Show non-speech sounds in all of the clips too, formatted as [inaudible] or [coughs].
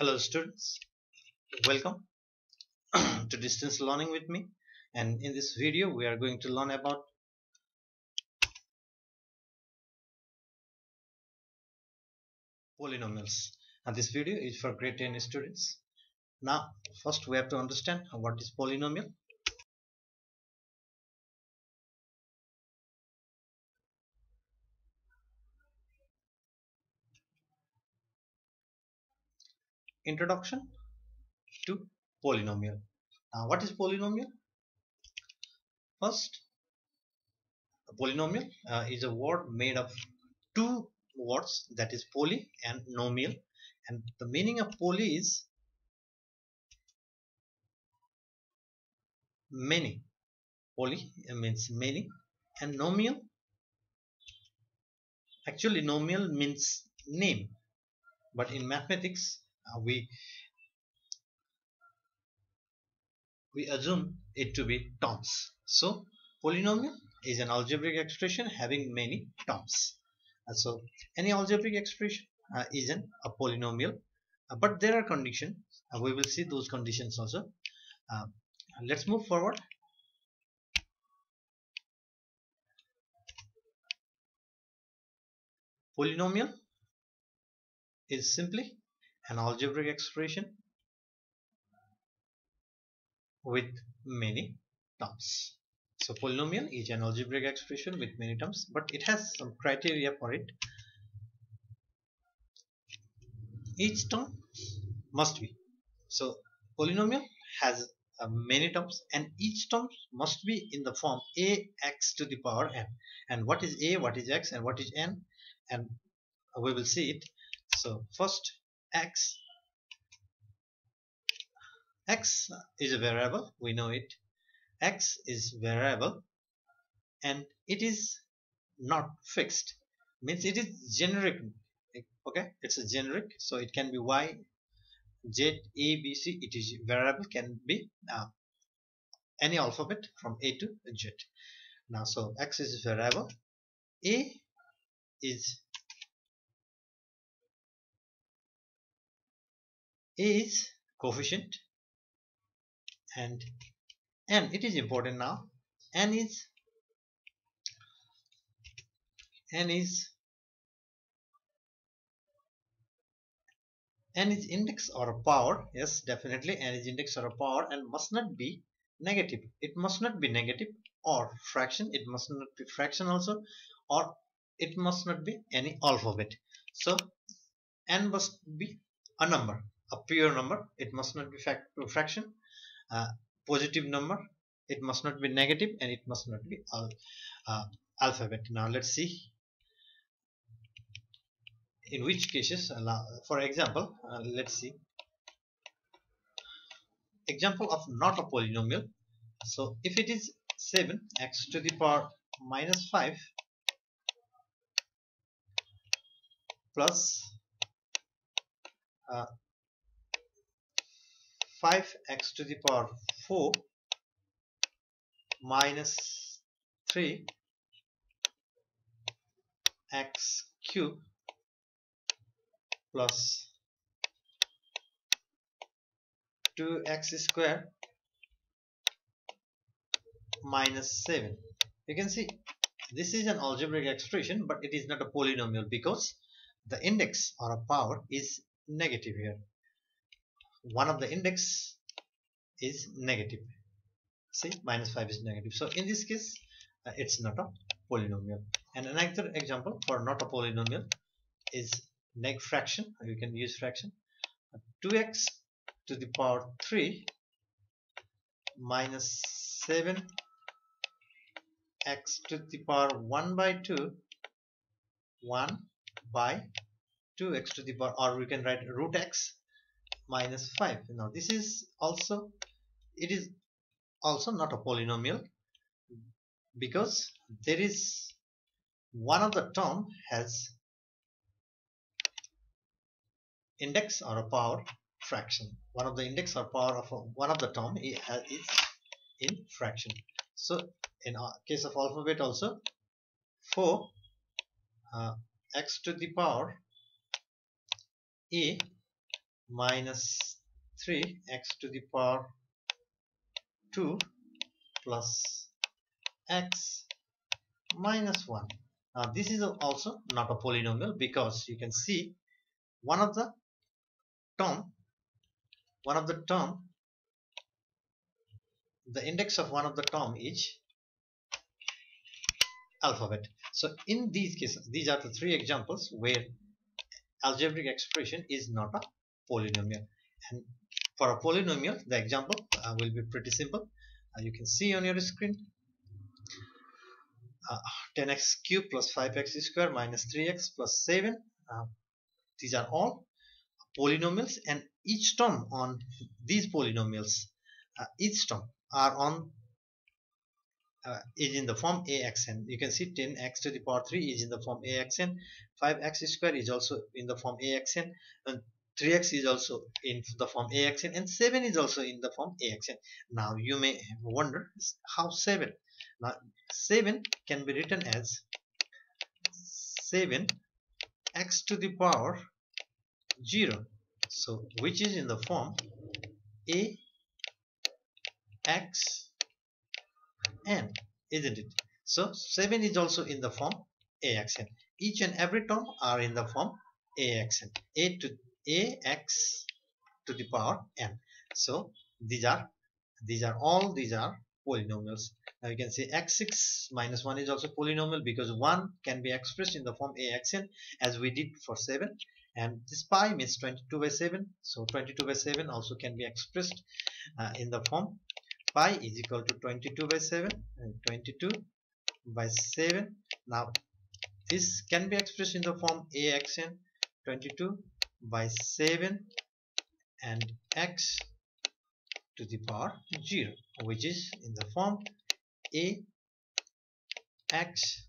Hello students, welcome to distance learning with me and in this video we are going to learn about polynomials and this video is for grade 10 students. Now first we have to understand what is polynomial. Introduction to polynomial. Now what is polynomial? First, a polynomial uh, is a word made of two words that is poly and nomial and the meaning of poly is many poly means many and nomial actually nomial means name but in mathematics uh, we we assume it to be terms. So polynomial is an algebraic expression having many terms. Uh, so any algebraic expression uh, is an, a polynomial. Uh, but there are conditions we will see those conditions also. Uh, let's move forward. Polynomial is simply an algebraic expression with many terms. So polynomial is an algebraic expression with many terms but it has some criteria for it. Each term must be. So polynomial has uh, many terms and each term must be in the form ax to the power n. And what is a, what is x and what is n and we will see it. So first x. X is a variable we know it. X is variable and it is not fixed. Means it is generic okay? It's a generic so it can be y z a b c it is variable can be uh, any alphabet from a to z. Now so x is variable a is is coefficient and n. It is important now. n is n is n is index or a power. Yes definitely n is index or a power and must not be negative. It must not be negative or fraction. It must not be fraction also or it must not be any alphabet. So n must be a number a pure number it must not be fraction. Uh, positive number it must not be negative and it must not be al uh, alphabet. Now let's see in which cases for example uh, let's see. Example of not a polynomial. So if it is 7 x to the power minus 5 plus uh, 5x to the power 4 minus 3 x cube plus 2x square minus 7 you can see this is an algebraic expression but it is not a polynomial because the index or a power is negative here one of the index is negative. See minus 5 is negative. So in this case uh, it's not a polynomial. And another example for not a polynomial is neg fraction. You can use fraction. 2x to the power 3 minus 7 x to the power 1 by 2 1 by 2x to the power or we can write root x minus 5 now this is also it is also not a polynomial because there is one of the term has index or a power fraction. One of the index or power of a, one of the term is in fraction. So in case of alphabet also 4 uh, x to the power a minus 3 x to the power 2 plus x minus 1 now this is also not a polynomial because you can see one of the term one of the term the index of one of the term is alphabet. So in these cases these are the three examples where algebraic expression is not a polynomial. And for a polynomial the example uh, will be pretty simple. Uh, you can see on your screen uh, 10x cube plus 5x square minus 3x plus 7 uh, these are all polynomials and each term on these polynomials uh, each term are on uh, is in the form axn you can see 10x to the power 3 is in the form axn 5x square is also in the form axn and 3x is also in the form axn and 7 is also in the form axn now you may wonder how 7 now 7 can be written as 7 x to the power 0 so which is in the form a x n isn't it? So 7 is also in the form axn each and every term are in the form axn a to ax to the power n. So these are these are all these are polynomials. Now you can say x6 minus 1 is also polynomial because 1 can be expressed in the form axn as we did for 7 and this pi means 22 by 7 so 22 by 7 also can be expressed uh, in the form pi is equal to 22 by 7 and 22 by 7 now this can be expressed in the form axn 22 by 7 and x to the power 0 which is in the form a x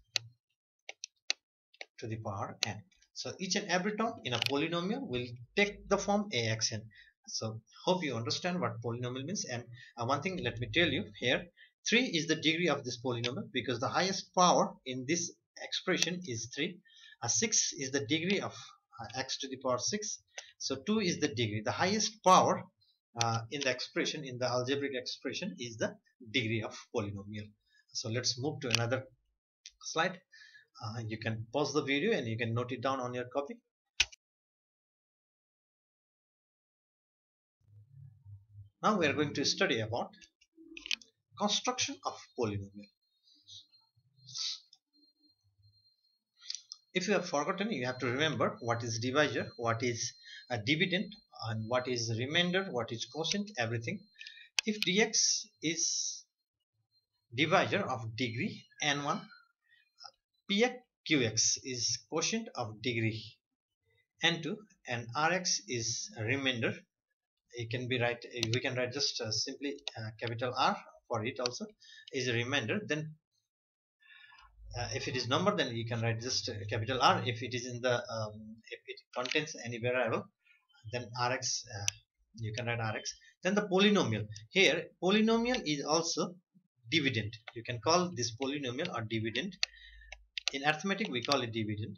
to the power n. So each and every term in a polynomial will take the form axn so hope you understand what polynomial means. And uh, one thing let me tell you here 3 is the degree of this polynomial because the highest power in this expression is 3 a 6 is the degree of x to the power 6 so 2 is the degree. The highest power uh, in the expression in the algebraic expression is the degree of polynomial. So let's move to another slide. Uh, you can pause the video and you can note it down on your copy. Now we are going to study about construction of polynomial if you have forgotten you have to remember what is divisor what is a dividend and what is remainder what is quotient everything. If dx is divisor of degree n1 px qx is quotient of degree n2 and rx is remainder. It can be write we can write just uh, simply uh, capital R for it also is a remainder. Then uh, if it is number then you can write just capital R. If it is in the um, if it contains any variable then Rx uh, you can write Rx. Then the polynomial. Here polynomial is also dividend. You can call this polynomial or dividend. In arithmetic we call it dividend.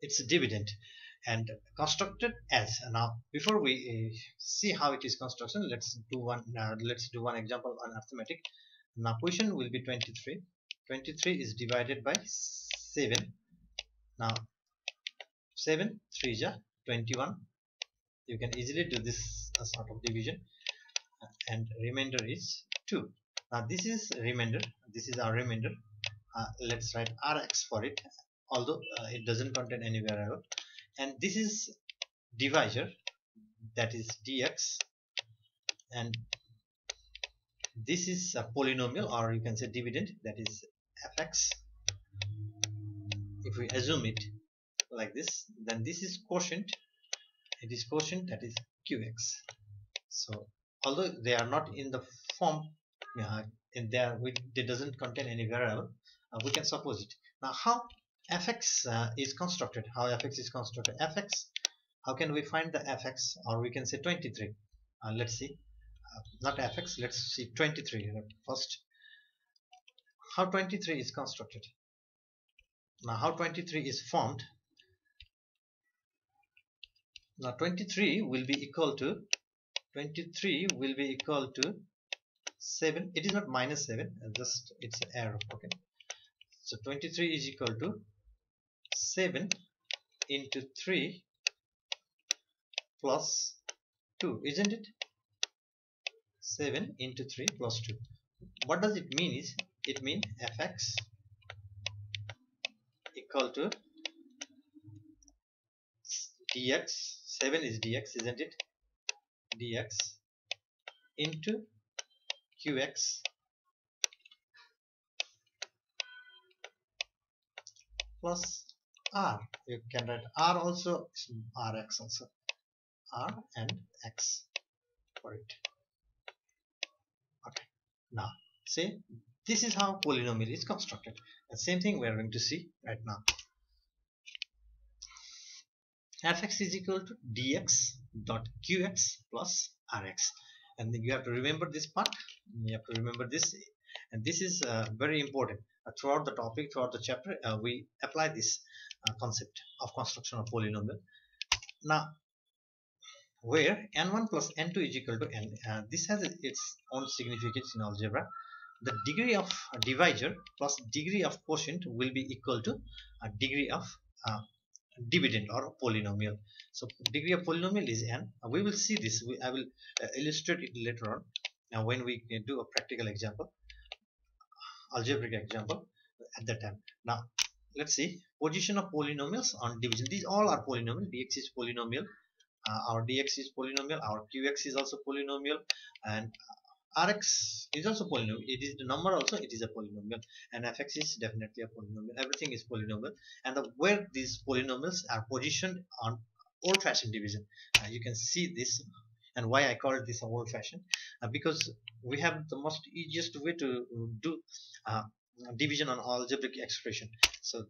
It's a dividend and constructed as now before we uh, see how it is construction let's do one uh, let's do one example on arithmetic. Now question will be 23 23 is divided by 7 now 7 3 is 21 you can easily do this sort of division. And remainder is 2 now this is remainder. This is our remainder. Uh, let's write rx for it although uh, it doesn't contain any variable and this is divisor that is dx. And this is a polynomial or you can say dividend that is fx. If we assume it like this then this is quotient. It is quotient that is qx. So although they are not in the form uh, in there it doesn't contain any variable uh, we can suppose it. Now how fx uh, is constructed. How fx is constructed? fx how can we find the fx? Or we can say 23 uh, let's see. Uh, not fx let's see 23 first. How 23 is constructed? Now how 23 is formed? Now 23 will be equal to 23 will be equal to 7 it is not minus 7 just it's an error okay? So 23 is equal to 7 into 3 plus 2 isn't it? 7 into 3 plus 2 what does it mean is it means fx equal to dx. 7 is dx isn't it? dx into qx. Plus r you can write r also rx also. R and x for it. Okay now see this is how polynomial is constructed. The same thing we are going to see right now. Fx is equal to dx dot qx plus rx and then you have to remember this part. You have to remember this. And this is uh, very important throughout the topic throughout the chapter uh, we apply this uh, concept of construction of polynomial. Now where n1 plus n2 is equal to n uh, this has its own significance in algebra. The degree of divisor plus degree of quotient will be equal to a degree of uh, dividend or polynomial. So degree of polynomial is n. Uh, we will see this. We, i will uh, illustrate it later on now when we do a practical example algebraic example at that time. Now let's see. Position of polynomials on division. These all are polynomial. Dx is polynomial. Uh, our dx is polynomial. Our qx is also polynomial. And rx is also polynomial. It is the number also. It is a polynomial. And fx is definitely a polynomial. Everything is polynomial. And the, where these polynomials are positioned on old-fashioned division. Uh, you can see this and why I call this old-fashioned uh, because we have the most easiest way to do uh, division on algebraic expression. So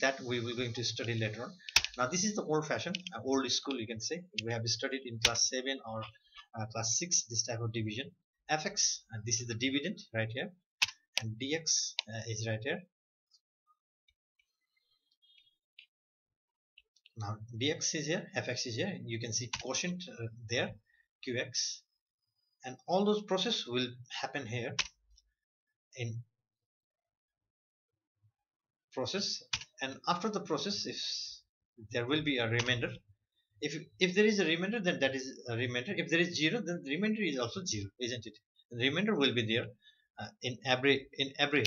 that we will going to study later on. Now this is the old-fashioned uh, old school you can say. We have studied in class 7 or uh, class 6 this type of division. Fx and this is the dividend right here. And dx uh, is right here now dx is here fx is here you can see quotient uh, there qx and all those process will happen here in process. And after the process if there will be a remainder if if there is a remainder then that is a remainder. If there is zero then the remainder is also zero isn't it? The remainder will be there uh, in every in every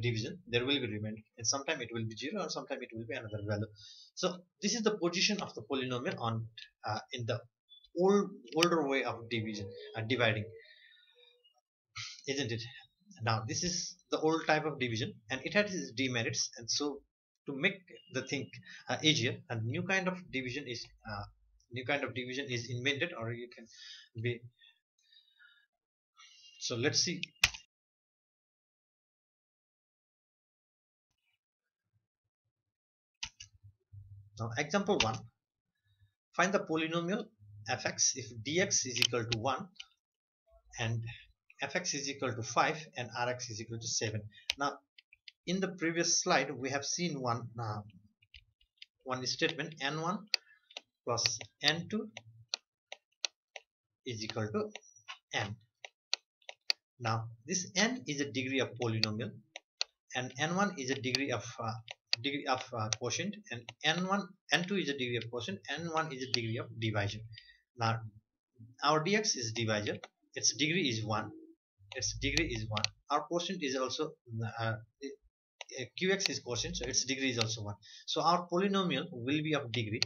division there will be remainder and sometime it will be zero or sometime it will be another value. So this is the position of the polynomial on uh, in the old older way of division uh, dividing isn't it? Now this is the old type of division and it has its demerits and so to make the thing uh, easier a new kind of division is uh, new kind of division is invented or you can be so let's see now example 1 find the polynomial fx. If dx is equal to 1 and fx is equal to 5 and rx is equal to 7 now in the previous slide we have seen one uh, one statement. N1 plus n2 is equal to n. Now this n is a degree of polynomial and n1 is a degree of uh, degree of uh, quotient and n1 n2 is a degree of quotient n1 is a degree of divisor. Now our dx is divisor its degree is 1 its degree is 1 our quotient is also uh, qx is quotient so its degree is also 1 so our polynomial will be of degree.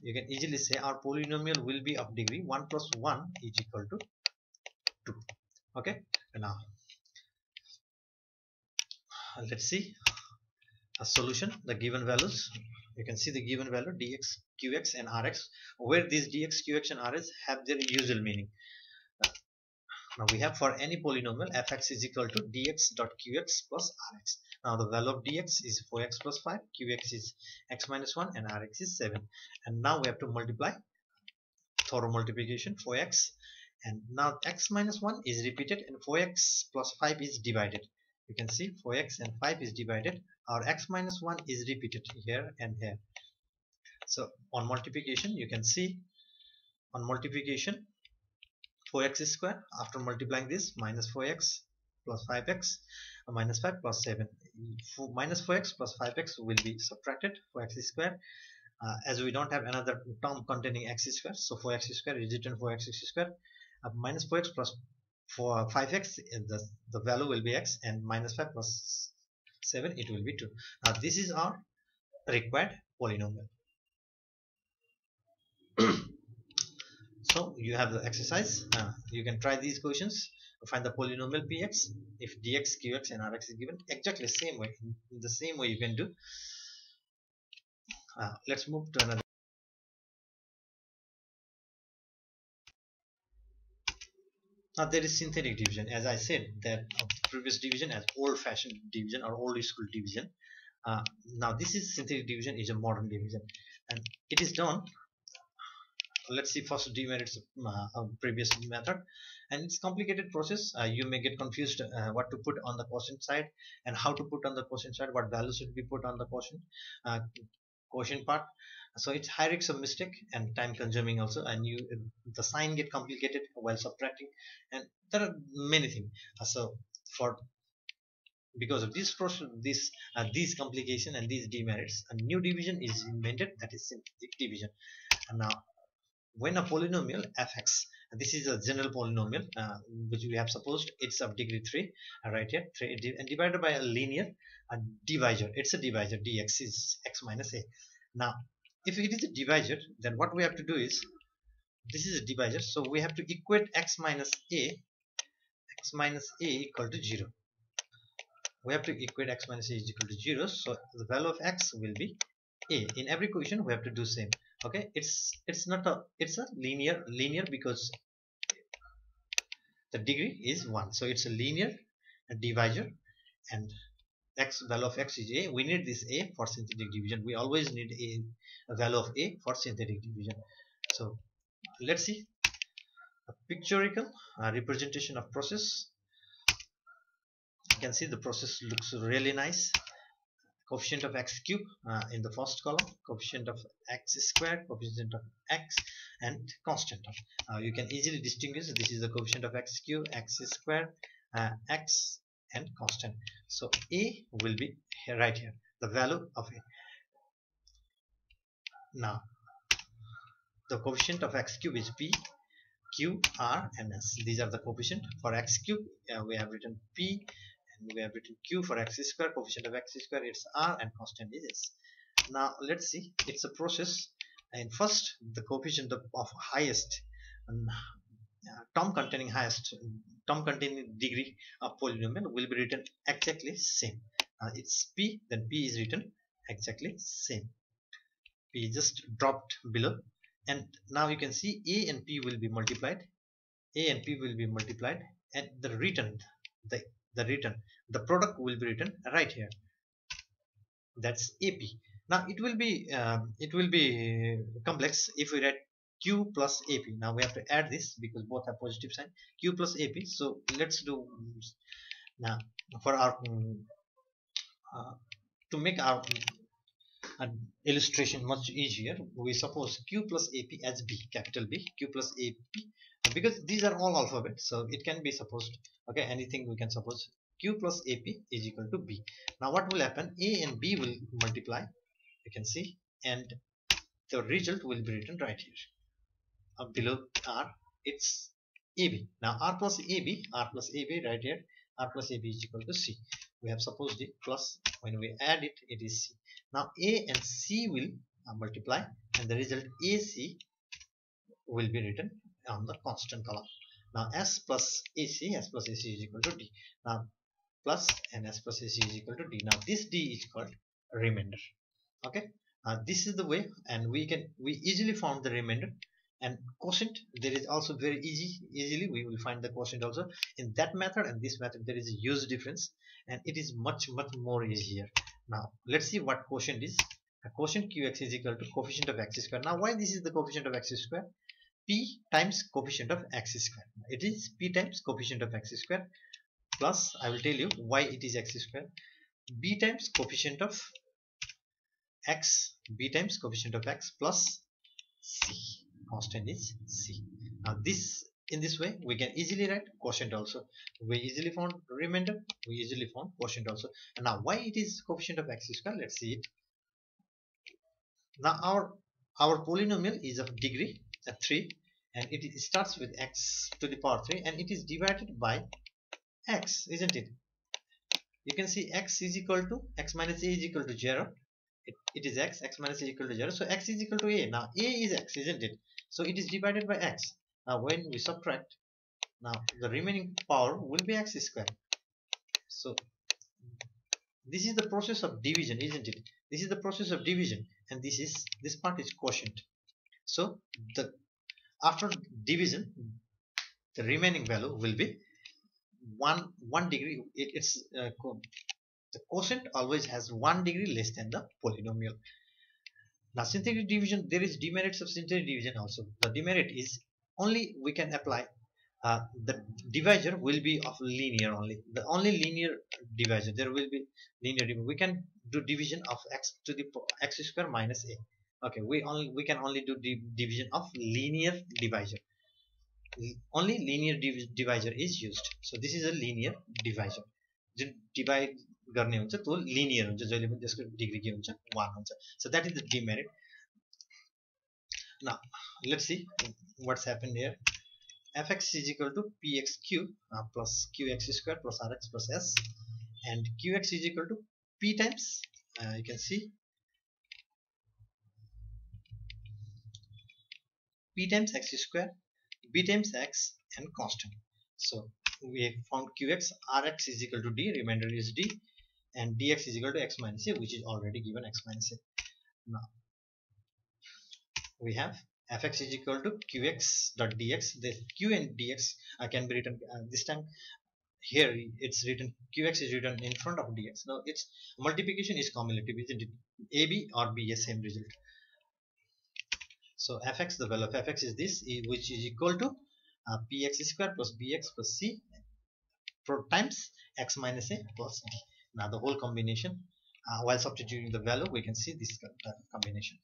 You can easily say our polynomial will be of degree. 1 plus 1 is equal to 2 okay? Now let's see a solution the given values. You can see the given value dx qx and rx where these dx qx and rx have their usual meaning. Now we have for any polynomial fx is equal to dx dot qx plus rx. Now the value of dx is 4x plus 5 qx is x minus 1 and rx is 7 and now we have to multiply thorough multiplication 4x and now x minus 1 is repeated and 4x plus 5 is divided you can see 4x and 5 is divided. Our x minus 1 is repeated here and here. So on multiplication you can see on multiplication 4x square after multiplying this minus 4x plus 5x uh, minus 5 plus 7 minus 4x plus 5x will be subtracted 4x square. Uh, as we don't have another term containing x square so 4x square is written 4x square. Uh, minus 4x plus for 5x the, the value will be x and minus 5 plus 7 it will be 2 now this is our required polynomial. [clears throat] So you have the exercise. Uh, you can try these questions find the polynomial px if dx qx and rx is given exactly same way in the same way you can do. Uh, let's move to another now there is synthetic division. As i said that previous division as old fashioned division or old school division. Uh, now this is synthetic division is a modern division. And it is done let's see first demerits uh, previous method. And it's complicated process. Uh, you may get confused uh, what to put on the quotient side and how to put on the quotient side what values should be put on the quotient uh, quotient part so it's high risk of mistake and time consuming also and you the sign get complicated while subtracting and there are many things uh, so for because of this process this uh, these complication and these demerits a new division is invented that is synthetic division. And now when a polynomial fx this is a general polynomial uh, which we have supposed it's of degree 3 uh, right here 3 and divided by a linear a divisor. It's a divisor dx is x minus a. Now if it is a divisor then what we have to do is this is a divisor so we have to equate x minus a x minus a equal to 0 we have to equate x minus a is equal to 0 so the value of x will be a. In every equation we have to do same okay? It's it's not a it's a linear linear because the degree is 1 so it's a linear divisor and x value of x is a. We need this a for synthetic division. We always need a, a value of a for synthetic division. So let's see. A pictorial uh, representation of process. You can see the process looks really nice. Coefficient of x cube uh, in the first column. Coefficient of x squared coefficient of x and constant uh, you can easily distinguish. This is the coefficient of x cube x squared uh, x and constant. So a will be right here the value of a. Now the coefficient of x cube is p q r and s. These are the coefficient. For x cube uh, we have written p and we have written q. For x square coefficient of x square it's r and constant is s. Now let's see. It's a process. And first the coefficient of, of highest um, uh, term containing highest term containing degree of polynomial will be written exactly same. Uh, it's p then p is written exactly same. P just dropped below. And now you can see a and p will be multiplied. A and p will be multiplied and the return the the return. The product will be written right here. That's ap now it will be um, it will be complex if we write q plus ap now we have to add this because both have positive sign. Q plus ap so let's do now for our um, uh, to make our um, illustration much easier we suppose q plus ap as b capital b q plus ap because these are all alphabets so it can be supposed okay anything we can suppose. Q plus ap is equal to b. Now what will happen? A and b will multiply. You can see. And the result will be written right here below r it's ab now r plus ab r plus ab right here r plus ab is equal to c. We have supposed it plus when we add it it is c. Now a and c will uh, multiply and the result ac will be written on the constant column. Now s plus ac s plus ac is equal to d. Now plus and s plus ac is equal to d. Now this d is called remainder. Okay? Uh, this is the way and we can we easily found the remainder and quotient there is also very easy easily we will find the quotient also. In that method and this method there is a huge difference and it is much much more easier. Now let's see what quotient is. A quotient qx is equal to coefficient of x square. Now why this is the coefficient of x square? P times coefficient of x square. It is p times coefficient of x square plus I will tell you why it is x square. B times coefficient of x b times coefficient of x plus c constant is c. Now this in this way we can easily write quotient also. We easily found remainder we easily found quotient also. And now why it is coefficient of x square? Let's see. It now our our polynomial is of degree uh, 3 and it starts with x to the power 3 and it is divided by x isn't it? You can see x is equal to x minus a is equal to 0 it, it is x x minus a is equal to 0 so x is equal to a. Now a is x isn't it so it is divided by x. Now when we subtract now the remaining power will be x squared so this is the process of division isn't it? This is the process of division and this is this part is quotient. So the after division the remaining value will be one one degree. It, it's uh, the quotient always has one degree less than the polynomial now synthetic division, there is demerits of synthetic division also. The demerit is only we can apply uh, the divisor will be of linear only. The only linear divisor there will be linear. Division. We can do division of x to the x square minus a. Okay, we only we can only do the division of linear divisor. Only linear div divisor is used. So this is a linear divisor. The divide गर्ने हुन्छ त्यो linear हुन्छ जहिले पनि त्यसको degree के हुन्छ वान हुन्छ so that is the demerit now let's see what's happened here fx is equal to pxq uh, plus qx square plus rx plus s and qx is equal to p times uh, you can see p times x square b times x and constant so we found qx rx is equal to d remainder is d and dx is equal to x minus a which is already given x minus a. Now we have fx is equal to qx dot dx. The q and dx can be written uh, this time here it's written qx is written in front of dx. Now its multiplication is cumulative isn't it? Ab or b is same result. So fx, the value of fx is this, which is equal to uh, px square plus bx plus c times x minus a plus d. Now the whole combination, uh, while substituting the value, we can see this combination.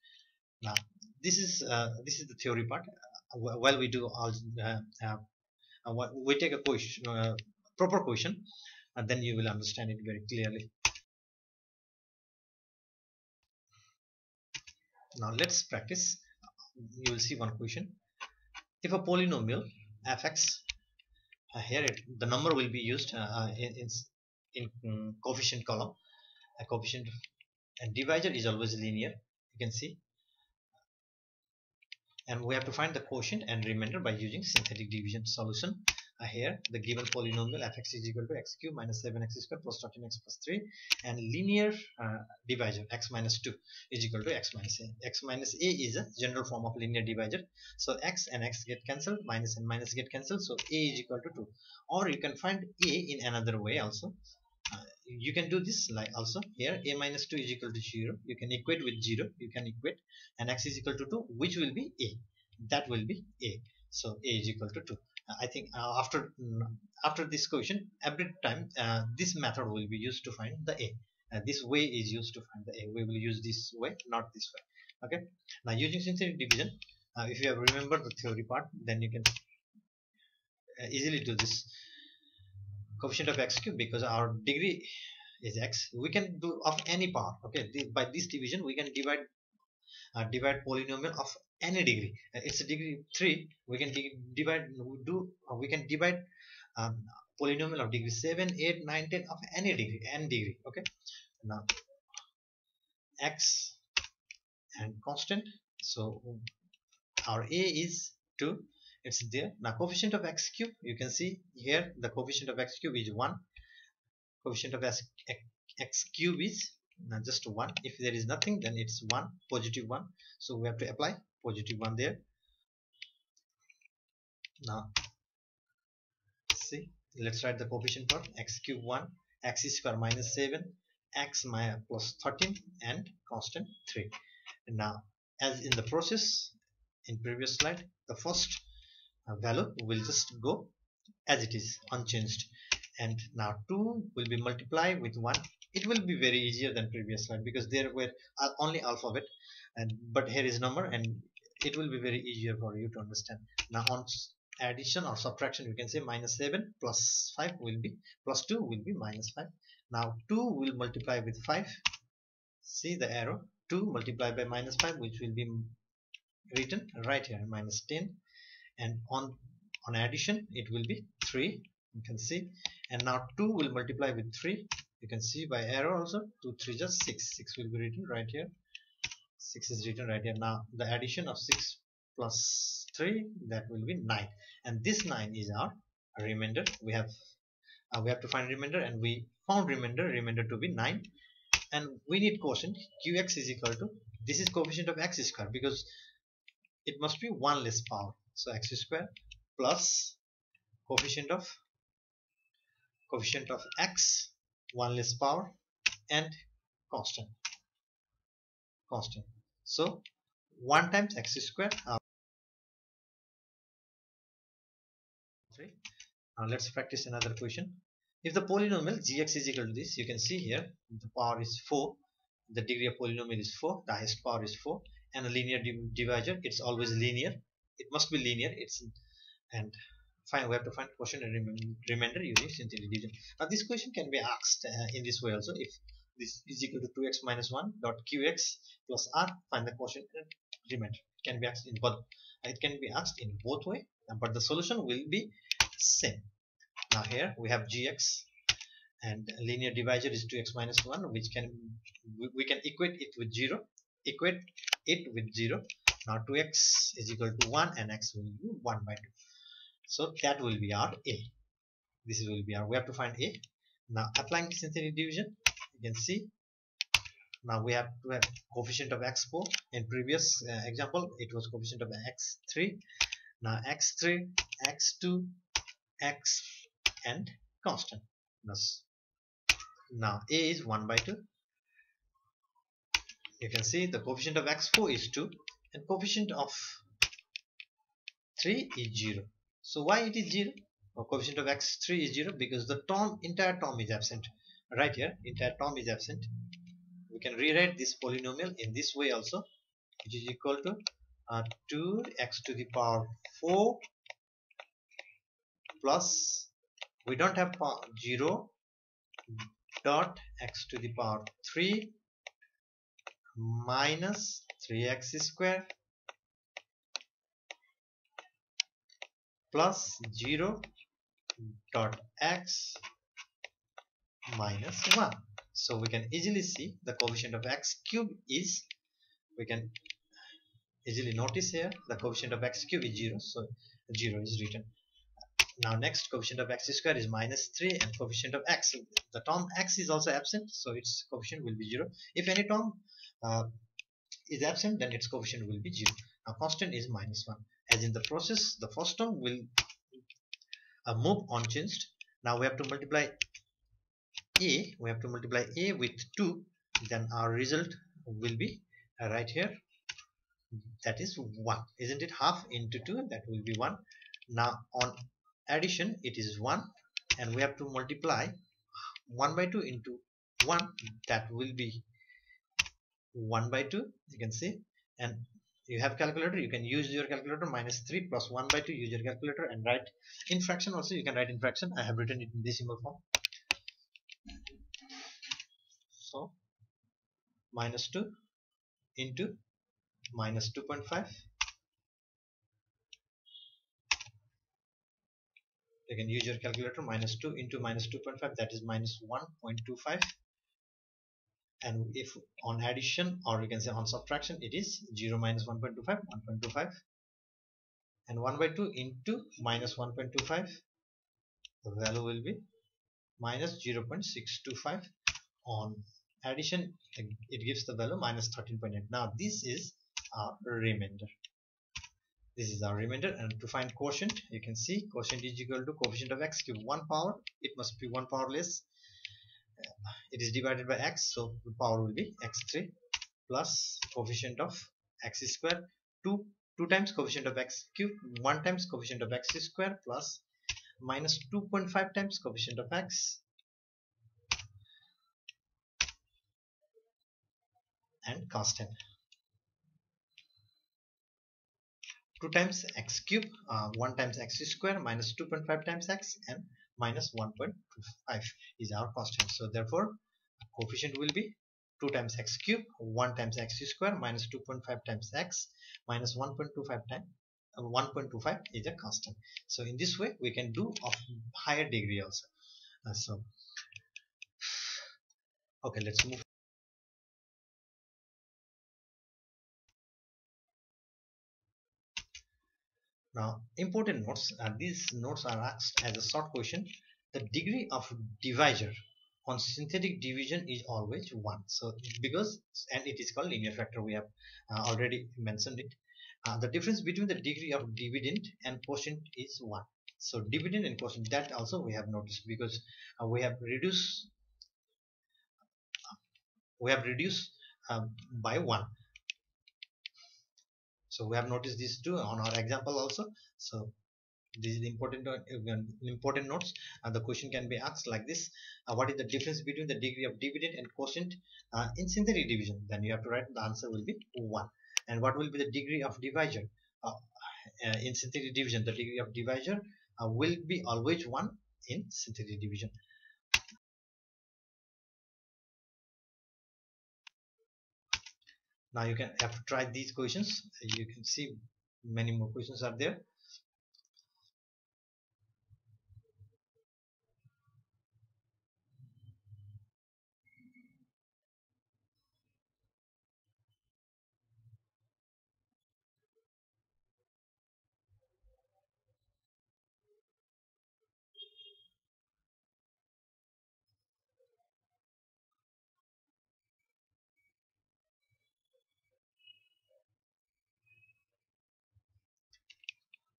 Now this is uh, this is the theory part. Uh, while we do all, uh, uh, we take a question, proper question, and then you will understand it very clearly. Now let's practice you will see one question if a polynomial fx uh, here it, the number will be used uh, in, in, coefficient column. A coefficient and divisor is always linear you can see. And we have to find the quotient and remainder by using synthetic division solution. Uh, here the given polynomial fx is equal to x cube minus 7x squared plus 13x plus 3 and linear uh, divisor x minus 2 is equal to x minus a x minus a is a general form of linear divisor. So x and x get cancelled minus and minus get cancelled so a is equal to 2 or you can find a in another way also you can do this like also here. A minus 2 is equal to 0 you can equate with 0 you can equate. And x is equal to 2 which will be a. That will be a. So a is equal to 2 I think uh, after mm, after this question every time uh, this method will be used to find the a. Uh, this way is used to find the a. We will use this way not this way. Okay? Now using synthetic division uh, if you have remembered the theory part then you can uh, easily do this coefficient of x cube because our degree is x. We can do of any power okay? By this division we can divide uh, divide polynomial of any degree. Uh, it's a degree 3 we can divide we do uh, we can divide um, polynomial of degree 7 8 9 10 of any degree n degree okay? Now x and constant. So our a is 2 it's there. Now coefficient of x cube you can see here the coefficient of x cube is 1 coefficient of x, x cube is now just 1 if there is nothing then it's 1 positive 1 so we have to apply positive 1 there. Now see let's write the coefficient for x cube 1 x square minus 7 x minus plus 13 and constant 3 and now as in the process in previous slide the first value will just go as it is unchanged. And now 2 will be multiplied with 1 it will be very easier than previous slide because there were uh, only alphabet. And but here is number and it will be very easier for you to understand. Now on addition or subtraction you can say minus 7 plus 5 will be plus 2 will be minus 5 now 2 will multiply with 5 see the arrow? 2 multiplied by minus 5 which will be written right here minus 10 and on on addition it will be 3 you can see. And now 2 will multiply with 3 you can see by arrow also 2 3 just 6 6 will be written right here. 6 is written right here. Now the addition of 6 plus 3 that will be 9 and this 9 is our remainder. We have uh, we have to find remainder and we found remainder remainder to be 9 and we need quotient. Qx is equal to this is coefficient of x square because it must be one less power so x square plus coefficient of coefficient of x one less power and constant constant. So 1 times x square uh, now let's practice another question if the polynomial gx is equal to this you can see here the power is 4 the degree of polynomial is 4 the highest power is 4 and a linear divisor it's always linear it must be linear it's and find we have to find quotient and remainder using synthetic division. Now this question can be asked uh, in this way also. If this is equal to 2x minus 1 dot qx plus r find the quotient and remainder can be asked in both. It can be asked in both way but the solution will be same. Now here we have gx and linear divisor is 2x minus 1 which can we, we can equate it with 0 equate it with 0 now 2x is equal to 1 and x will be 1 by 2 so that will be our a. This will be our we have to find a. Now applying synthetic division you can see. Now we have to have coefficient of x4 in previous uh, example it was coefficient of x3 now x3 x2 x and constant. Now a is 1 by 2 you can see the coefficient of x4 is 2 and coefficient of 3 is 0 so why it is 0 or coefficient of x3 is 0 because the term entire term is absent. Right here entire term is absent. We can rewrite this polynomial in this way also which is equal to uh, 2x to the power 4 plus we don't have 0 dot x to the power 3 minus 3x square plus 0 dot x minus 1 so we can easily see the coefficient of x cube is we can easily notice here the coefficient of x cube is 0 so 0 is written. Now next coefficient of x square is minus 3 and coefficient of x. The term x is also absent so its coefficient will be 0 if any term uh, is absent then its coefficient will be 0 now constant is minus 1 as in the process the first term will uh, move unchanged. Now we have to multiply a we have to multiply a with 2 then our result will be uh, right here. That is 1 isn't it half into 2 that will be 1 now on addition it is 1 and we have to multiply 1 by 2 into 1 that will be 1 by 2 you can see. And you have calculator you can use your calculator minus 3 plus 1 by 2 use your calculator and write in fraction also you can write in fraction I have written it in decimal form. So minus 2 into minus 2.5 you can use your calculator minus 2 into minus 2.5 that is minus 1.25 and if on addition or you can say on subtraction it is 0 minus 1.25 1.25 and 1 by 2 into minus 1.25 the value will be minus 0.625 on addition it gives the value minus 13.8 now this is our remainder. This is our remainder. And to find quotient you can see quotient is equal to coefficient of x cube 1 power. It must be 1 power less it is divided by x so the power will be x3 plus coefficient of x square 2 2 times coefficient of x cube 1 times coefficient of x square plus minus 2.5 times coefficient of x. And constant 2 times x cube uh, 1 times x square minus 2.5 times x and minus 1.25 is our constant so therefore coefficient will be 2 times x cube 1 times x square minus 2.5 times x minus 1.25 times uh, 1.25 is a constant. So in this way we can do of higher degree also. Uh, so okay let's move Now, important notes, uh, these notes are asked as a short question. The degree of divisor on synthetic division is always 1. So, because, and it is called linear factor, we have uh, already mentioned it. Uh, the difference between the degree of dividend and quotient is 1. So, dividend and quotient, that also we have noticed because uh, we have reduced we have reduced um, by 1 so we have noticed these two on our example also. So this is important uh, important notes and the question can be asked like this. Uh, what is the difference between the degree of dividend and quotient uh, in synthetic division? Then you have to write the answer will be 1 and what will be the degree of divisor? Uh, uh in synthetic division the degree of divisor uh, will be always 1 in synthetic division now you can have try these questions. You can see many more questions are there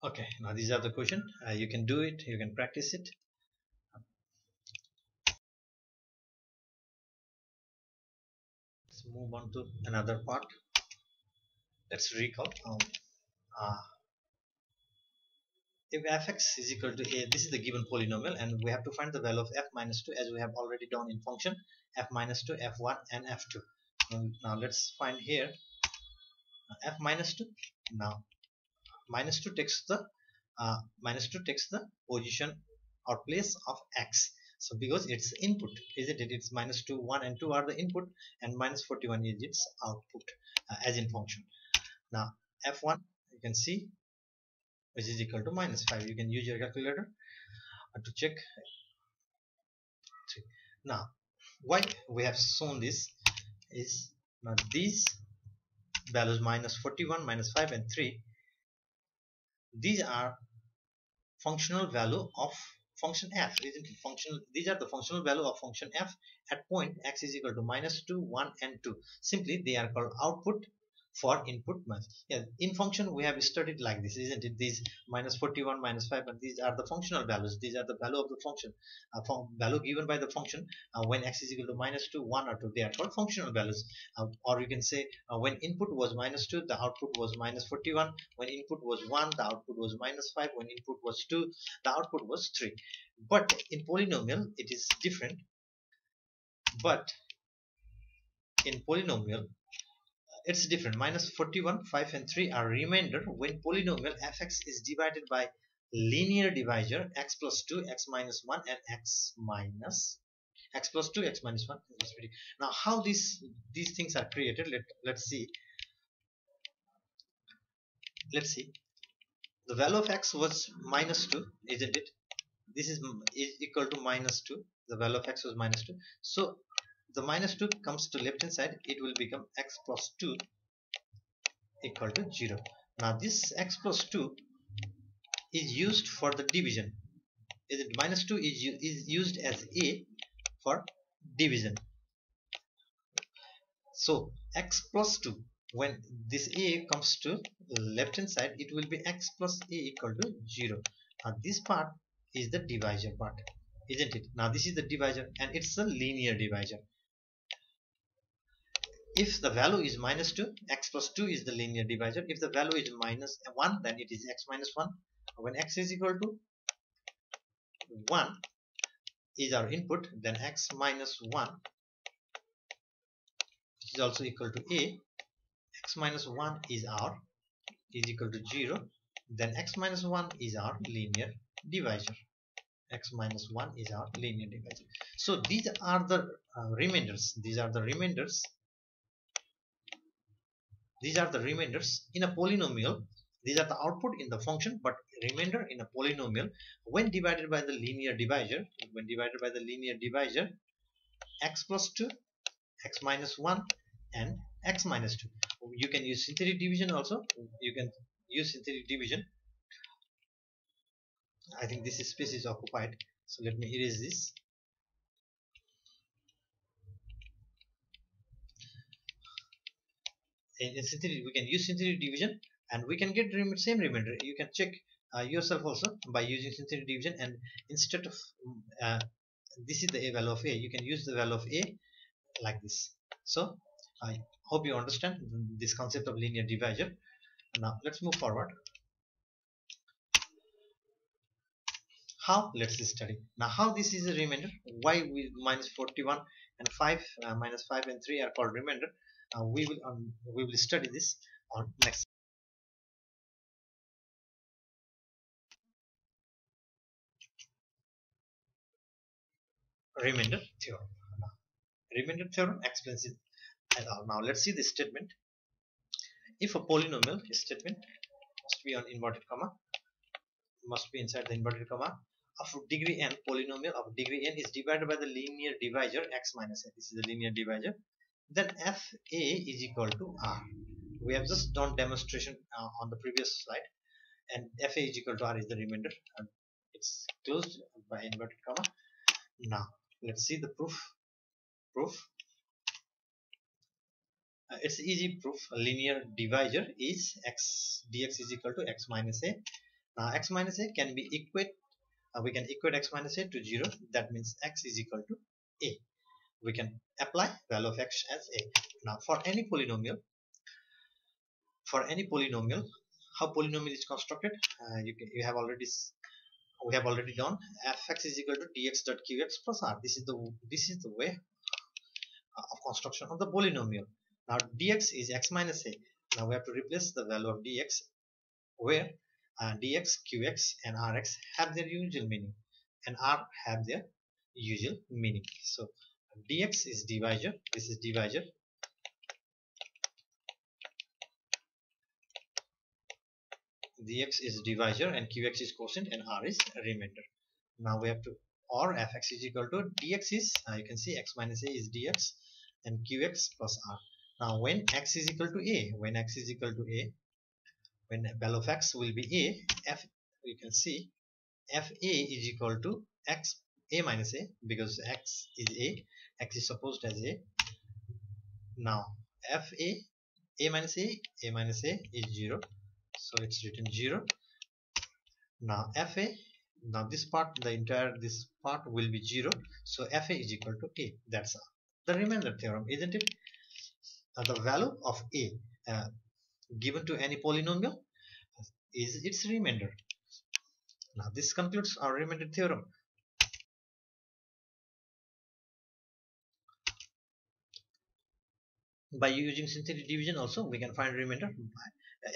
okay now these are the question uh, you can do it you can practice it. Let's move on to another part. Let's recall um, uh, if fx is equal to a this is the given polynomial and we have to find the value of f minus 2 as we have already done in function f minus 2 f1 and f2 now let's find here uh, f minus 2 now minus 2 takes the uh, minus 2 takes the position or place of x. So because it's input isn't it? It's minus 2 1 and 2 are the input and minus 41 is its output uh, as in function. Now f1 you can see which is equal to minus 5 you can use your calculator uh, to check. Now why we have shown this is now these values minus 41 minus 5 and 3 these are functional value of function f isn't it? Functional these are the functional value of function f at point x is equal to minus 2 1 and 2 simply they are called output for input math. Yeah, in function we have studied like this, isn't it? These minus 41, minus 5, and these are the functional values. These are the value of the function, uh, value given by the function uh, when x is equal to minus 2, 1 or 2. They are called functional values. Uh, or you can say uh, when input was minus 2, the output was minus 41. When input was 1, the output was minus 5. When input was 2, the output was 3. But in polynomial, it is different. But in polynomial, it's different. Minus 41 5 and 3 are remainder when polynomial fx is divided by linear divisor x plus 2 x minus 1 and x minus x plus 2 x minus 1 now how these these things are created let let's see. Let's see. The value of x was minus 2 isn't it? This is, is equal to minus 2 the value of x was minus 2 so the minus 2 comes to left hand side it will become x plus 2 equal to 0 now this x plus 2 is used for the division. Is it minus 2 is, is used as a for division? So x plus 2 when this a comes to left hand side it will be x plus a equal to 0 now this part is the divisor part isn't it? Now this is the divisor and it's a linear divisor if the value is minus 2 x plus 2 is the linear divisor. If the value is minus 1 then it is x minus 1 when x is equal to 1 is our input then x minus 1 which is also equal to a x minus 1 is our is equal to 0 then x minus 1 is our linear divisor. X minus 1 is our linear divisor. So these are the uh, remainders. These are the remainders these are the remainders in a polynomial. These are the output in the function but remainder in a polynomial. When divided by the linear divisor when divided by the linear divisor x plus 2 x minus 1 and x minus 2 you can use synthetic division also. You can use synthetic division. I think this space is occupied. So let me erase this in, in synthetic we can use synthetic division and we can get the same remainder. You can check uh, yourself also by using synthetic division and instead of uh, this is the a value of a you can use the value of a like this. So I hope you understand this concept of linear divisor now let's move forward. How? Let's study. Now how this is a remainder? Why we minus 41 and 5 uh, minus 5 and 3 are called remainder uh, we will um, we will study this on next remainder theorem. Remainder theorem explains it. Now let's see this statement. If a polynomial statement must be on inverted comma, must be inside the inverted comma of degree n polynomial of degree n is divided by the linear divisor x minus a. This is the linear divisor. Then f a is equal to r. We have just done demonstration uh, on the previous slide, and f a is equal to r is the remainder. And it's closed by inverted comma. Now let's see the proof. Proof. Uh, it's easy proof. A linear divisor is x dx is equal to x minus a. Now x minus a can be equate uh, we can equate x minus a to 0 that means x is equal to a we can apply value of x as a now for any polynomial for any polynomial how polynomial is constructed uh, you, can, you have already we have already done fx is equal to dx dot qx plus r. This is the this is the way of construction of the polynomial. Now dx is x minus a. Now we have to replace the value of dx where uh, dx qx and rx have their usual meaning and r have their usual meaning. So dx is divisor this is divisor. dx is divisor and qx is quotient and r is remainder. Now we have to or fx is equal to dx is uh, you can see x minus a is dx and qx plus r. Now when x is equal to a when x is equal to a when value of x will be a f you can see fa is equal to x a minus a because x is a x is supposed as a. Now fa a minus a a minus a is 0 so it's written 0 now fa now this part the entire this part will be 0 so fa is equal to a. That's the remainder theorem isn't it? Now the value of a uh, given to any polynomial is its remainder. Now this concludes our remainder theorem by using synthetic division also we can find remainder.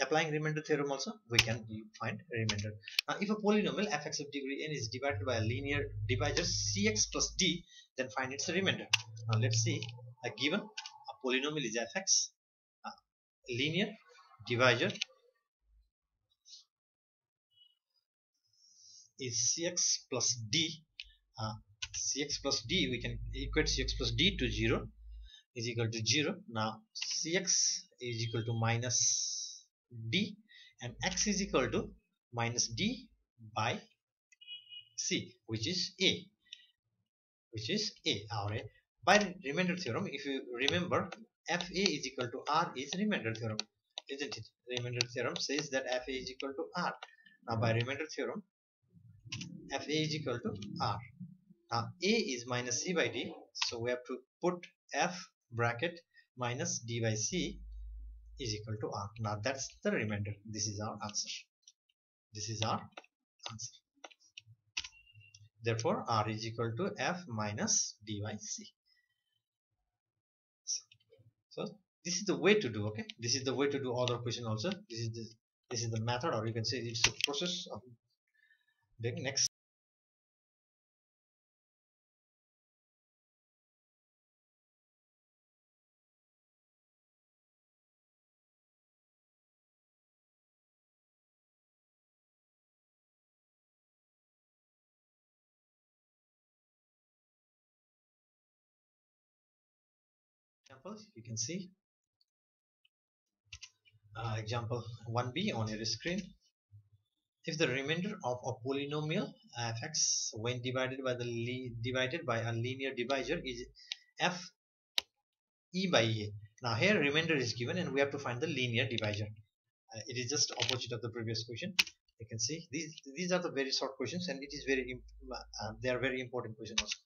Applying remainder theorem also we can find remainder. Now if a polynomial fx of degree n is divided by a linear divisor cx plus d then find its remainder. Now let's see. A given a polynomial is fx linear divisor is cx plus d. Uh, cx plus d we can equate cx plus d to 0 is equal to 0 now cx is equal to minus d and x is equal to minus d by c which is a which is a. Or a by remainder theorem if you remember fa is equal to r is remainder theorem isn't it? Remainder theorem says that fa is equal to r. Now by remainder theorem fa is equal to r. Now a is minus c by d so we have to put f bracket minus d by c is equal to r. Now that's the remainder. This is our answer. This is our answer. therefore r is equal to f minus d by c. so this is the way to do okay this is the way to do other question also this is the this is the method or you can say it's a process of doing next you can see. Uh, example 1b on your screen. If the remainder of a polynomial fx when divided by the divided by a linear divisor is f e by a. Now here remainder is given and we have to find the linear divisor. Uh, it is just opposite of the previous question. You can see these these are the very short questions and it is very uh, they are very important questions also.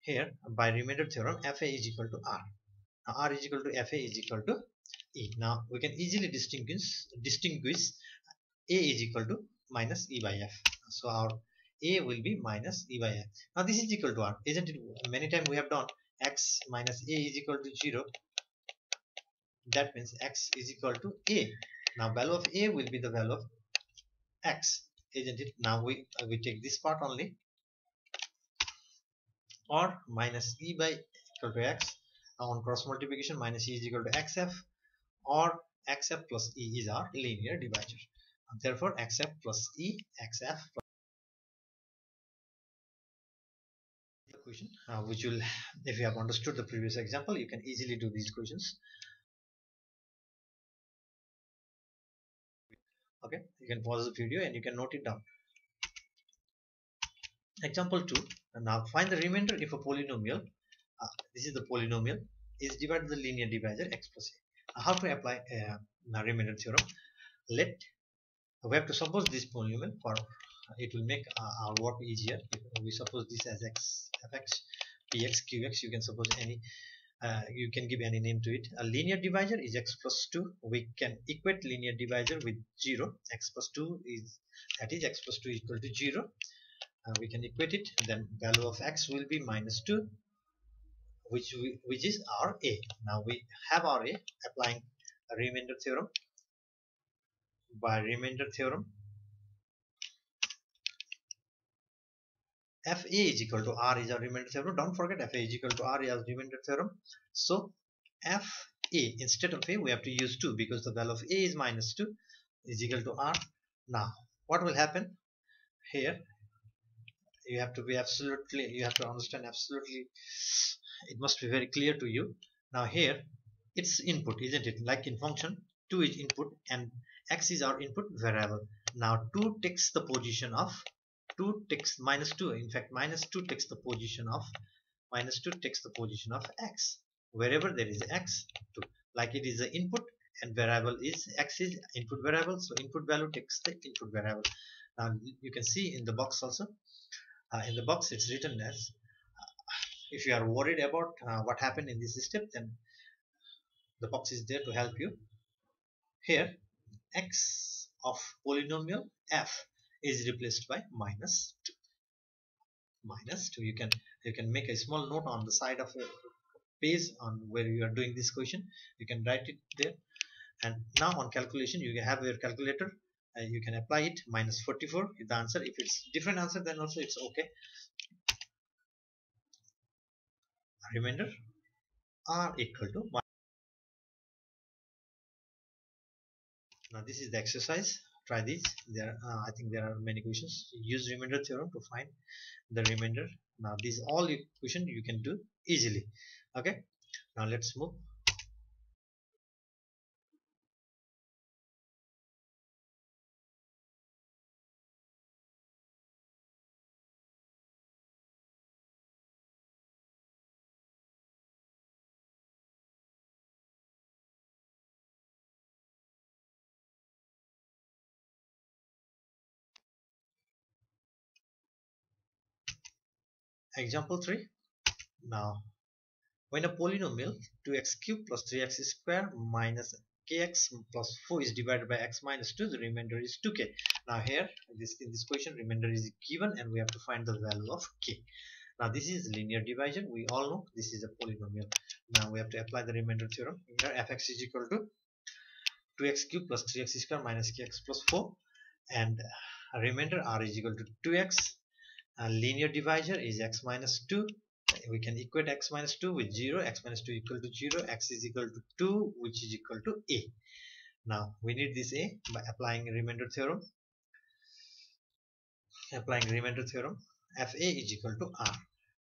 Here by remainder theorem fa is equal to r r is equal to fa is equal to e. Now we can easily distinguish distinguish a is equal to minus e by f. So our a will be minus e by f. Now this is equal to r isn't it? Many times we have done x minus a is equal to 0 that means x is equal to a. Now value of a will be the value of x isn't it? Now we uh, we take this part only. Or minus e by equal to x on cross multiplication minus e is equal to xf or xf plus e is our linear divisor. Therefore xf plus e xf plus the question uh, which will if you have understood the previous example you can easily do these equations. Okay you can pause the video and you can note it down. Example 2 and now find the remainder if a polynomial this is the polynomial. Is divided the linear divisor x plus a how to apply uh, remainder theorem? Let we have to suppose this polynomial for it will make uh, our work easier. If we suppose this as x fx px qx. You can suppose any uh, you can give any name to it. A linear divisor is x plus 2 we can equate linear divisor with 0 x plus 2 is that is x plus 2 equal to 0 uh, we can equate it. Then value of x will be minus 2 which we, which is our a. Now we have our a applying a remainder theorem. By remainder theorem fa is equal to r is our remainder theorem. Don't forget fa is equal to r is our remainder theorem. So fa instead of a we have to use 2 because the value of a is minus 2 is equal to r. Now what will happen here you have to be absolutely you have to understand absolutely it must be very clear to you. Now here it's input isn't it? Like in function 2 is input and x is our input variable. Now 2 takes the position of 2 takes minus 2 in fact minus 2 takes the position of minus 2 takes the position of x. Wherever there is x 2 like it is the input and variable is x is input variable. So input value takes the input variable. Now you can see in the box also uh, in the box it's written as if you are worried about uh, what happened in this step then the box is there to help you. Here x of polynomial f is replaced by minus 2 minus 2 you can you can make a small note on the side of your page on where you are doing this question. You can write it there. And now on calculation you have your calculator uh, you can apply it minus 44 is the answer. If it's different answer then also it's okay. Remainder are equal to 1 now this is the exercise. Try this. There uh, i think there are many questions. Use remainder theorem to find the remainder. Now these all equation you can do easily. Okay? Now let's move Example 3. Now, when a polynomial 2x cubed plus 3x square minus kx plus 4 is divided by x minus 2 the remainder is 2k now here this in this question remainder is given and we have to find the value of k. Now this is linear division. We all know this is a polynomial. Now we have to apply the remainder theorem. Here fx is equal to 2x cube plus 3x square minus kx plus 4 and remainder r is equal to 2x linear divisor is x minus 2 we can equate x minus 2 with 0 x minus 2 equal to 0 x is equal to 2 which is equal to a. Now we need this a by applying remainder theorem. Applying remainder theorem fa is equal to r.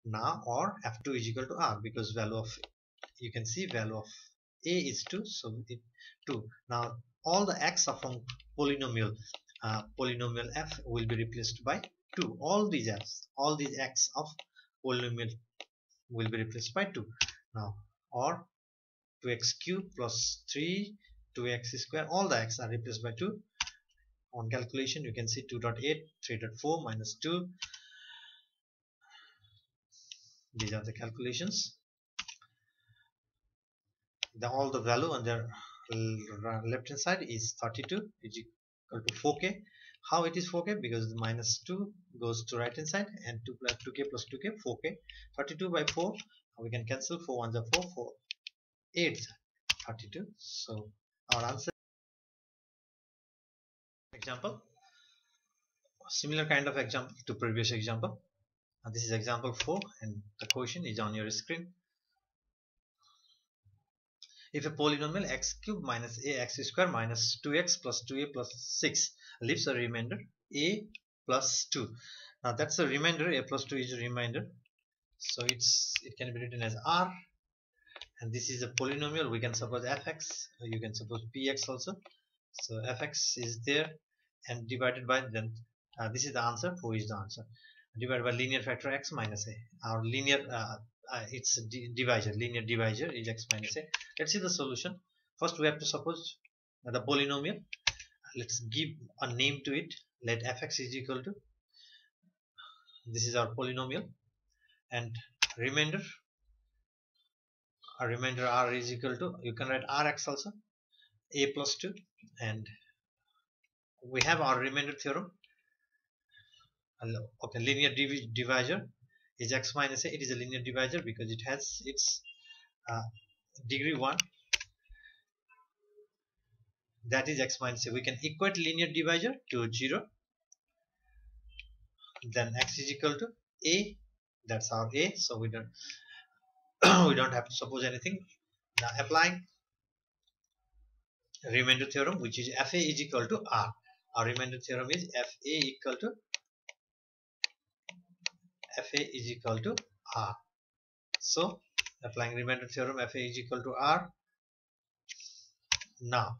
Now or f2 is equal to r because value of you can see value of a is 2 so it 2 now all the x of from polynomial. Uh, polynomial f will be replaced by 2 all these x all these x of polynomial will be replaced by 2 now or 2x cube plus 3 2x square all the x are replaced by 2 on calculation you can see 2.8 3.4 minus 2 these are the calculations. The all the value on the left hand side is 32 is equal to 4k how it is 4k because the minus 2 goes to right hand side and 2 plus 2k plus 2k 4k 32 by 4 we can cancel. 4 1 are 4 4 8 32 so our answer example similar kind of example to previous example. And this is example 4 and the question is on your screen if a polynomial x cube minus a x square minus 2x plus 2a plus 6 leaves a remainder a plus 2 now that's a remainder a plus 2 is a remainder. So it's it can be written as r. And this is a polynomial. We can suppose fx you can suppose px also. So fx is there and divided by then uh, this is the answer. 4 is the answer divided by linear factor x minus a. Our linear uh, uh, it's divisor linear divisor is x minus a. Let's see the solution. First we have to suppose the polynomial. Let's give a name to it. Let fx is equal to this is our polynomial. And remainder a remainder r is equal to you can write rx also a plus 2 and we have our remainder theorem okay linear div divisor. Is x minus a it is a linear divisor because it has its uh, degree 1 that is x minus a. We can equate linear divisor to 0 then x is equal to a. That's our a. So we don't [coughs] we don't have to suppose anything. Now applying remainder theorem which is fa is equal to r. Our remainder theorem is fa equal to fa is equal to r. So applying remainder theorem fa is equal to r. Now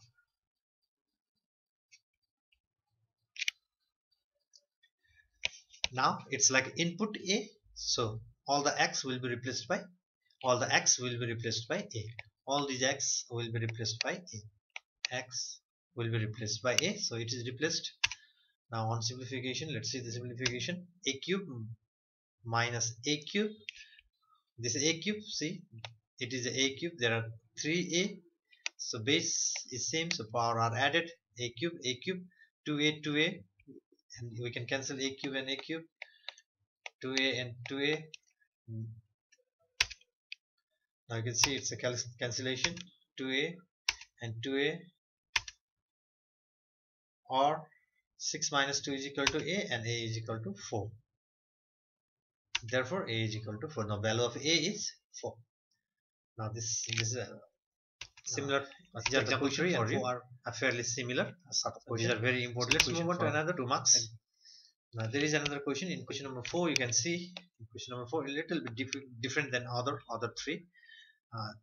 now it's like input a. So all the x will be replaced by all the x will be replaced by a. All these x will be replaced by a. X will be replaced by a. So it is replaced. Now on simplification let's see the simplification. A cube minus a cube. This is a cube see? It is a cube. There are 3a so base is same so power are added. A cube a cube. 2a 2a and we can cancel a cube and a cube. 2a and 2a now you can see it's a cancellation. 2a and 2a or 6 minus 2 is equal to a and a is equal to 4 therefore a is equal to 4 now value of a is 4 now this this is a similar uh, these are the question for you. are fairly similar. Sort of these are very important. Let's move on to another two marks. Now there is another question. In question number 4 you can see question number 4 a little bit diff different than other other three. Uh,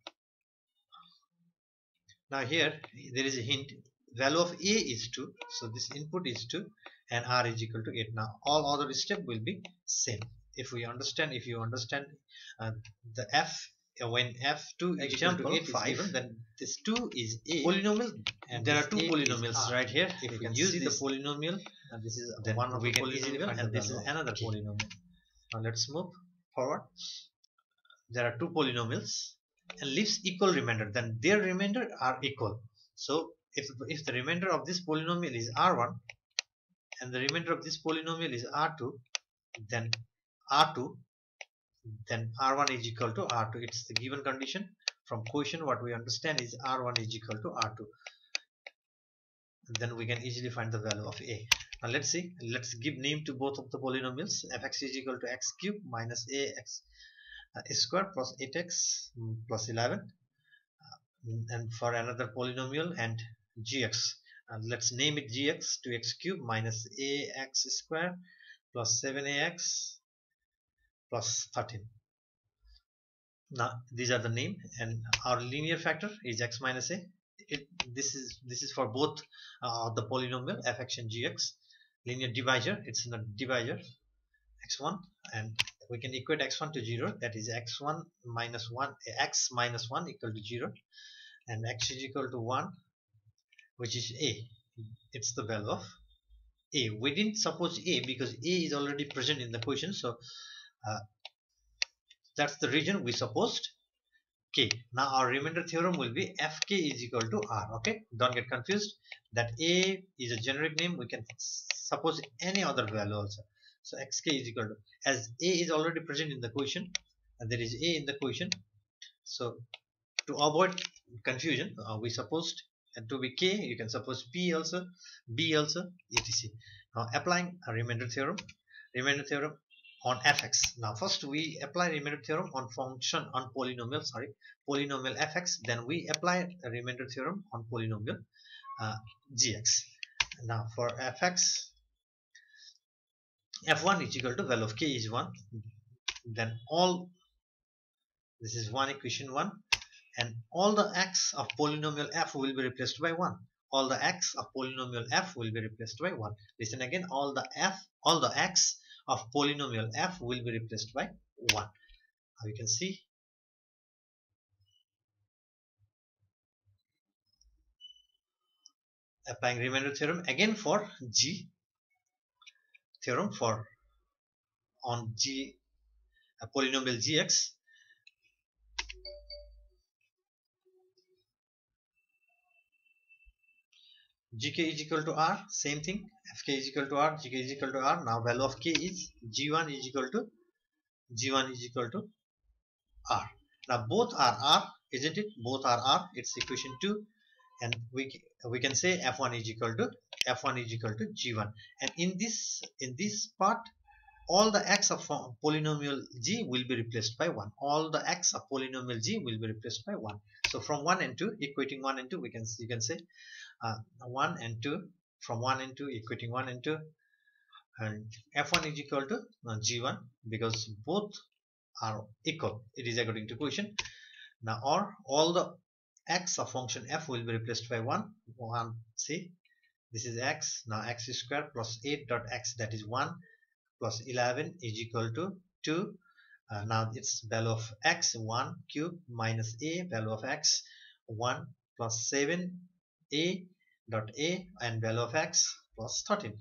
now here there is a hint. Value of a is 2 so this input is 2 and r is equal to 8 now all other step will be same if we understand if you understand uh, the f uh, when f2 is equal to 8 5 given, then this 2 is a polynomial. and there are two polynomials right here. If we use the polynomial and this is then one of we can find and this is another polynomial. Now let's move forward. There are two polynomials and leaves equal remainder. Then their remainder are equal. So if, if the remainder of this polynomial is r1 and the remainder of this polynomial is r2 then r2 then r1 is equal to r2 it's the given condition. From quotient what we understand is r1 is equal to r2 then we can easily find the value of a. Now let's see. Let's give name to both of the polynomials. Fx is equal to x cube minus ax uh, square plus 8x mm, plus 11 uh, and for another polynomial and gx. Uh, let's name it gx to x cube minus ax square plus 7ax plus 13 now these are the name and our linear factor is x minus a. It, this is this is for both uh, the polynomial fx and gx linear divisor it's in a divisor x1 and we can equate x1 to 0 that is x1 minus 1 x minus 1 equal to 0 and x is equal to 1 which is a. It's the value of a. We didn't suppose a because a is already present in the question so uh, that's the region we supposed. K. Now our remainder theorem will be fk is equal to r okay? Don't get confused. That a is a generic name. We can suppose any other value also. So xk is equal to as a is already present in the question and there is a in the question so to avoid confusion uh, we supposed and to be k. You can suppose p also b also etc. Now applying a remainder theorem. Remainder theorem on fx now first we apply remainder theorem on function on polynomial sorry polynomial fx then we apply remainder theorem on polynomial uh, gx. Now for fx f1 is equal to value of k is 1 then all this is one equation 1 and all the x of polynomial f will be replaced by 1 all the x of polynomial f will be replaced by 1 listen again all the f all the x of polynomial f will be replaced by 1 now you can see. Applying remainder theorem again for g. Theorem for on G a polynomial Gx gk is equal to r same thing. Fk is equal to r gk is equal to r. Now value of k is g1 is equal to g1 is equal to r. Now both are r isn't it? Both are r it's equation 2 and we we can say f1 is equal to f1 is equal to g1 and in this in this part all the x of polynomial g will be replaced by 1 all the x of polynomial g will be replaced by 1 so from 1 and 2 equating 1 and 2 we can you can say uh, 1 and 2 from 1 and 2 equating 1 and 2 and f1 is equal to uh, g1 because both are equal. It is according to equation. Now or all the x of function f will be replaced by 1 1 see this is x. Now x square plus 8 dot x that is 1 plus 11 is equal to 2 uh, now it's value of x 1 cube minus a value of x 1 plus 7 a dot a and value of x plus 13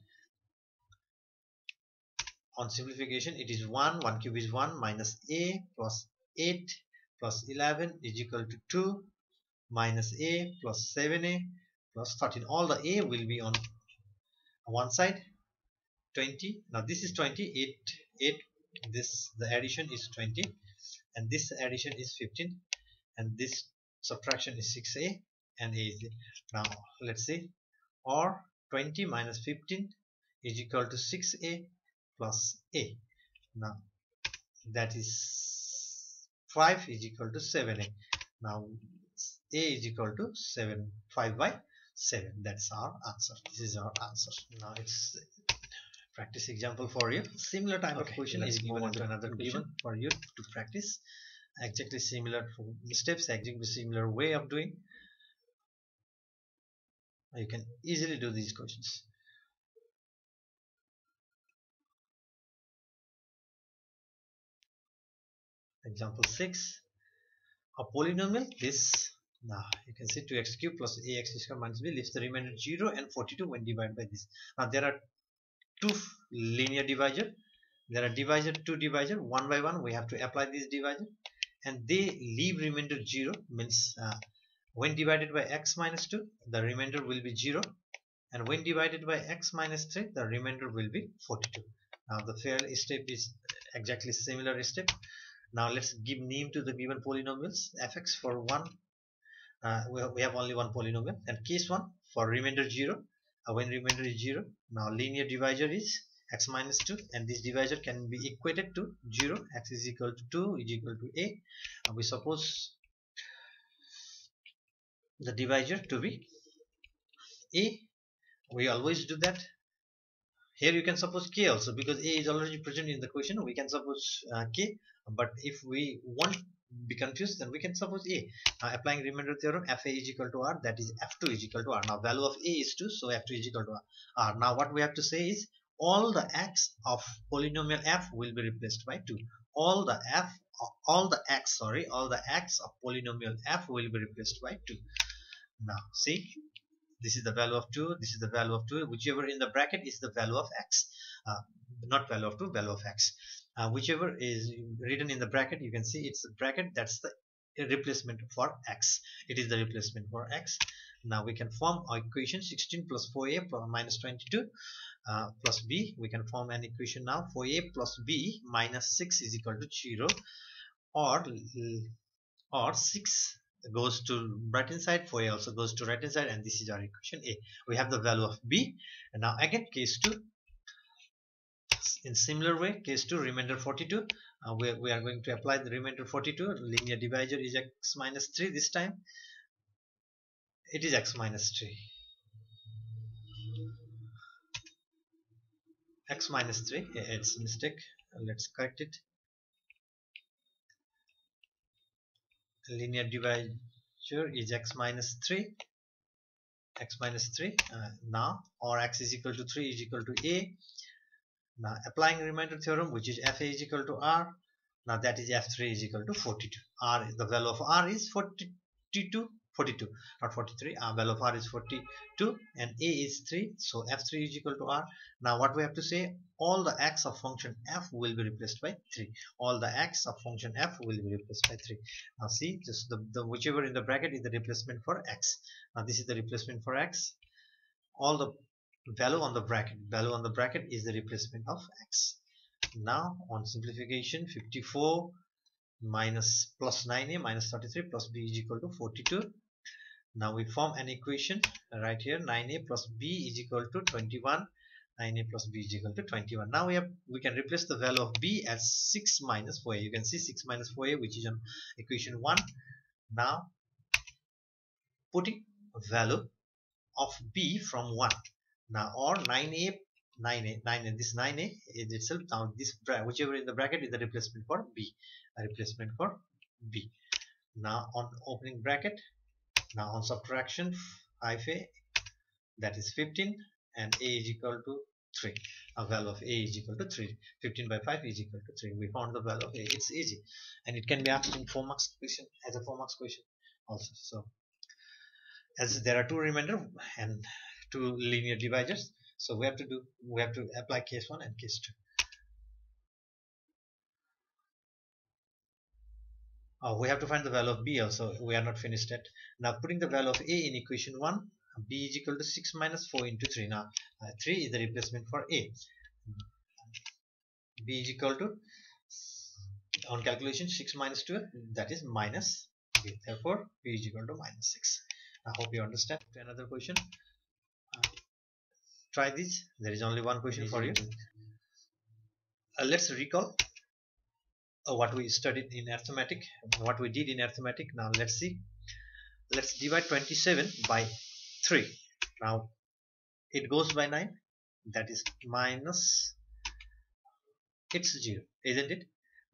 on simplification it is 1 1 cube is 1 minus a plus 8 plus 11 is equal to 2 minus a plus 7a plus 13 all the a will be on one side 20 now this is 20 8 8 this the addition is 20 and this addition is 15 and this subtraction is 6a and a now let's see or 20 minus 15 is equal to 6a plus a. Now that is 5 is equal to 7a now a is equal to 7 5 by 7 that's our answer. This is our answer. Now it's practice example for you. Similar type okay, of question is given on to another question for you to practice. Exactly similar steps exactly similar way of doing you can easily do these questions example 6 a polynomial this now you can see 2x cube plus ax square minus b leaves the remainder 0 and 42 when divided by this. Now there are two linear divisor. There are divisor, two divisor, one by one we have to apply this divisor and they leave remainder 0 means uh, when divided by x minus 2 the remainder will be 0 and when divided by x minus 3 the remainder will be 42 now the fair step is exactly similar step. Now let's give name to the given polynomials. Fx for 1 uh, we have only one polynomial. And case 1 for remainder 0 uh, when remainder is 0 now linear divisor is x minus 2 and this divisor can be equated to 0 x is equal to 2 is equal to a. And we suppose the divisor to be a. We always do that. Here you can suppose k also because a is already present in the question we can suppose uh, k but if we want be confused then we can suppose a. Uh, applying remainder theorem fa is equal to r that is f2 is equal to r. Now value of a is 2 so f2 is equal to r. Now what we have to say is all the x of polynomial f will be replaced by 2 all the f all the x sorry all the x of polynomial f will be replaced by 2 now see? This is the value of 2 this is the value of 2 whichever in the bracket is the value of x uh, not value of 2 value of x. Uh, whichever is written in the bracket you can see it's a bracket that's the replacement for x. It is the replacement for x. Now we can form our equation 16 plus 4a minus 22 uh, plus b. We can form an equation now 4a plus b minus 6 is equal to 0 or or 6 goes to right hand side 4a also goes to right hand side and this is our equation a. We have the value of b. And now again case 2 in similar way case 2 remainder 42 uh, we, we are going to apply the remainder 42 linear divisor is x minus 3 this time. It is x minus 3 x minus 3 it's mistake. Let's correct it linear divisor is x minus 3 x minus 3 uh, now or x is equal to 3 is equal to a. Now applying remainder theorem which is fa is equal to r now that is f3 is equal to 42 r the value of r is 42 42 not 43 uh, value of r is 42 and a is 3 so f3 is equal to r. Now what we have to say all the x of function f will be replaced by 3 all the x of function f will be replaced by 3 now see just the, the whichever in the bracket is the replacement for x. Now this is the replacement for x. All the value on the bracket value on the bracket is the replacement of x. Now on simplification 54 minus plus 9a minus 33 plus b is equal to 42 now we form an equation right here 9a plus b is equal to 21 9a plus b is equal to 21 now we have we can replace the value of b as 6 minus 4a you can see 6 minus 4a which is on equation 1 now putting value of b from 1 now or 9a 9a 9a this 9a is itself now this whichever in the bracket is the replacement for b replacement for b. Now on opening bracket now on subtraction 5a that is 15 and a is equal to 3 a value of a is equal to 3 15 by 5 is equal to 3 we found the value of a. It's easy. And it can be asked in 4 marks question as a 4 marks question also. So as there are two remainder and two linear divisors so we have to do we have to apply case 1 and case 2 uh, we have to find the value of b also. We are not finished yet. Now putting the value of a in equation 1 b is equal to 6 minus 4 into 3 now uh, 3 is the replacement for a. B is equal to on calculation 6 minus 2 that is minus b. Therefore b is equal to minus 6 i hope you understand. Another question? Uh, try this. There is only one question for you. uh, let's recall what we studied in arithmetic what we did in arithmetic. Now let's see. Let's divide 27 by 3 now it goes by 9 that is minus it's 0 isn't it?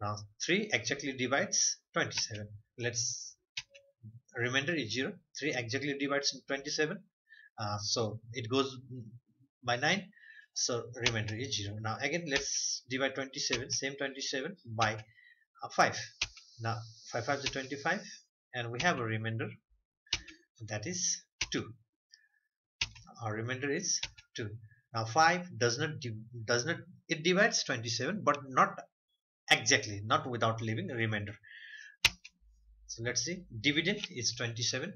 Now 3 exactly divides 27 let's remainder is 0 3 exactly divides 27 uh, so it goes by 9 so remainder is 0 now again let's divide 27 same 27 by uh, 5 now 5 5 is 25 and we have a remainder. That is 2 our remainder is 2 now 5 does not does not it divides 27 but not exactly not without leaving a remainder. So let's see. Dividend is 27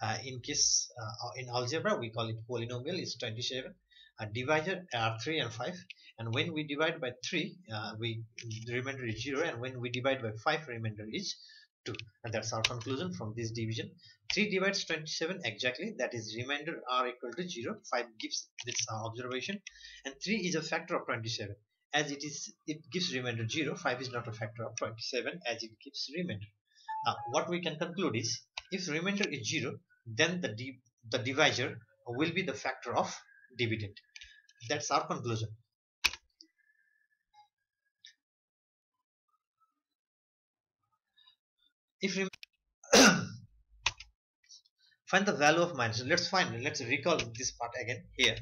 uh, in case uh, in algebra we call it polynomial is 27 a divisor are 3 and 5 and when we divide by 3 uh, we the remainder is 0 and when we divide by 5 remainder is 2 and that's our conclusion from this division. 3 divides 27 exactly. That is remainder are equal to 0 5 gives this observation. And 3 is a factor of 27 as it is it gives remainder 0 5 is not a factor of 27 as it gives remainder. Now what we can conclude is if remainder is 0 then the the divisor will be the factor of dividend. That's our conclusion if we [coughs] find the value of minus let's find let's recall this part again here.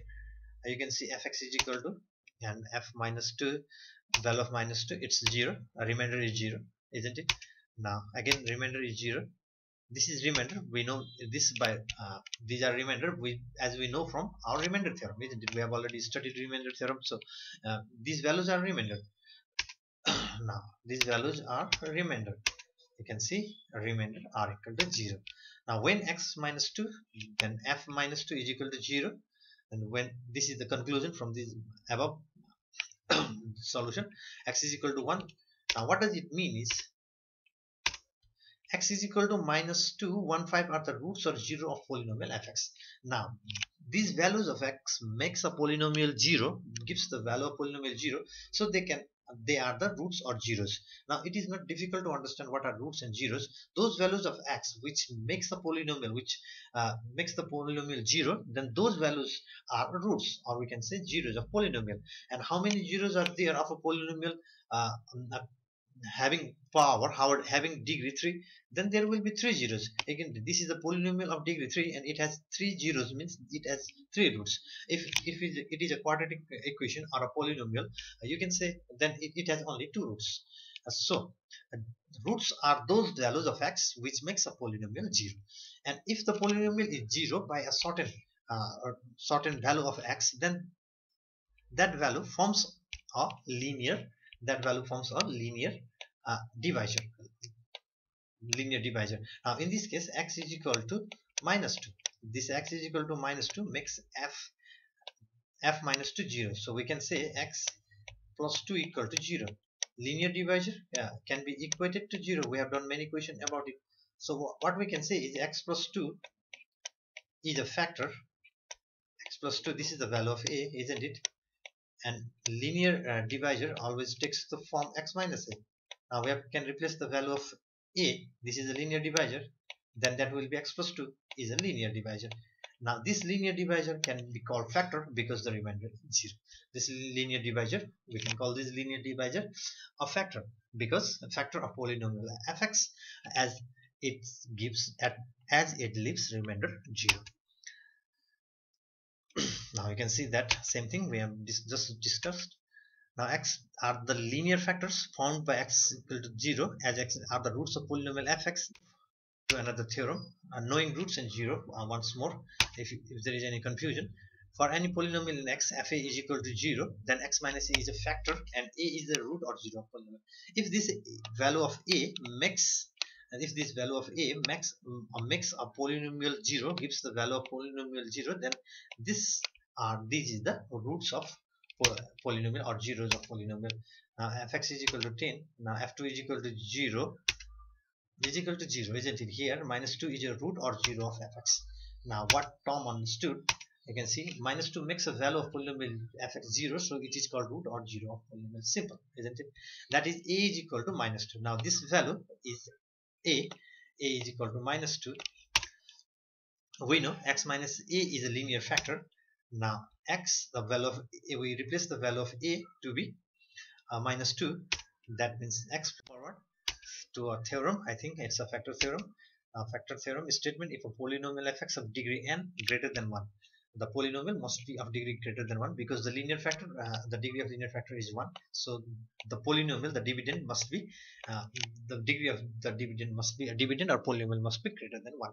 You can see fx is equal to and f minus 2 value of minus 2 it's 0 a remainder is 0 isn't it? Now again remainder is 0 this is remainder we know this by uh, these are remainder we as we know from our remainder theorem isn't it? We have already studied remainder theorem so uh, these values are remainder. [coughs] Now these values are remainder you can see remainder r equal to 0 now when x minus 2 then f minus 2 is equal to 0 and when this is the conclusion from this above [coughs] solution. X is equal to 1 now what does it mean is x is equal to minus 2 1 5 are the roots or 0 of polynomial fx now these values of x makes a polynomial 0 gives the value of polynomial 0 so they can they are the roots or zeros. Now it is not difficult to understand what are roots and zeros. Those values of x which makes the polynomial which uh, makes the polynomial zero then those values are roots or we can say zeros of polynomial. And how many zeros are there of a polynomial? Uh, having power having degree 3 then there will be three zeros. Again this is a polynomial of degree 3 and it has three zeros means it has three roots. If if it is a quadratic equation or a polynomial uh, you can say then it, it has only two roots. Uh, so uh, roots are those values of x which makes a polynomial 0 and if the polynomial is 0 by a certain uh, certain value of x then that value forms a linear that value forms a linear uh, divisor linear divisor. Now in this case x is equal to minus 2 this x is equal to minus 2 makes f f minus 2 0 so we can say x plus 2 equal to 0 linear divisor yeah, can be equated to 0 we have done many questions about it. So what we can say is x plus 2 is a factor. X plus 2 this is the value of a isn't it? And linear uh, divisor always takes the form x minus a now we have, can replace the value of a. This is a linear divisor. Then that will be x plus 2 is a linear divisor. Now this linear divisor can be called factor because the remainder is 0 this linear divisor we can call this linear divisor a factor because a factor of polynomial fx as it gives at as it leaves remainder 0 [clears throat] now you can see that same thing we have just discussed now x are the linear factors formed by x equal to 0 as x are the roots of polynomial fx to another theorem uh, knowing roots and 0 uh, once more if, if there is any confusion. For any polynomial in x fa is equal to 0 then x minus a is a factor and a is the root or 0 of polynomial. If this value of a makes and if this value of a makes a mix of polynomial 0 gives the value of polynomial 0 then this are these is the roots of polynomial or zeros of polynomial. Now fx is equal to 10 now f2 is equal to 0 is equal to 0 isn't it? Here minus 2 is a root or 0 of fx now what Tom understood you can see minus 2 makes a value of polynomial fx 0 so it is called root or 0 of polynomial simple isn't it? That is a is equal to minus 2 now this value is a a is equal to minus 2 we know x minus a is a linear factor. Now x, the value of a, we replace the value of a to be uh, minus 2. That means x forward to a theorem. I think it's a factor theorem. A factor theorem statement if a polynomial fx of degree n greater than 1 the polynomial must be of degree greater than 1 because the linear factor uh, the degree of linear factor is 1 so the polynomial the dividend must be uh, the degree of the dividend must be a dividend or polynomial must be greater than 1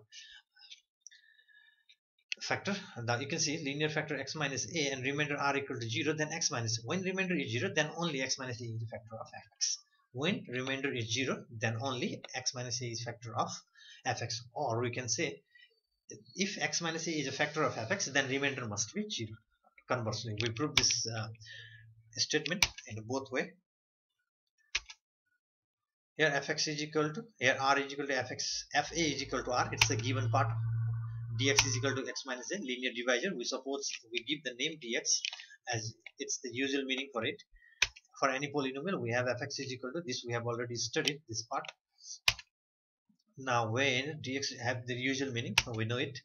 factor. Now you can see linear factor x minus a and remainder r equal to 0 then x minus when remainder is 0 then only x minus a is a factor of fx. When remainder is 0 then only x minus a is factor of fx. Or we can say if x minus a is a factor of fx then remainder must be 0 conversely we prove this uh, statement in both way. Here fx is equal to here r is equal to fx fa is equal to r. It's the given part dx is equal to x minus a linear divisor we suppose we give the name dx as it's the usual meaning for it. For any polynomial we have fx is equal to this we have already studied this part. Now when dx have the usual meaning we know it.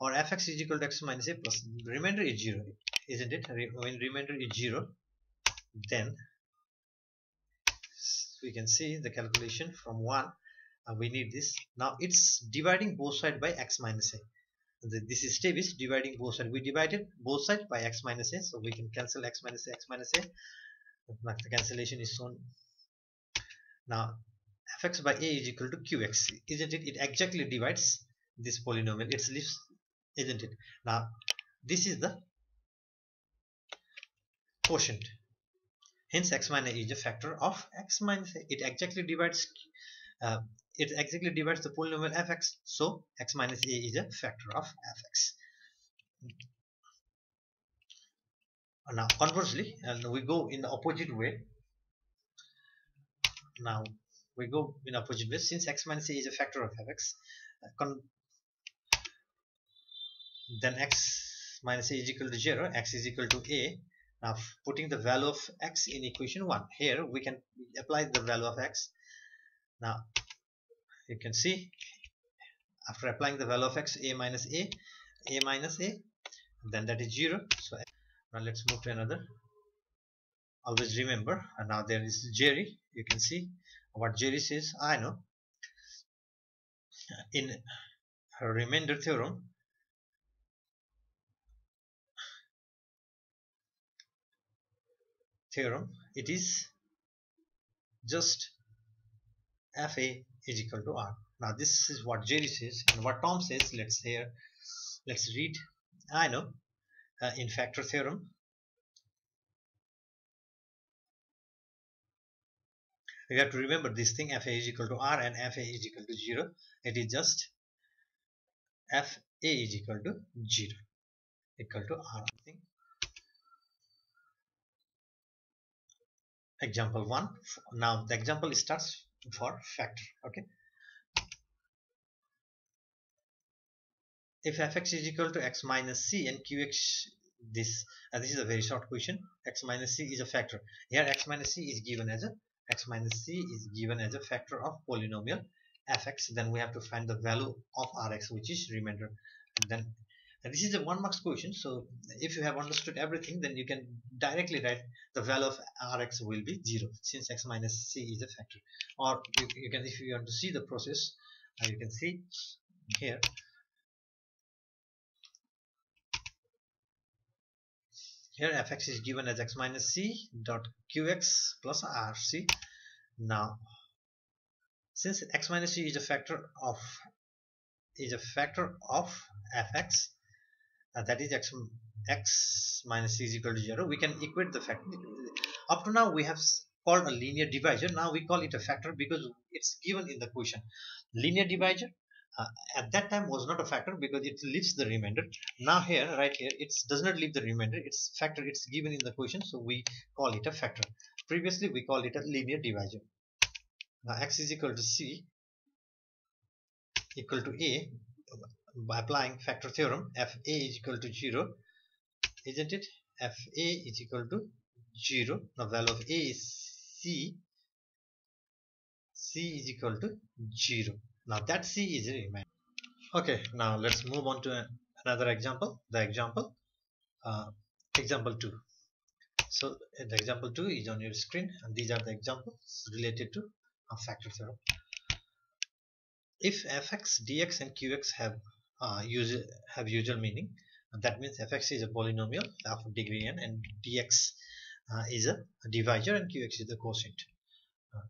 Or fx is equal to x minus a plus remainder is 0 isn't it? When remainder is 0 then we can see the calculation from 1 and we need this. Now it's dividing both sides by x minus a this is step is dividing both sides. We divided both sides by x minus a so we can cancel x minus a x minus a. The cancellation is shown. Now fx by a is equal to qx. Isn't it? It exactly divides this polynomial. It's leaves isn't it? Now this is the quotient. Hence x minus a is a factor of x minus a. It exactly divides uh, it exactly divides the polynomial fx so x minus a is a factor of fx now conversely and we go in the opposite way. Now we go in opposite way. Since x minus a is a factor of fx uh, then x minus a is equal to 0 x is equal to a. Now putting the value of x in equation 1 here we can apply the value of x. Now you can see after applying the value of x a minus a a minus a then that is 0 so now let's move to another. Always remember and now there is Jerry. You can see what Jerry says. I know. In her remainder theorem theorem it is just fa is equal to r. Now this is what Jerry says and what Tom says. Let's here let's read. I know uh, in factor theorem. We have to remember this thing fa is equal to r and fa is equal to 0 it is just fa is equal to 0 equal to r I think. Example 1 now the example starts for factor okay? If fx is equal to x minus c and qx this uh, this is a very short question. x minus c is a factor. Here x minus c is given as a x minus c is given as a factor of polynomial fx then we have to find the value of rx which is remainder. And then and this is a one marks question. So if you have understood everything then you can directly write the value of rx will be 0 since x minus c is a factor. Or you, you can if you want to see the process uh, you can see here. Here fx is given as x minus c dot qx plus rc now since x minus c is a factor of is a factor of fx uh, that is x x minus c is equal to 0 we can equate the factor. Up to now we have called a linear divisor. Now we call it a factor because it's given in the question linear divisor uh, at that time was not a factor because it leaves the remainder. Now here right here it does not leave the remainder. It's factor it's given in the question so we call it a factor. Previously we called it a linear divisor. Now x is equal to c equal to a by applying factor theorem fa is equal to 0 isn't it? Fa is equal to 0 now value of a is c. C is equal to 0 now that c is a remainder okay now let's move on to another example. The example uh, example 2 so the example 2 is on your screen and these are the examples related to a factor theorem. If fx dx and qx have uh, have usual meaning. That means fx is a polynomial of degree n and dx uh, is a divisor and qx is the quotient. Uh,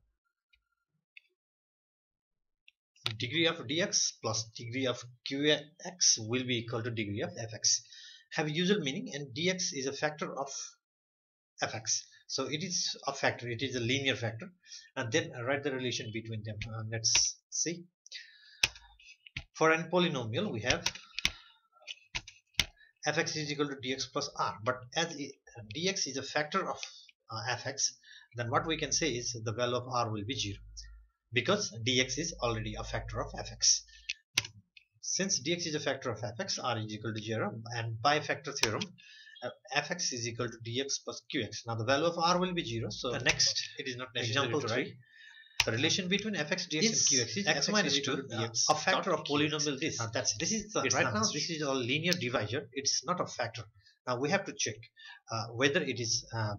degree of dx plus degree of qx will be equal to degree of fx. Have usual meaning and dx is a factor of fx. So it is a factor, it is a linear factor and then write the relation between them. Uh, let's see for an polynomial we have fx is equal to dx plus r. But as dx is a factor of uh, fx then what we can say is the value of r will be 0 because dx is already a factor of fx. Since dx is a factor of fx r is equal to 0 and by factor theorem uh, fx is equal to dx plus qx. Now the value of r will be 0 so the next it is not necessary example to write the relation between fx dx is and qx is x minus 2 dx a factor of polynomial this now that's this is the, right now this is a linear divisor it's not a factor now we have to check uh, whether it is uh,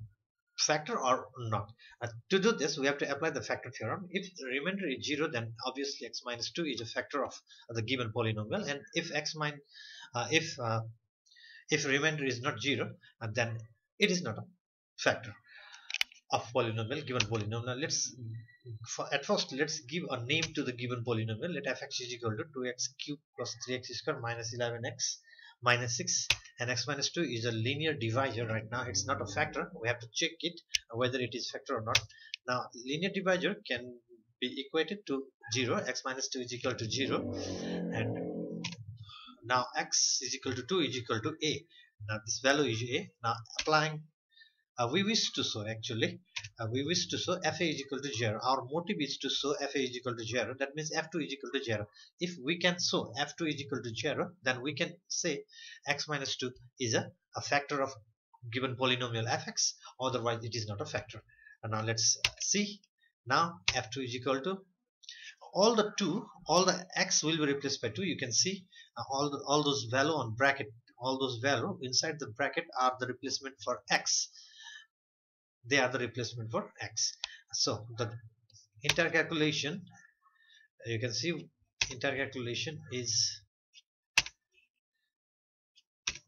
factor or not. Uh, to do this, we have to apply the factor theorem. If the remainder is 0, then obviously x minus 2 is a factor of the given polynomial. And if x minus, uh, if uh, if remainder is not 0, uh, then it is not a factor of polynomial given polynomial. Let's for, at first let's give a name to the given polynomial. Let fx is equal to 2x cubed plus 3x squared minus 11x minus 6 and x minus 2 is a linear divisor right now. It's not a factor. We have to check it whether it is factor or not. Now linear divisor can be equated to 0 x minus 2 is equal to 0 and now x is equal to 2 is equal to a. Now this value is a. Now applying uh, we wish to show actually. Uh, we wish to show fa is equal to 0 our motive is to show fa is equal to 0 that means f2 is equal to 0 if we can show f2 is equal to 0 then we can say x minus 2 is a, a factor of given polynomial fx otherwise it is not a factor. And now let's see. Now f2 is equal to all the 2 all the x will be replaced by 2 you can see uh, all the, all those value on bracket all those value inside the bracket are the replacement for x they are the replacement for x. So the intercalculation you can see intercalculation is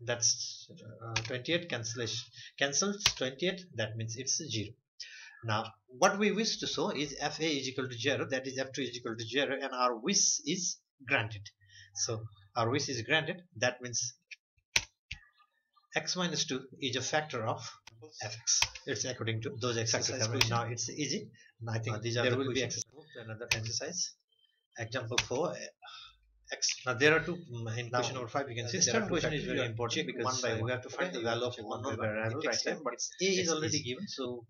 that's uh, 28 cancellation cancels 28 that means it's 0 now what we wish to show is fa is equal to 0 that is f2 is equal to 0 and our wish is granted. So our wish is granted that means x minus 2 is a factor of fx it's according to those exercises now it's easy. I think uh, these are there the will be exercise another exercise. Example 4 uh, x. Now there are two in now, question number 5 you can uh, see third question is very important because one by uh, we have to find the value of one variable right? time but a is already given so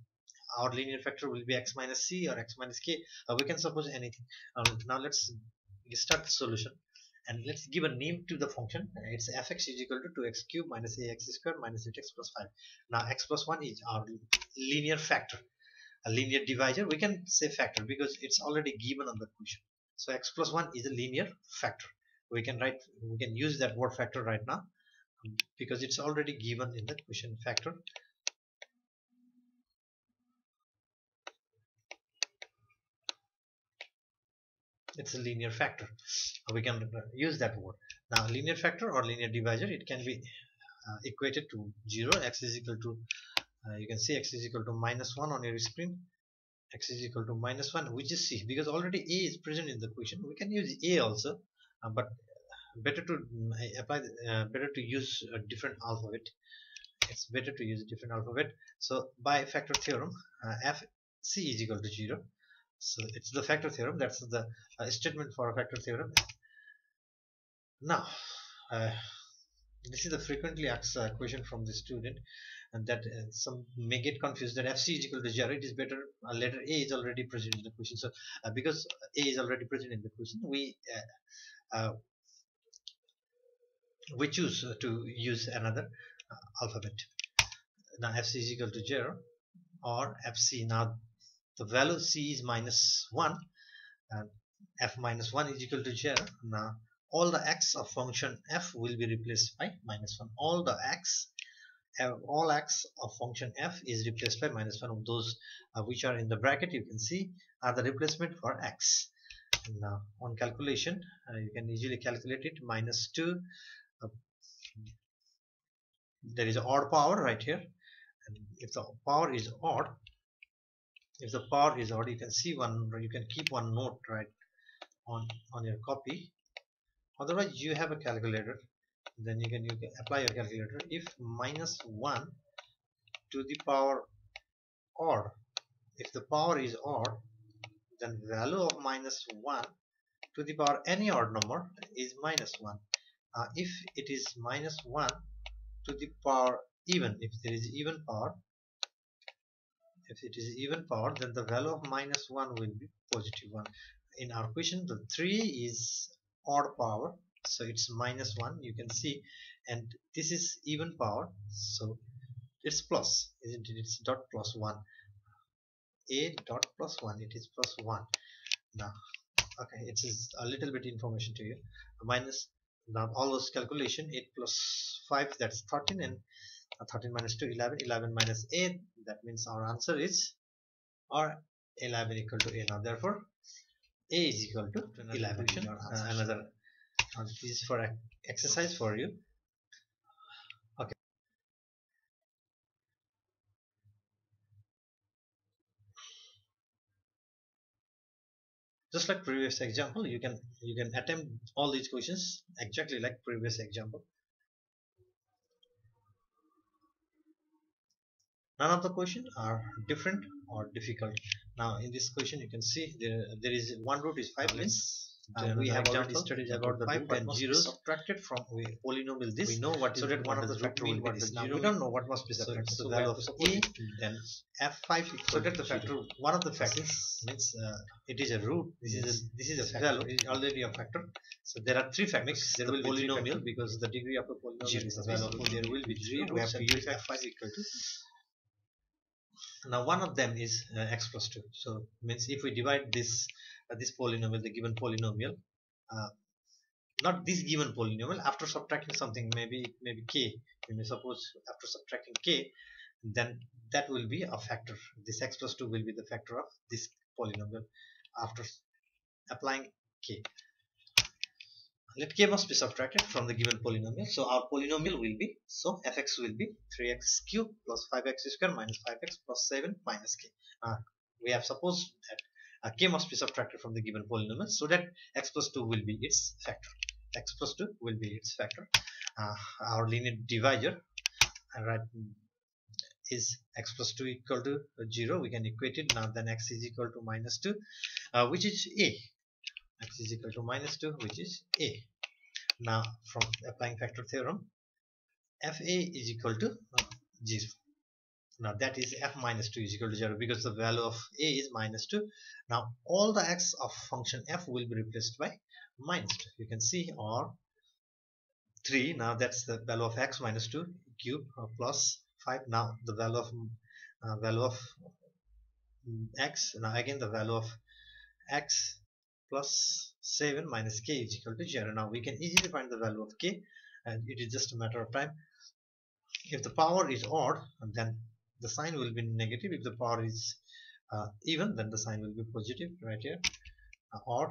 our linear factor will be x minus c or x minus k. Uh, we can suppose anything. Um, now let's start the solution and let's give a name to the function. It's fx is equal to 2x cube minus ax squared minus 8x plus 5 now x plus 1 is our linear factor a linear divisor. We can say factor because it's already given on the question so x plus 1 is a linear factor. We can write we can use that word factor right now because it's already given in the question factor it's a linear factor. We can use that word. Now linear factor or linear divisor it can be uh, equated to 0 x is equal to uh, you can see x is equal to minus 1 on your screen x is equal to minus 1 which is c because already a is present in the equation. We can use a also uh, but better to mm, apply uh, better to use a different alphabet. It's better to use a different alphabet. So by factor theorem uh, f c is equal to 0 so it's the factor theorem that's the uh, statement for a factor theorem. Now uh, this is a frequently asked uh, question from the student and that uh, some may get confused that fc is equal to 0 it is better uh, letter a is already present in the question. So uh, because a is already present in the question we we choose to use another alphabet. Now fc is equal to 0 or fc now the value c is minus 1 and f minus 1 is equal to 0 now all the x of function f will be replaced by minus 1 all the x all x of function f is replaced by minus 1 of those uh, which are in the bracket you can see are the replacement for x. Now on calculation uh, you can easily calculate it. Minus 2 uh, there is odd power right here. And if the power is odd if the power is odd you can see one you can keep one note right on on your copy. Otherwise you have a calculator then you can you can apply your calculator. If minus 1 to the power odd if the power is odd then value of minus 1 to the power any odd number is minus 1 uh, if it is minus 1 to the power even if there is even power if it is even power then the value of minus 1 will be positive 1 in our question the 3 is odd power so it's minus 1 you can see. And this is even power so it's plus isn't it? It's dot plus 1 a dot plus 1 it is plus 1 now okay it is a little bit information to you. Minus now all those calculation 8 plus 5 that's 13 and 13 minus 2 11 11 minus 8 that means our answer is or 11 equal to a now therefore a is equal to 11 uh, another uh, this is for exercise for you. Okay. Just like previous example you can you can attempt all these questions exactly like previous example none of the questions are different or difficult. Now in this question you can see there there is one root is 5 means uh, we have already studied about the 5 and zeros. subtracted from we polynomial. This we know what so that one of the factor will be this. now we don't know what must be subtracted. So, so value of a then f5 so that the factor one of the factors means uh, it is a root. This is a, this is a is already a factor. So there are three factors. There will be polynomial because the degree of a polynomial is available. There will be three. We have to use f5 equal to now one of them is uh, x plus 2 so means if we divide this uh, this polynomial the given polynomial uh, not this given polynomial after subtracting something maybe maybe k we may suppose after subtracting k then that will be a factor. This x plus 2 will be the factor of this polynomial after applying k let k must be subtracted from the given polynomial. So our polynomial will be so fx will be 3x cube plus 5x square minus 5x plus 7 minus k. Uh, we have supposed that uh, k must be subtracted from the given polynomial so that x plus 2 will be its factor. x plus 2 will be its factor. Uh, our linear divisor uh, right is x plus 2 equal to 0 we can equate it. Now then x is equal to minus 2 uh, which is a x is equal to minus 2 which is a. Now from applying factor theorem fa is equal to uh, 0 now that is f minus 2 is equal to 0 because the value of a is minus 2 now all the x of function f will be replaced by minus 2 you can see or 3 now that's the value of x minus 2 cube plus 5 now the value of uh, value of mm, x. Now again the value of x plus 7 minus k is equal to 0 now we can easily find the value of k and it is just a matter of time. If the power is odd then the sign will be negative. If the power is uh, even then the sign will be positive right here. Uh, or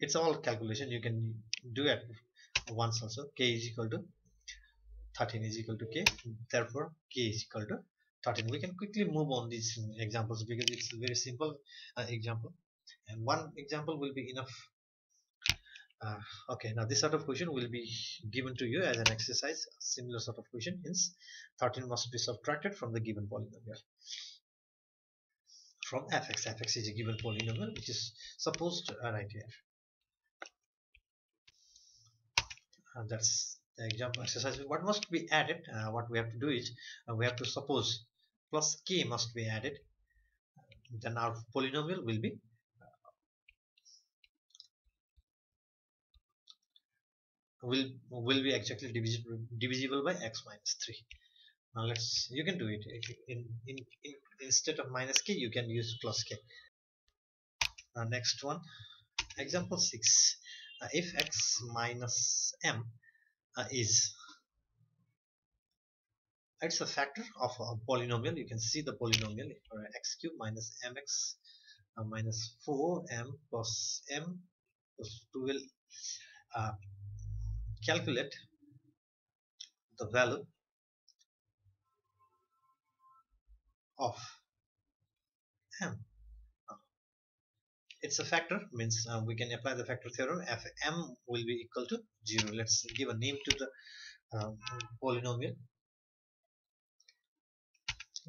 it's all calculation. You can do it once also. K is equal to 13 is equal to k. Therefore k is equal to 13 we can quickly move on these examples because it's a very simple uh, example and one example will be enough. Uh, okay now this sort of question will be given to you as an exercise similar sort of question. Hence 13 must be subtracted from the given polynomial. From fx fx is a given polynomial which is supposed to right here. And that's the example exercise. What must be added uh, what we have to do is uh, we have to suppose plus k must be added. Then our polynomial will be will will be exactly divisible divisible by x minus 3 now let's you can do it. In, in, in instead of minus k you can use plus k. Now next one. Example 6 uh, if x minus m uh, is it's a factor of a polynomial. You can see the polynomial. For x cube minus mx uh, minus 4m plus m plus 12 uh, calculate the value of m. It's a factor means uh, we can apply the factor theorem. F m will be equal to 0 let's give a name to the um, polynomial.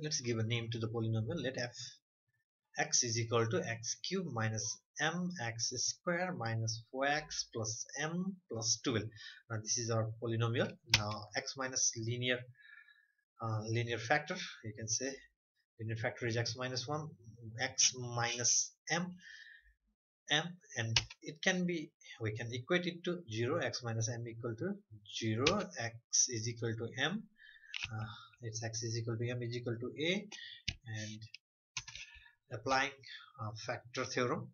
Let's give a name to the polynomial. Let f x is equal to x cube minus mx square minus 4x plus m plus 12 now this is our polynomial. Now x minus linear uh, linear factor you can say. Linear factor is x minus 1 x minus m m and it can be we can equate it to 0 x minus m equal to 0 x is equal to m. Uh, it's x is equal to m is equal to a and applying uh, factor theorem.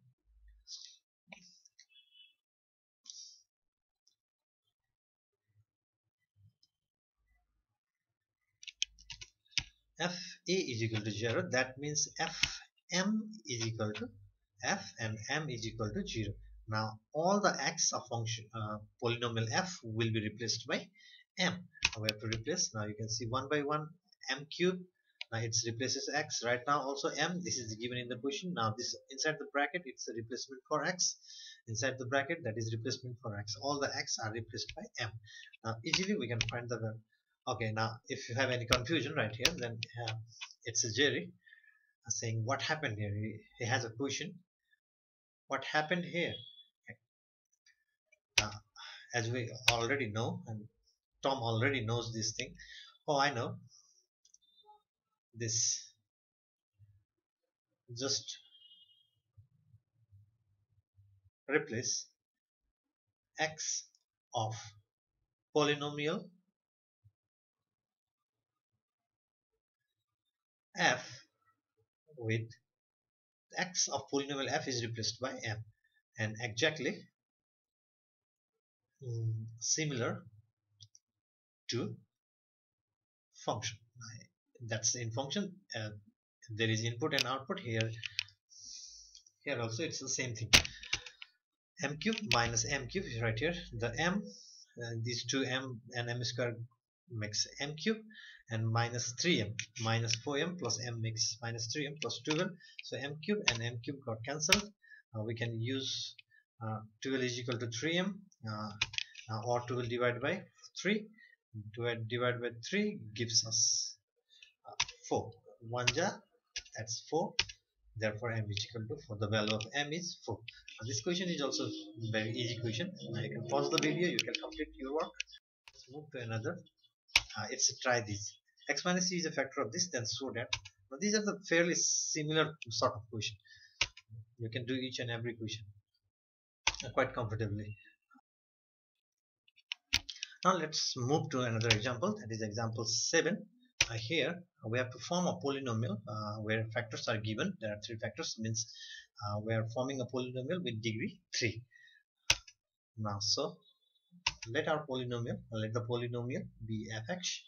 F a is equal to 0 that means f m is equal to f and m is equal to 0 now all the x of function uh, polynomial f will be replaced by m. We have to replace. Now you can see one by one m cube now it replaces x. Right now also m this is given in the question now this inside the bracket it's a replacement for x. Inside the bracket that is replacement for x. All the x are replaced by m. Now easily we can find the okay now if you have any confusion right here then uh, it's a Jerry saying what happened here. He, he has a question what happened here? Okay. now as we already know and Tom already knows this thing. Oh I know this. Just replace x of polynomial f with x of polynomial f is replaced by m. And exactly um, similar to function that's in function. Uh, there is input and output here. Here also it's the same thing. M cube minus m cube is right here. The m uh, these two m and m square makes m cube and minus 3m minus 4m plus m makes minus 3m plus 12 so m cube and m cube got cancelled. Uh, we can use uh, 12 is equal to 3m uh, uh, or 12 divided by 3 divided by 3 gives us 4 1 ja that's 4 therefore m is equal to 4 the value of m is 4 now this question is also very easy question. Now you can pause the video you can complete your work. Let's move to another. Uh, it's try this. X minus c is a factor of this then so that. Now these are the fairly similar sort of question. You can do each and every question uh, quite comfortably. Now let's move to another example. That is example 7 uh, here we have to form a polynomial uh, where factors are given. There are three factors means uh, we are forming a polynomial with degree 3 now so let our polynomial let the polynomial be fx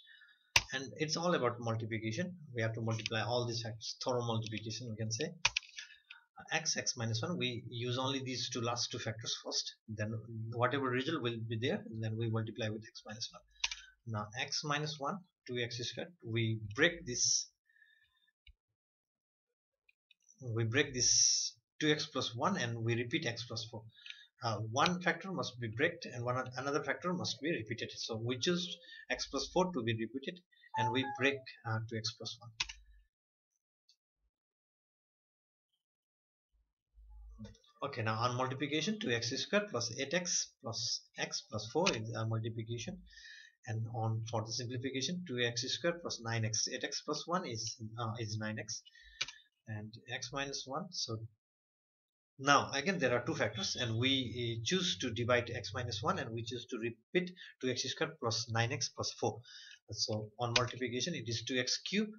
and it's all about multiplication. We have to multiply all these factors thorough multiplication we can say. X x minus 1 we use only these two last two factors first then whatever result will be there then we multiply with x minus 1 now x minus 1 2x squared we break this we break this 2x plus 1 and we repeat x plus 4 uh, one factor must be breaked and one another factor must be repeated. So we choose x plus 4 to be repeated and we break uh, 2x plus 1 okay now on multiplication 2x squared plus 8x plus x plus 4 is a multiplication and on for the simplification 2x squared plus 9x 8x plus 1 is uh, is 9x and x minus 1 so now again there are two factors and we uh, choose to divide x minus 1 and we choose to repeat 2x squared plus 9x plus 4 so on multiplication it is 2x cube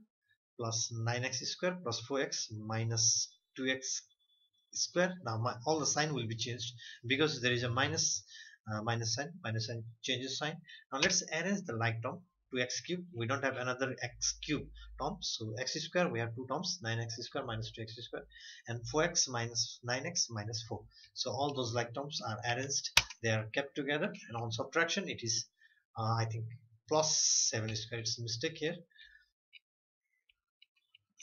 plus 9x squared plus 4x minus 2x square. Now my, all the sign will be changed because there is a minus uh, minus sign minus sign changes sign. Now let's arrange the like term to x cube. We don't have another x cube term. So x square we have two terms 9x square minus 2x square and 4x minus 9x minus 4 so all those like terms are arranged. They are kept together and on subtraction it is uh, I think plus 7 square. It's a mistake here.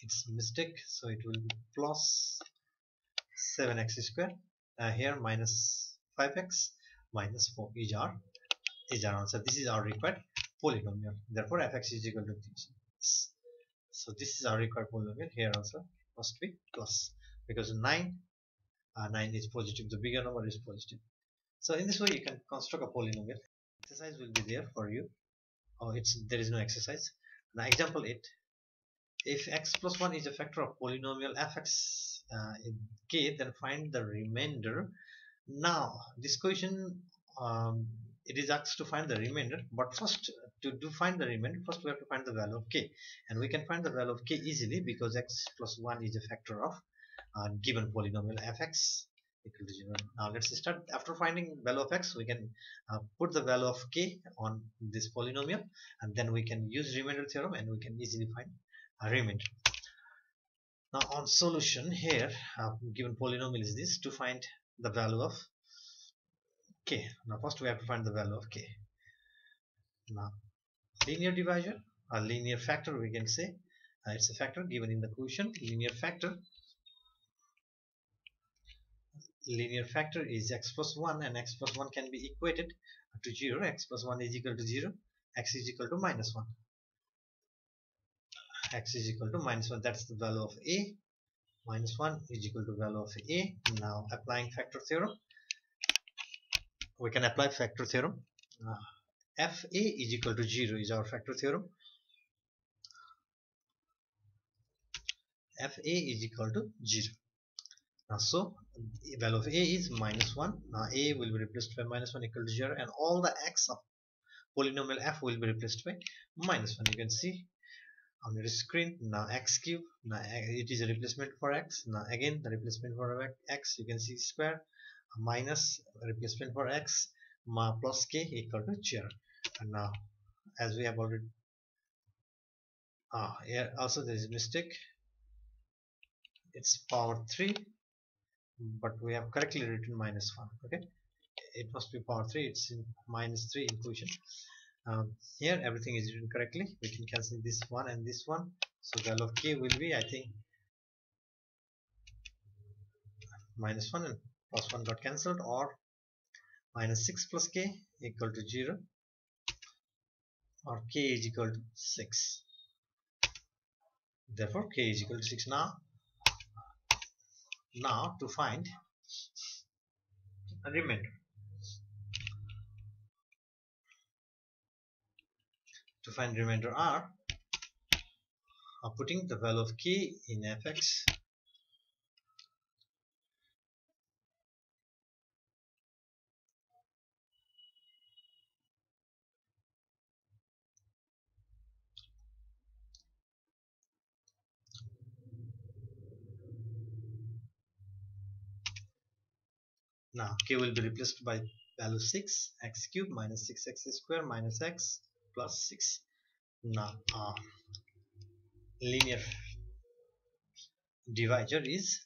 It's a mistake. So it will be plus 7x square uh, here minus 5x minus 4 is our is our answer. This is our required polynomial. Therefore fx is equal to this so this is our required polynomial. Here also must be plus. Because 9 uh, 9 is positive. The bigger number is positive. So in this way you can construct a polynomial. Exercise will be there for you. Oh it's there is no exercise. Now example 8 if x plus 1 is a factor of polynomial fx uh, in k then find the remainder now this question um, it is asked to find the remainder but first to do find the remainder first we have to find the value of k. And we can find the value of k easily because x plus 1 is a factor of uh, given polynomial fx equal to 0 now let's start. After finding value of x we can uh, put the value of k on this polynomial and then we can use remainder theorem and we can easily find a remainder. Now on solution here uh, given polynomial is this to find the value of k. Now first we have to find the value of k. Now linear divisor a linear factor we can say uh, it's a factor given in the quotient linear factor. Linear factor is x plus 1 and x plus 1 can be equated to 0 x plus 1 is equal to 0 x is equal to minus 1 x is equal to minus 1 that's the value of a minus 1 is equal to value of a. Now applying factor theorem we can apply factor theorem uh, fa is equal to 0 is our factor theorem fa is equal to 0 now so value of a is minus 1 now a will be replaced by minus 1 equal to 0 and all the x of polynomial f will be replaced by minus 1 you can see on your screen now x cube now it is a replacement for x. Now again the replacement for x you can see square minus replacement for x plus k equal to 0 and now as we have already ah here also there is a mistake. It's power 3 but we have correctly written minus 1 okay? It must be power 3 it's in minus 3 inclusion um, here everything is written correctly. We can cancel this one and this one. So the value of k will be I think minus 1 and plus 1 got cancelled or minus 6 plus k equal to 0 or k is equal to 6 therefore k is equal to 6 now now to find a remainder to find remainder r of putting the value of k in fx now k will be replaced by value 6 x cube minus 6x square minus x plus 6 now uh, linear divisor is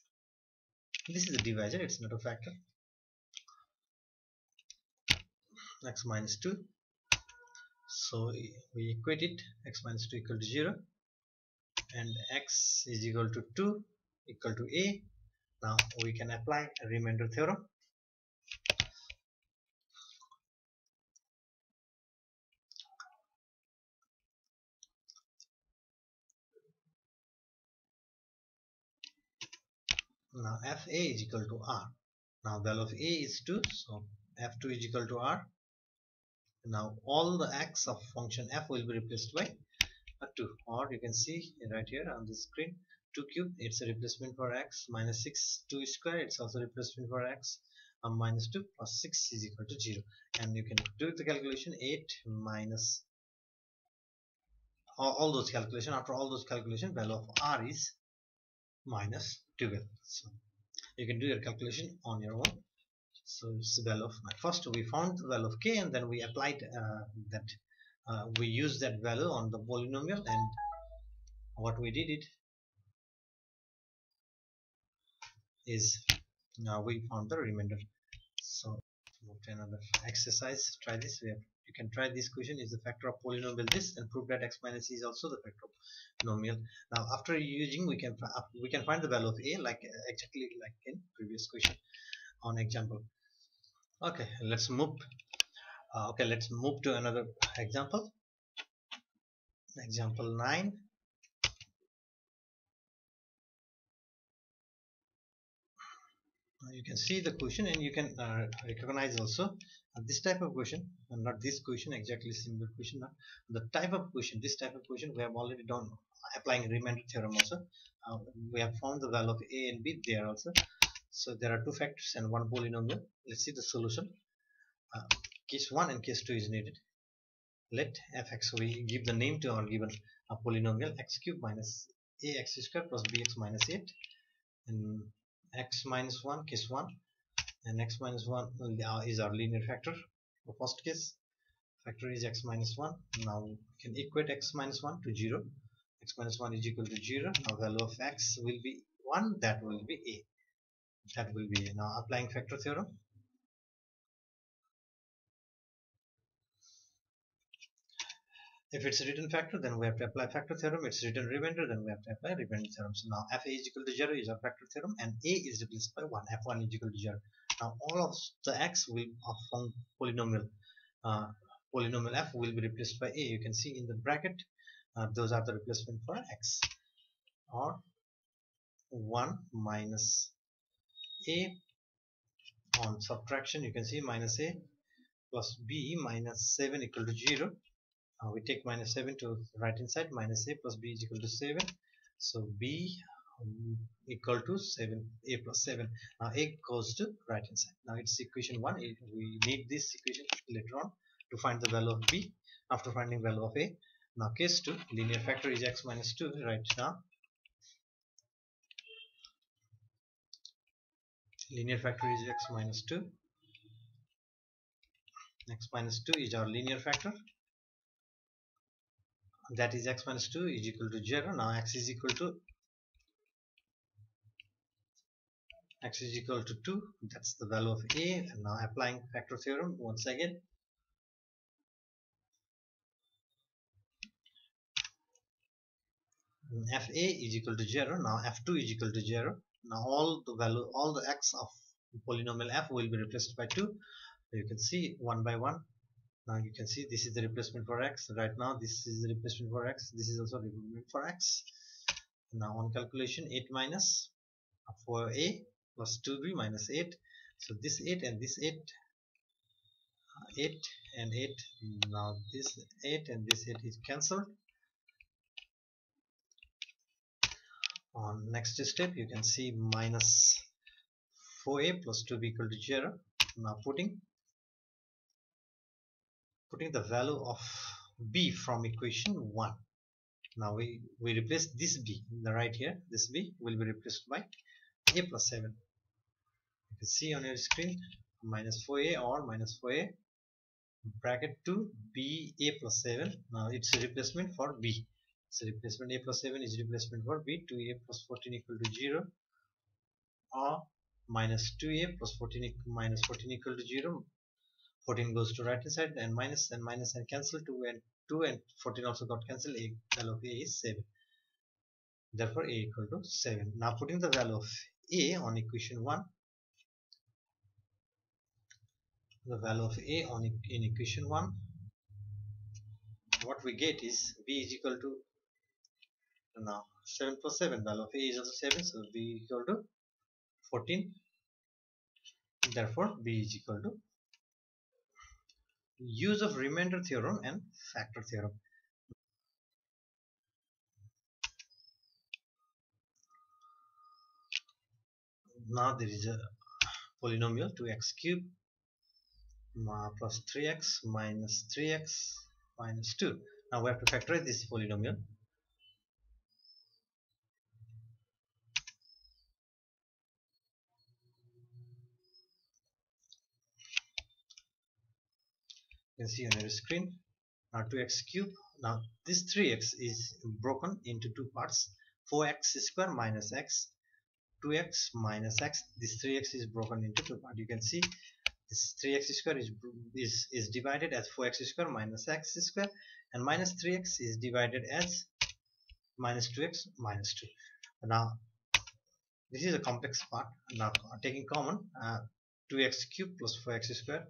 this is a divisor it's not a factor. X minus 2 so we equate it x minus 2 equal to 0 and x is equal to 2 equal to a. Now we can apply a remainder theorem now fa is equal to r. Now value of a is 2 so f2 is equal to r. Now all the x of function f will be replaced by a 2 or you can see right here on the screen 2 cube it's a replacement for x minus 6 2 square it's also replacement for x um, minus 2 plus 6 is equal to 0 and you can do the calculation 8 minus all, all those calculation after all those calculation value of r is minus 12 so you can do your calculation on your own. So it's the value of my first we found the value of k and then we applied uh, that uh, we used that value on the polynomial and what we did it is now we found the remainder. So move to another exercise. Try this. We have you can try this question is the factor of polynomial this and prove that x minus c is also the factor of polynomial. Now after using we can we can find the value of a like exactly like in previous question on example. Okay let's move uh, okay let's move to another example. Example 9 you can see the question and you can uh, recognize also uh, this type of question uh, not this question exactly similar question not the type of question this type of question we have already done applying remainder theorem also. Uh, we have found the value of a and b there also. So there are two factors and one polynomial. Let's see the solution. Uh, case 1 and case 2 is needed. Let fx we give the name to our given a polynomial x cube minus ax square plus bx minus 8 and x minus 1 case 1 and x minus 1 uh, is our linear factor the first case factor is x minus 1 now we can equate x minus 1 to 0 x minus 1 is equal to 0 now value of x will be 1 that will be a that will be a. now applying factor theorem If it's a written factor, then we have to apply factor theorem. It's written remainder, then we have to apply remainder theorem. So now f a is equal to 0 is our factor theorem and a is replaced by 1. f1 is equal to 0. Now all of the x will form polynomial. Uh, polynomial f will be replaced by a. You can see in the bracket, uh, those are the replacement for x. Or 1 minus a on subtraction, you can see minus a plus b minus 7 equal to 0 uh, we take minus 7 to right hand side minus a plus b is equal to 7 so b Um, equal to 7 a plus 7 now a goes to right hand side. Now it's equation 1 we need this equation later on to find the value of b. After finding value of a now case 2 linear factor is x minus 2 right now. Linear factor is x minus 2 x minus 2 is our linear factor. That is x minus 2 is equal to 0 now x is equal to x is equal to 2 that's the value of a and now applying factor theorem once again. Fa is equal to 0 now f2 is equal to 0 now all the value all the x of polynomial f will be replaced by 2 you can see one by one. Now you can see this is the replacement for x. Right now this is the replacement for x. This is also replacement for x. Now on calculation 8 minus 4a plus 2b minus 8 so this 8 and this 8 uh, 8 and 8 now this 8 and this 8 is cancelled. On next step you can see minus 4a plus 2b equal to 0 now putting putting the value of b from equation 1 now we we replace this b the right here this b will be replaced by a plus 7 you can see on your screen minus 4a or minus 4a bracket 2 b a plus 7 now it's a replacement for b. So replacement a plus 7 is replacement for b. 2a plus 14 equal to 0 or minus 2a plus 14 minus 14 equal to 0 14 goes to right hand side and minus and minus and cancel 2 and 2 and 14 also got cancelled. A value of a is 7 therefore a equal to 7 now putting the value of a on equation 1 the value of a on in equation 1 what we get is b is equal to now 7 plus 7 value of a is also 7 so b equal to 14 therefore b is equal to use of remainder theorem and factor theorem now there is a polynomial 2x cube plus 3x minus 3x minus 2 now we have to factorize this polynomial. You can see on your screen now 2x cube. Now this 3x is broken into two parts 4x square minus x 2x minus x this 3x is broken into two parts you can see this 3x square is, is, is divided as 4x square minus x square and minus 3x is divided as minus 2x minus 2 now this is a complex part. Now taking common uh, 2x cube plus 4x square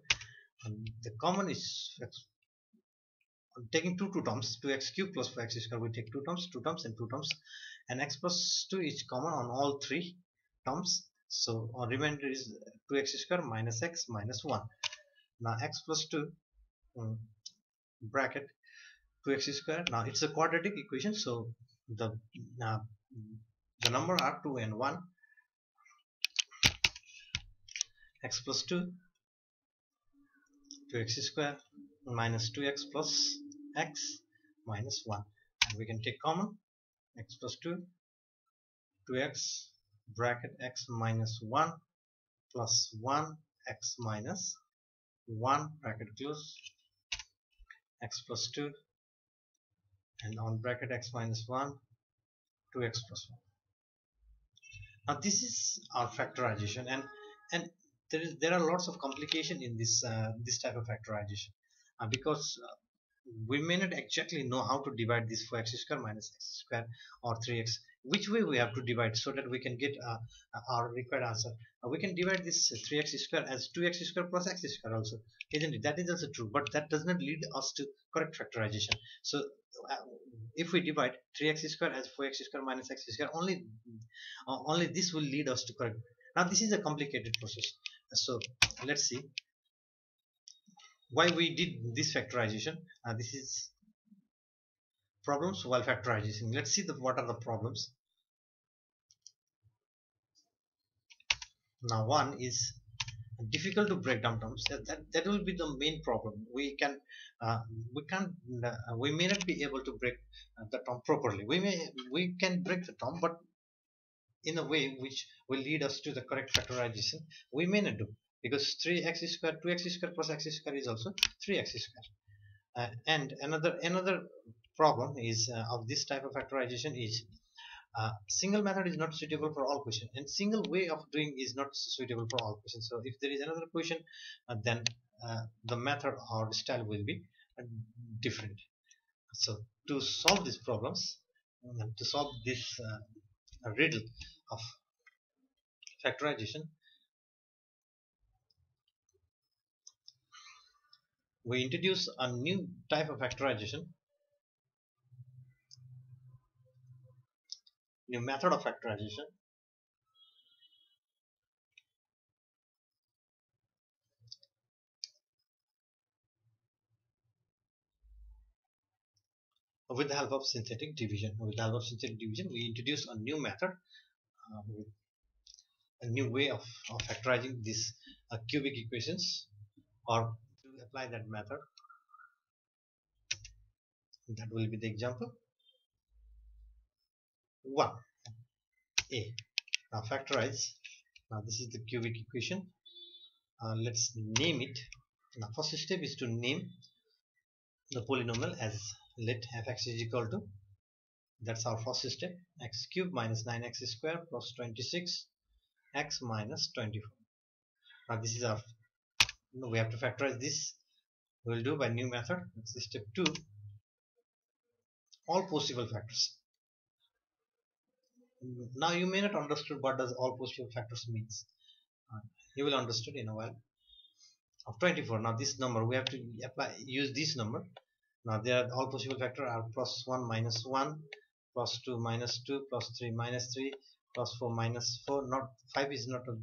and the common is taking two two terms 2x cube plus 4x square we take two terms two terms and two terms and x plus 2 is common on all three terms. So our remainder is 2x square minus x minus 1 now x plus 2 um, bracket 2x square. Now it's a quadratic equation. So the uh, the number are 2 and 1 x plus 2 2x square minus 2x plus x minus 1 and we can take common x plus 2 2x bracket x minus 1 plus 1 x minus 1 bracket close x plus 2 and on bracket x minus 1 2x plus 1 now this is our factorization and and there is there are lots of complication in this uh, this type of factorization. Uh, because uh, we may not exactly know how to divide this 4x square minus x square or 3x which way we have to divide so that we can get uh, our required answer. Uh, we can divide this 3x square as 2x square plus x square also isn't it? That is also true but that does not lead us to correct factorization. So uh, if we divide 3x square as 4x square minus x square only uh, only this will lead us to correct. Now this is a complicated process. So let's see why we did this factorization. Uh, this is problems while factorizing let's see the, what are the problems. Now one is difficult to break down terms. That, that, that will be the main problem. We can uh, we can't uh, we may not be able to break uh, the term properly. We may we can break the term but in a way which will lead us to the correct factorization we may not do. Because 3x square 2x square plus x square is also 3x square. Uh, and another another problem is uh, of this type of factorization is uh, single method is not suitable for all questions and single way of doing is not suitable for all questions. So if there is another question uh, then uh, the method or style will be uh, different. So to solve these problems to solve this uh, riddle of factorization we introduce a new type of factorization new method of factorization. With the help of synthetic division with the help of synthetic division we introduce a new method with a new way of, of factorizing these uh, cubic equations or to apply that method. That will be the example 1 a. Now factorize. Now this is the cubic equation. Uh, let's name it. Now first step is to name the polynomial as let fx is equal to that's our first step x cube minus 9x square plus 26 x minus 24 now this is our we have to factorize this. We'll do by new method. That's step 2 all possible factors now you may not understood what does all possible factors means. Uh, you will understood in a while. Of 24 now this number we have to apply use this number. Now there are all possible factor are plus 1 minus 1 plus 2 minus 2 plus 3 minus 3 plus 4 minus 4 not 5 is not a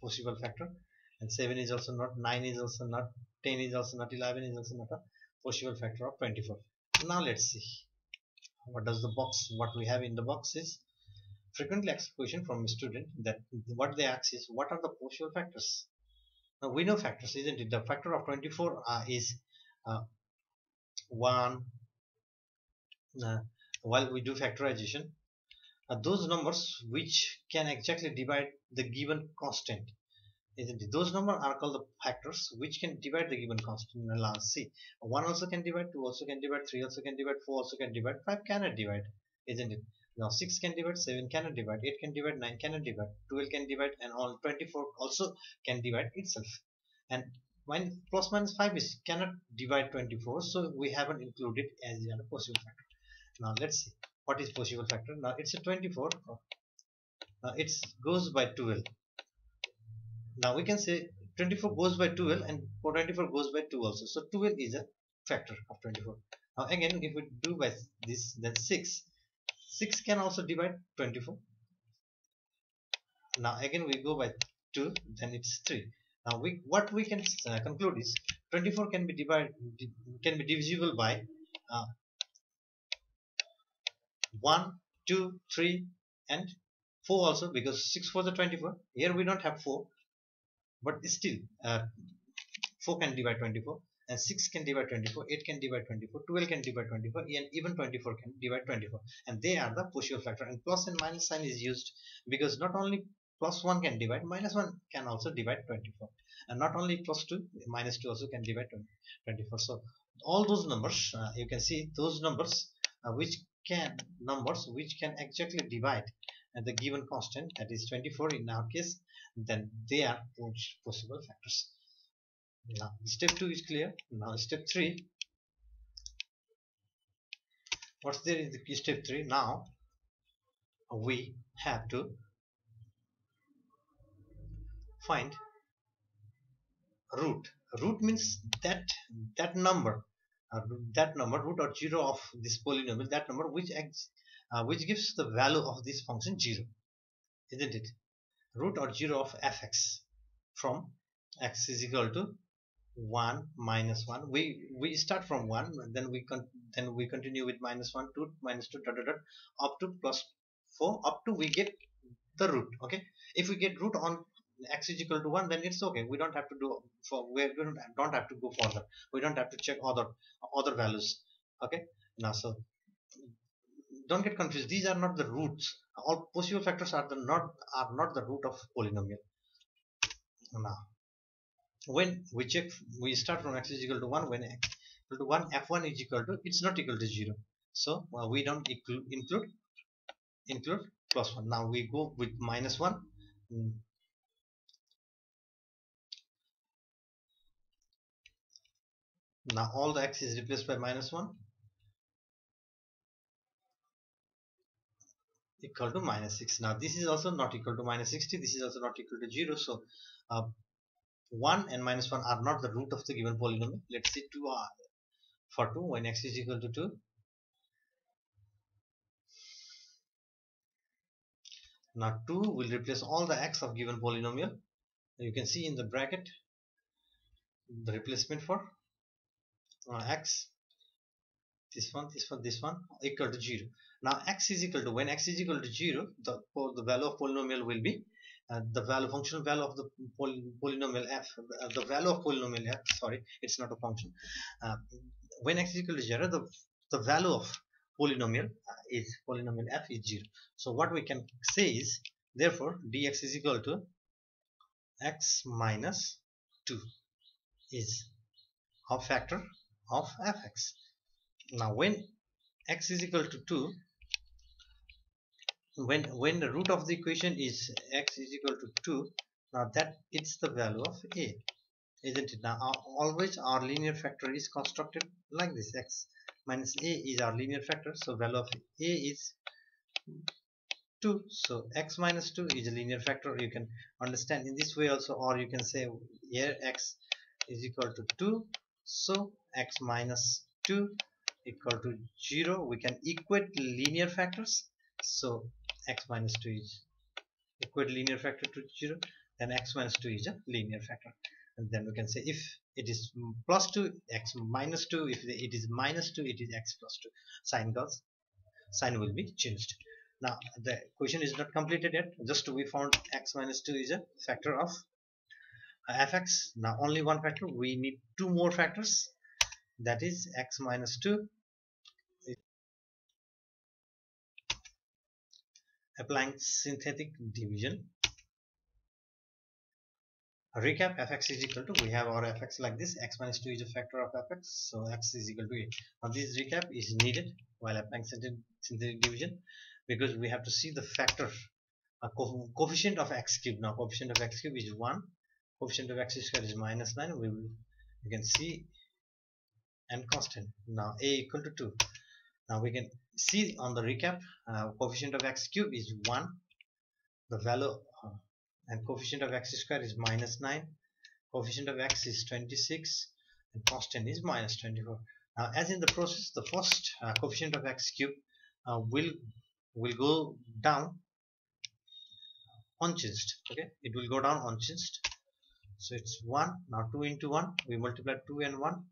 possible factor. And 7 is also not 9 is also not 10 is also not 11 is also not a possible factor of 24 now let's see. What does the box what we have in the box is frequently asked question from a student that what they ask is what are the possible factors? Now we know factors isn't it? The factor of 24 uh, is uh, 1 uh, while we do factorization uh, those numbers which can exactly divide the given constant isn't it? Those numbers are called the factors which can divide the given constant now let's see 1 also can divide 2 also can divide 3 also can divide 4 also can divide 5 cannot divide isn't it now 6 can divide, 7 cannot divide, 8 can divide, 9 cannot divide, 12 can divide, and all 24 also can divide itself. And when plus minus 5 is cannot divide 24, so we haven't included as a possible factor. Now let's see what is possible factor. Now it's a 24. Now it goes by 12. Now we can say 24 goes by 12 and 24 goes by 2 also. So 12 is a factor of 24. Now again if we do by this then 6 6 can also divide 24 now again we go by 2 then it's 3 now we what we can uh, conclude is 24 can be divided can be divisible by uh, 1 2 3 and 4 also because 6 for the 24 here we don't have 4 but still uh, 4 can divide 24 and 6 can divide 24 8 can divide 24 12 can divide 24 and even 24 can divide 24 and they are the possible factor. And plus and minus sign is used because not only plus 1 can divide minus 1 can also divide 24 and not only plus 2 minus 2 also can divide 20, 24 so all those numbers uh, you can see those numbers uh, which can numbers which can exactly divide the given constant that is 24 in our case then they are possible factors now step 2 is clear. Now step 3 what's there in the step 3 now we have to find root. Root means that that number. Uh, that number root or zero of this polynomial that number which acts, uh, which gives the value of this function zero isn't it? Root or zero of fx from x is equal to 1 minus 1 we we start from 1 then we con then we continue with minus 1 2 minus 2 dot, dot, dot, up to plus 4 up to we get the root okay? If we get root on x is equal to 1 then it's okay. We don't have to do for we don't, don't have to go further. We don't have to check other other values okay? Now so don't get confused. These are not the roots. All possible factors are the not are not the root of polynomial. Now when we check we start from x is equal to 1 when x equal to 1 f1 is equal to it's not equal to 0 so uh, we don't include include plus 1 now we go with minus 1 mm. now all the x is replaced by minus 1 equal to minus 6 now this is also not equal to minus 60 this is also not equal to 0 so uh, 1 and minus 1 are not the root of the given polynomial. Let's say 2 are for 2 when x is equal to 2 now 2 will replace all the x of given polynomial. You can see in the bracket the replacement for uh, x this one this one this one equal to 0 now x is equal to when x is equal to 0 the, the value of polynomial will be uh, the value functional value of the poly, polynomial f uh, the value of polynomial f sorry it's not a function. Uh, when x is equal to 0 the, the value of polynomial uh, is polynomial f is 0 so what we can say is therefore dx is equal to x minus 2 is a factor of fx now when x is equal to 2 when when the root of the equation is x is equal to 2 now that it's the value of a isn't it? Now always our linear factor is constructed like this x minus a is our linear factor so value of a is 2 so x minus 2 is a linear factor. You can understand in this way also or you can say here x is equal to 2 so x minus 2 equal to 0 we can equate linear factors. So x minus 2 is equate linear factor to 0 then x minus 2 is a linear factor. And then we can say if it is plus 2 x minus 2 if it is minus 2 it is x plus 2 sign goes sign will be changed. Now the equation is not completed yet. Just we found x minus 2 is a factor of uh, fx now only one factor. We need two more factors. That is x minus 2 applying synthetic division. A recap fx is equal to we have our fx like this x minus 2 is a factor of fx so x is equal to 8 now this recap is needed while applying synthetic division because we have to see the factor. A co coefficient of x cube now coefficient of x cube is 1 coefficient of x square is minus 9 we will you can see and constant. Now a equal to 2 now we can see on the recap uh, coefficient of x cube is 1 the value uh, and coefficient of x square is minus 9 coefficient of x is 26 and constant is minus 24 now as in the process the first uh, coefficient of x cube uh, will will go down unchanged okay? It will go down unchanged. So it's 1 now 2 into 1 we multiply 2 and 1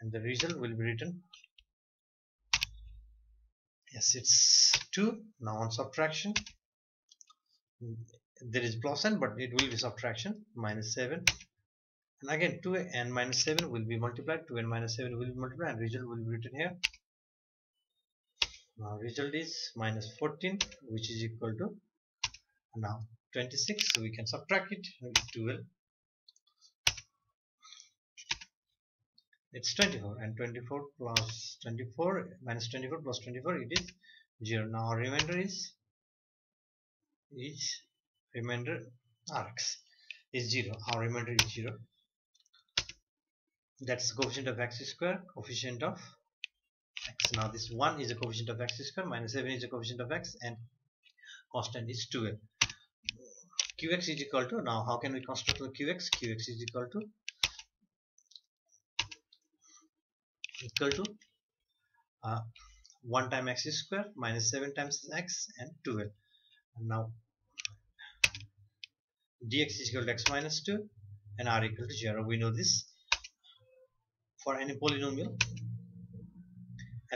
and the result will be written yes it's 2 now on subtraction. There is plus n but it will be subtraction minus 7 and again 2n minus 7 will be multiplied. 2n minus 7 will be multiplied and result will be written here. Now result is minus 14 which is equal to now 26 so we can subtract it 12 it's 24 and 24 plus 24 minus 24 plus 24 it is 0 now our remainder is is remainder rx is 0 our remainder is 0 that's the coefficient of x square coefficient of x. Now this 1 is a coefficient of x square minus 7 is a coefficient of x and constant is 12 qx is equal to now how can we construct the qx qx is equal to equal to uh, 1 time x square minus 7 times x and 12 and now dx is equal to x minus 2 and r equal to 0 we know this. For any polynomial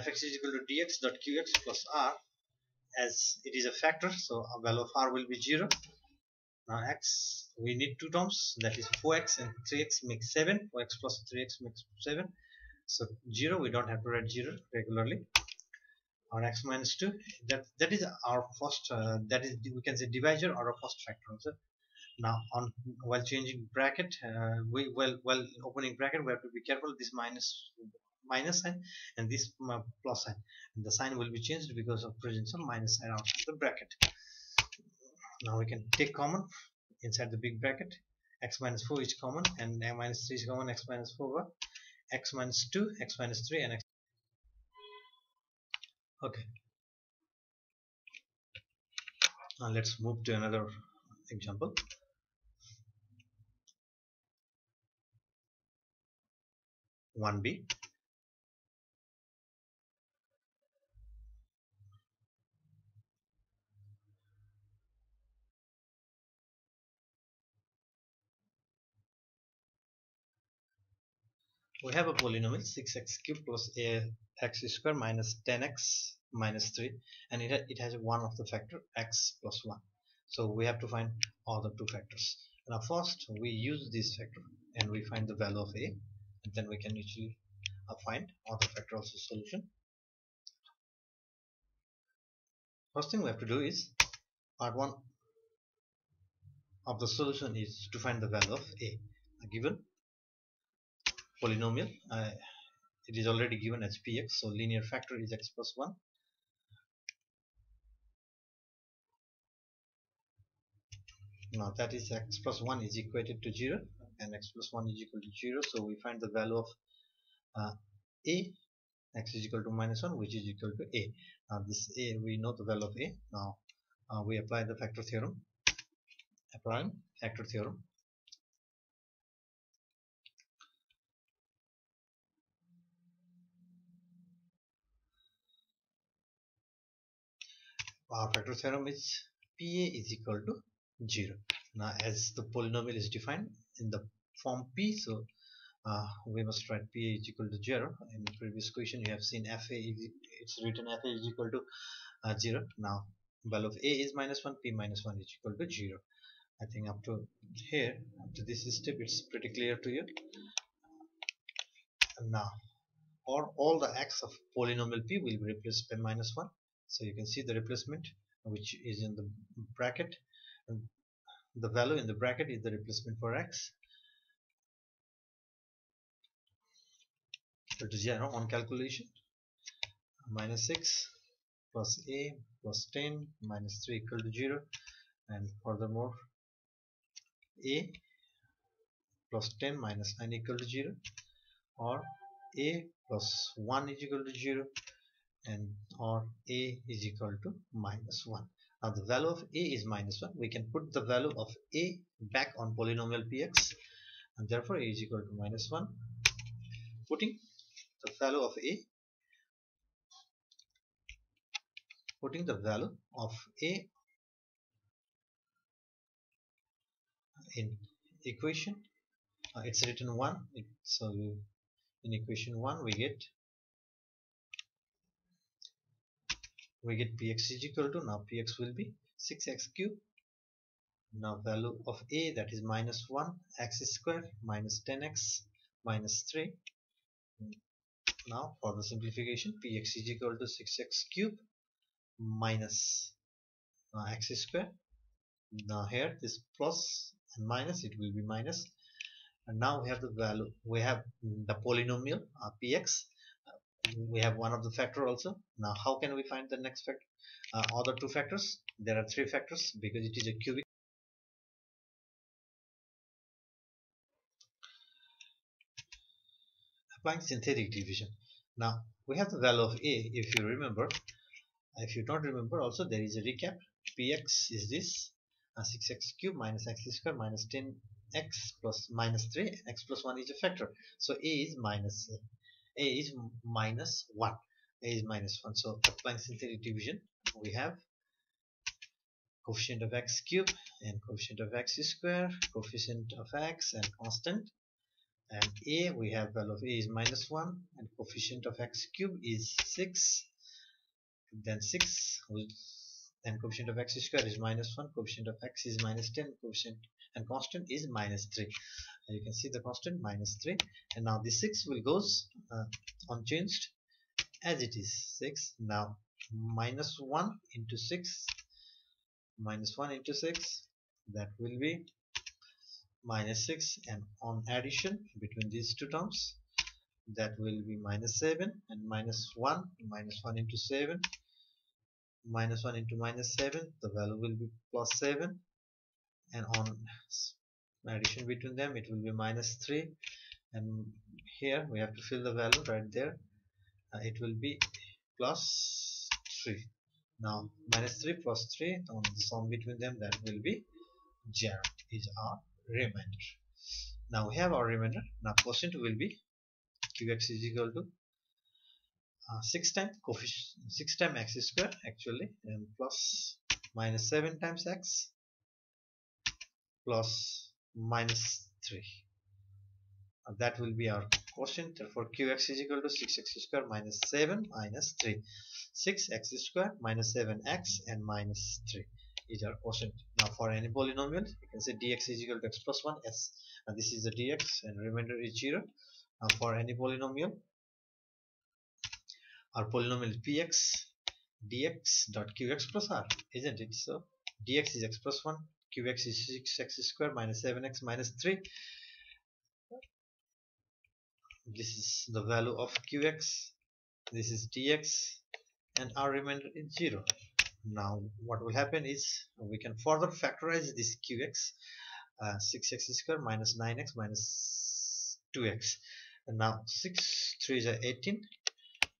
fx is equal to dx dot qx plus r as it is a factor so a value of r will be 0 now x we need two terms that is 4x and 3x makes 7 4x plus 3x makes 7 so 0 we don't have to write 0 regularly. On x minus 2 that that is our first uh, that is we can say divisor or a first factor also. Now on while changing bracket uh, we well while opening bracket we have to be careful. This minus minus sign and this uh, plus sign. And the sign will be changed because of presence of minus sign outside the bracket. Now we can take common inside the big bracket. X minus 4 is common and x minus 3 is common. X minus 4 x minus 2 x minus 3 and x. Okay. Now let's move to another example. One B we have a polynomial 6x cubed plus a x square minus 10x minus 3 and it, ha it has one of the factor x plus 1 so we have to find all the two factors. Now first we use this factor and we find the value of a and then we can usually uh, find all the factors of solution. First thing we have to do is part 1 of the solution is to find the value of a, a given polynomial. Uh, it is already given as px so linear factor is x plus 1 now that is x plus 1 is equated to 0 and x plus 1 is equal to 0 so we find the value of uh, a x is equal to minus 1 which is equal to a. Now this a we know the value of a. Now uh, we apply the factor theorem applying factor theorem our factor theorem is PA is equal to 0 now as the polynomial is defined in the form P so uh, we must write PA is equal to 0 in the previous question you have seen FA is, it's written FA is equal to uh, 0 now value of A is minus 1 P minus 1 is equal to 0 I think up to here up to this step it's pretty clear to you. And now for all the x of polynomial P will be replaced by minus 1 so you can see the replacement which is in the bracket. And the value in the bracket is the replacement for x. Equal to 0 on calculation. Minus 6 plus a plus 10 minus 3 equal to 0 and furthermore a plus 10 minus 9 equal to 0 or a plus 1 is equal to 0 and or a is equal to minus 1 now the value of a is minus 1 we can put the value of a back on polynomial px and therefore a is equal to minus 1 putting the value of a putting the value of a in equation. Uh, it's written 1 it, so in equation 1 we get we get px is equal to now px will be 6x cube. Now value of a that is minus 1 x square minus 10x minus 3 now for the simplification px is equal to 6x cube minus uh, x square. Now here this plus and minus it will be minus. And now we have the value we have the polynomial uh, px we have one of the factor also. Now how can we find the next factor uh, other two factors? There are three factors because it is a cubic. Applying synthetic division. Now we have the value of a if you remember. If you don't remember also there is a recap. Px is this uh, 6x cube minus x square minus 10x plus minus 3 x plus 1 is a factor. So a is minus a is minus 1 a is minus 1 so applying synthetic division we have. Coefficient of x cube and coefficient of x square coefficient of x and constant. And a we have value of a is minus 1 and coefficient of x cube is 6 then 6 then coefficient of x square is minus 1 coefficient of x is minus 10 coefficient and constant is minus 3 uh, you can see the constant minus 3 and now the 6 will goes uh, unchanged as it is. 6 now minus 1 into 6 minus 1 into 6 that will be minus 6 and on addition between these two terms that will be minus 7 and minus 1 minus 1 into 7 minus 1 into minus 7 the value will be plus 7 and on addition between them it will be minus 3 and here we have to fill the value right there. Uh, it will be plus 3 now minus 3 plus 3 on the sum between them that will be 0 is our remainder. Now we have our remainder. Now quotient will be qx is equal to uh, 6 times coefficient 6 times x square actually and plus minus 7 times x plus minus 3 uh, that will be our quotient. Therefore qx is equal to 6x square minus 7 minus 3 6x square minus 7x and minus 3 is our quotient. Now for any polynomial you can say dx is equal to x plus 1 s. And this is the dx and remainder is 0 now for any polynomial our polynomial px dx dot qx plus r isn't it? So dx is x plus 1 qx is 6x square minus 7x minus 3 this is the value of qx this is dx and our remainder is 0 now what will happen is we can further factorize this qx uh, 6x square minus 9x minus 2x and now 6 3 is 18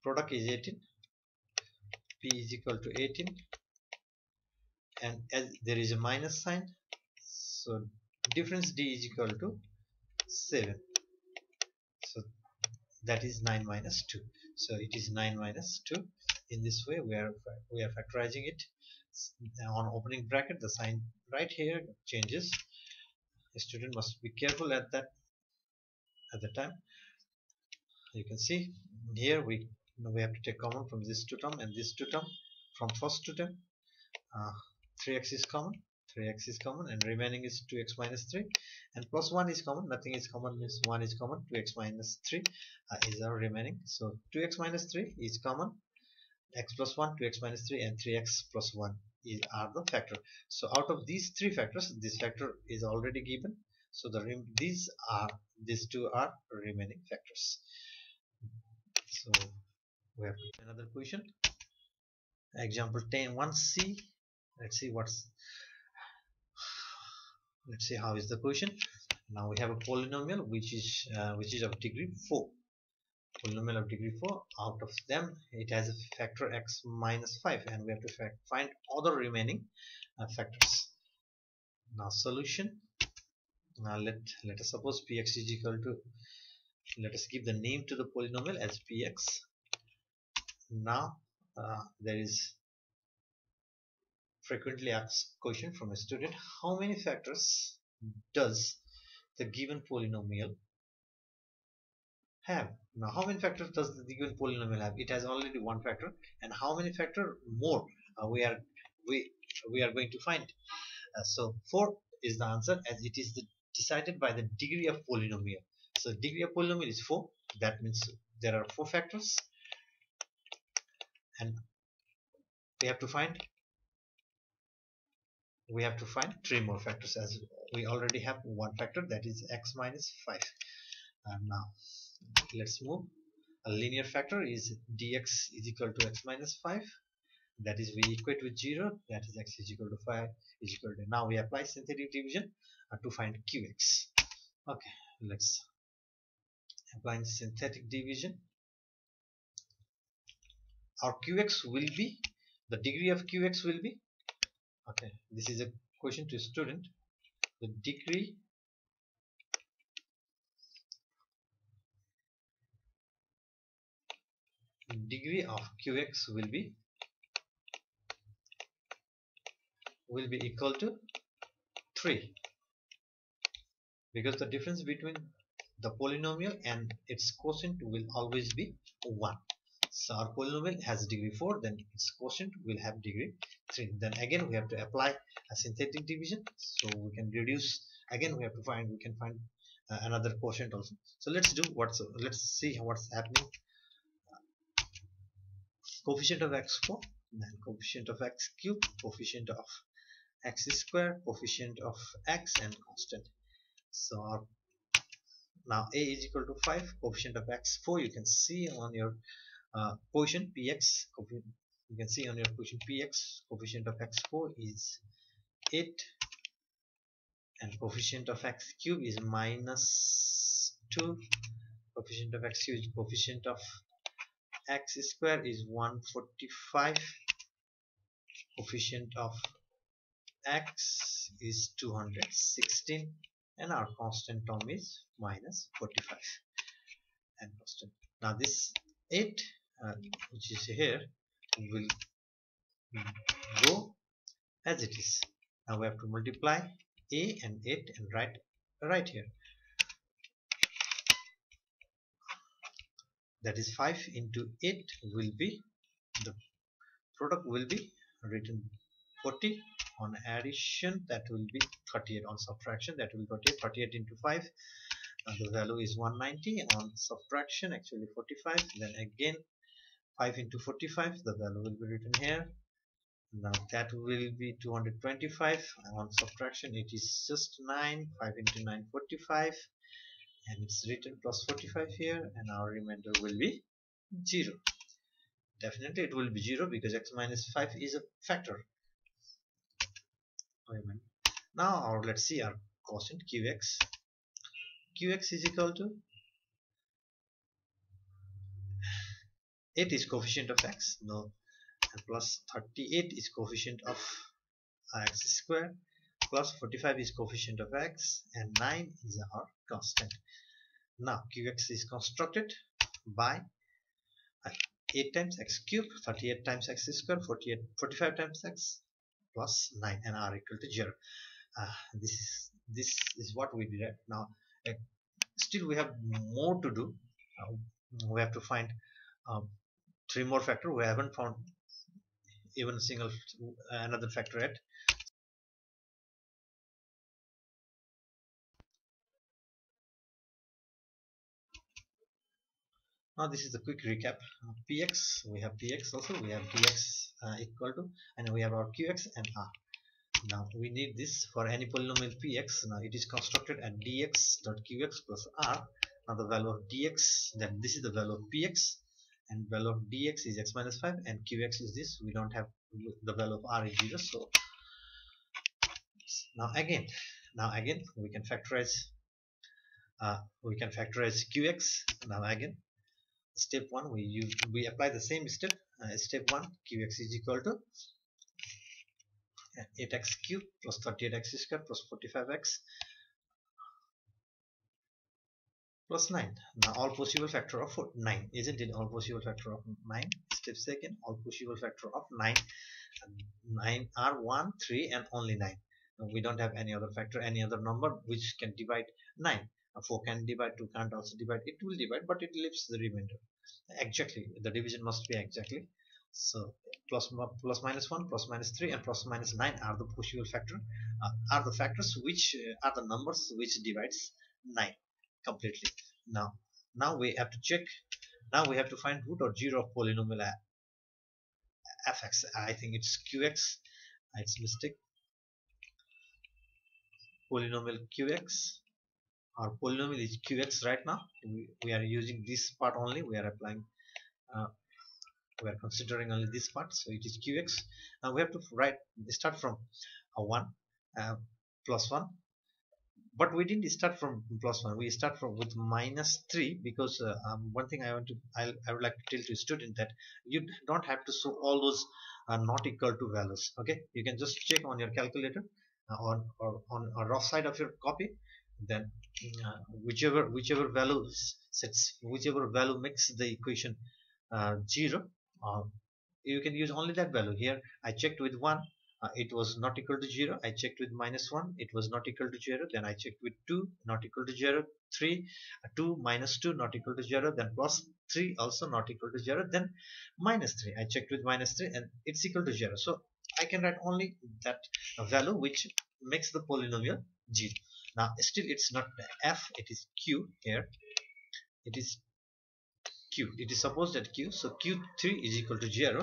product is 18 p is equal to 18 and as there is a minus sign so difference d is equal to 7 so that is 9 minus 2 so it is 9 minus 2 in this way we are we are factorizing it. On opening bracket the sign right here changes. A student must be careful at that at the time. You can see here we we have to take common from this two term and this two term from first two term. Uh, 3x is common 3x is common and remaining is 2x minus 3 and plus 1 is common nothing is common means 1 is common 2x minus 3 uh, is our remaining. So 2x minus 3 is common x plus 1 2x minus 3 and 3x plus 1 is, are the factor. So out of these three factors this factor is already given. So the these are these two are remaining factors. So we have another question. Example 10 1c let's see what's let's see how is the question. Now we have a polynomial which is uh, which is of degree 4 polynomial of degree 4 out of them it has a factor x minus 5 and we have to find other remaining uh, factors. Now solution. Now let let us suppose px is equal to let us give the name to the polynomial as px now uh, there is frequently asked question from a student how many factors does the given polynomial have? Now how many factors does the given polynomial have? It has already one factor and how many factor more uh, we are we we are going to find? Uh, so 4 is the answer as it is the, decided by the degree of polynomial. So degree of polynomial is 4 that means there are four factors and we have to find we have to find three more factors as we already have one factor that is x minus 5 and now let's move. A linear factor is dx is equal to x minus 5 that is we equate with 0 that is x is equal to 5 is equal to now we apply synthetic division uh, to find qx okay let's applying synthetic division. Our qx will be the degree of qx will be okay this is a question to student. The degree degree of qx will be will be equal to 3 because the difference between the polynomial and its quotient will always be 1 so our polynomial has degree 4 then its quotient will have degree 3 then again we have to apply a synthetic division. So we can reduce again we have to find we can find uh, another quotient also. So let's do what's let's see what's happening. Coefficient of x4 then coefficient of x cube coefficient of x square coefficient of x and constant. So our now a is equal to 5 coefficient of x4 you can see on your uh, quotient px you can see on your quotient px coefficient of x4 is 8 and coefficient of x cube is minus 2 coefficient of x cube is coefficient of x square is 145 coefficient of x is 216 and our constant term is minus 45 and constant. Now this 8 uh, which is here will go as it is. Now we have to multiply a and 8 and write right here. That is 5 into 8 will be the product will be written 40 on addition that will be 38 on subtraction that will be 38 38 into 5 and the value is 190 on subtraction actually 45 then again 5 into 45 the value will be written here. Now that will be 225 on subtraction it is just 9 5 into 9 45 and it's written plus 45 here and our remainder will be 0 definitely it will be 0 because x minus 5 is a factor. Now our let's see our quotient qx qx is equal to 8 is coefficient of x no. And plus 38 is coefficient of x square plus 45 is coefficient of x and 9 is our constant. Now qx is constructed by 8 times x cube 38 times x square 48 45 times x plus 9 and r equal to 0 uh, this is this is what we did. Now uh, still we have more to do. Uh, we have to find um, three more factor. We haven't found even a single another factor yet. Now this is a quick recap. Px we have px also. We have dx uh, equal to and we have our qx and r. Now we need this for any polynomial px. Now it is constructed at dx dot qx plus r. Now the value of dx then this is the value of px and value of dx is x minus 5 and qx is this. We don't have the value of r is 0 so now again now again we can factorize uh, we can factorize qx. Now again step 1 we use we apply the same step. Uh, step 1 qx is equal to 8x cube plus 38x square plus 45x plus 9 now all possible factor of 4, 9 isn't it? All possible factor of 9 step second all possible factor of 9 9 are 1 3 and only 9 we don't have any other factor any other number which can divide 9 uh, 4 can divide 2 can't also divide. It will divide but it leaves the remainder. Exactly. The division must be exactly. So plus plus minus 1 plus minus 3 and plus minus 9 are the possible factor uh, are the factors which uh, are the numbers which divides 9 completely. Now now we have to check. Now we have to find root or 0 of polynomial fx i think it's qx it's mistake. Polynomial qx our polynomial is qx right now. We, we are using this part only. We are applying uh, we are considering only this part. So it is qx now we have to write start from a 1 uh, plus 1 but we didn't start from plus 1 we start from with minus 3 because uh, um, one thing I want to I'll, I would like to tell to student that you don't have to show all those uh, not equal to values okay? You can just check on your calculator uh, on or on a rough side of your copy then uh, whichever whichever value sets whichever value makes the equation uh, 0 uh, you can use only that value. Here I checked with 1 uh, it was not equal to 0 I checked with minus 1 it was not equal to 0 then I checked with 2 not equal to 0 3 uh, 2 minus 2 not equal to 0 then plus 3 also not equal to 0 then minus 3 I checked with minus 3 and it's equal to 0 so I can write only that value which makes the polynomial 0 now still it's not f. It is q here. It is q. It is supposed that q. So q3 is equal to 0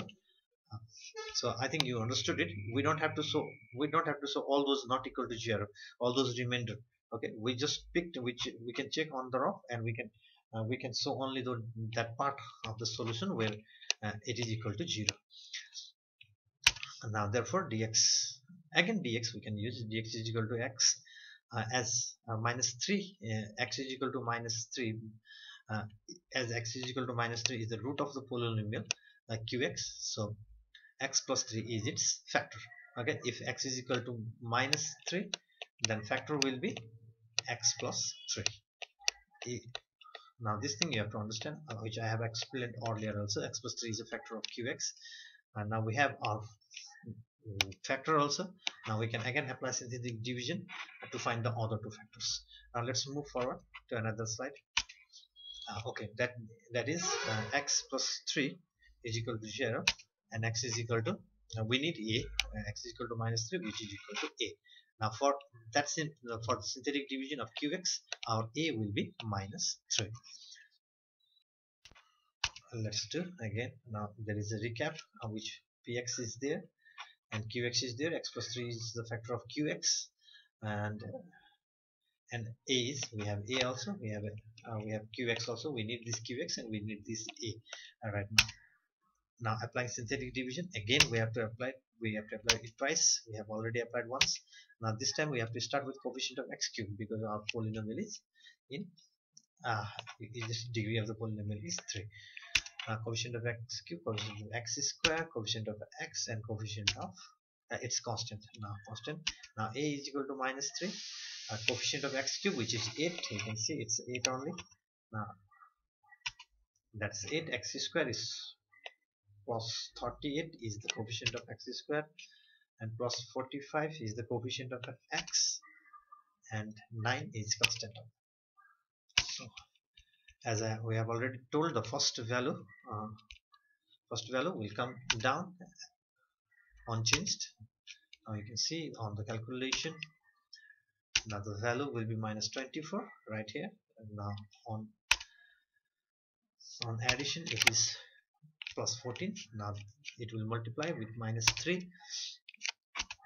so I think you understood it. We don't have to show we don't have to show all those not equal to 0 all those remainder. Okay we just picked which we can check on the row and we can uh, we can show only the that part of the solution where uh, it is equal to 0 and now therefore dx again dx we can use dx is equal to x uh, as uh, minus 3 uh, x is equal to minus 3 uh, as x is equal to minus 3 is the root of the polynomial qx. So x plus 3 is its factor. Okay if x is equal to minus 3 then factor will be x plus 3 now this thing you have to understand uh, which I have explained earlier also x plus 3 is a factor of qx. And now we have our factor also. Now we can again apply synthetic division to find the other two factors. Now let's move forward to another slide. Uh, okay that that is uh, x plus 3 is equal to 0 and x is equal to uh, we need a uh, x is equal to minus 3 which is equal to a. Now for that's uh, for the synthetic division of qx our a will be minus 3 let's do again. Now there is a recap of which px is there and qx is there. X plus 3 is the factor of qx and and a is we have a also. We have a, uh, we have qx also. We need this qx and we need this a. Right. now now applying synthetic division again we have to apply we have to apply it twice. We have already applied once. Now this time we have to start with coefficient of x cube because our polynomial is in uh, this degree of the polynomial is 3 uh, coefficient of x cube coefficient of x square coefficient of x and coefficient of uh, it's constant now constant. Now a is equal to minus 3 uh, coefficient of x cube which is 8 you can see it's 8 only. Now that's 8 x square is plus 38 is the coefficient of x squared and plus 45 is the coefficient of x and 9 is constant so as I, we have already told the first value uh, first value will come down unchanged. Now you can see on the calculation now the value will be minus 24 right here and now on on addition it is plus 14 now it will multiply with minus 3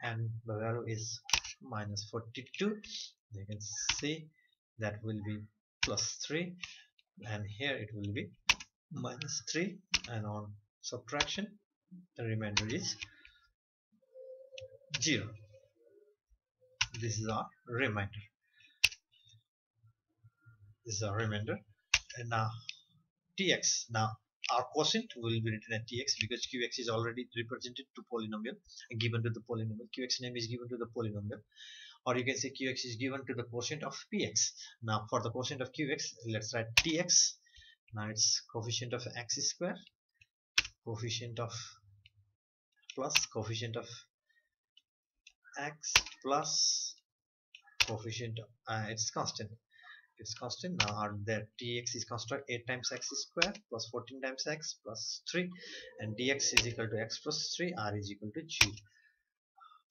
and the value is minus 42 you can see that will be plus 3 and here it will be minus 3 and on subtraction the remainder is 0 this is our remainder. This is our remainder. And now tx now our quotient will be written as tx because qx is already represented to polynomial given to the polynomial. Qx name is given to the polynomial. Or you can say qx is given to the quotient of px. Now for the quotient of qx let's write tx. Now it's coefficient of x square coefficient of plus coefficient of x plus coefficient uh, it's constant it's constant now the dx is constant 8 times x square plus 14 times x plus 3 and dx is equal to x plus 3 r is equal to 0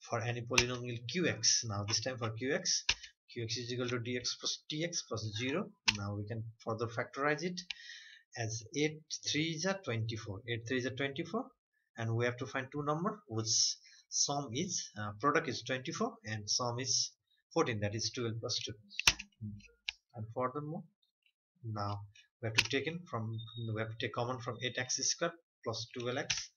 for any polynomial qx now this time for qx qx is equal to dx plus tx plus 0 now we can further factorize it as 8 3 is a 24 8 3 is a 24 and we have to find two number whose sum is uh, product is 24 and sum is 14 that is 12 plus 2 and furthermore now we have to take in from we have to take common from 8x squared plus 12x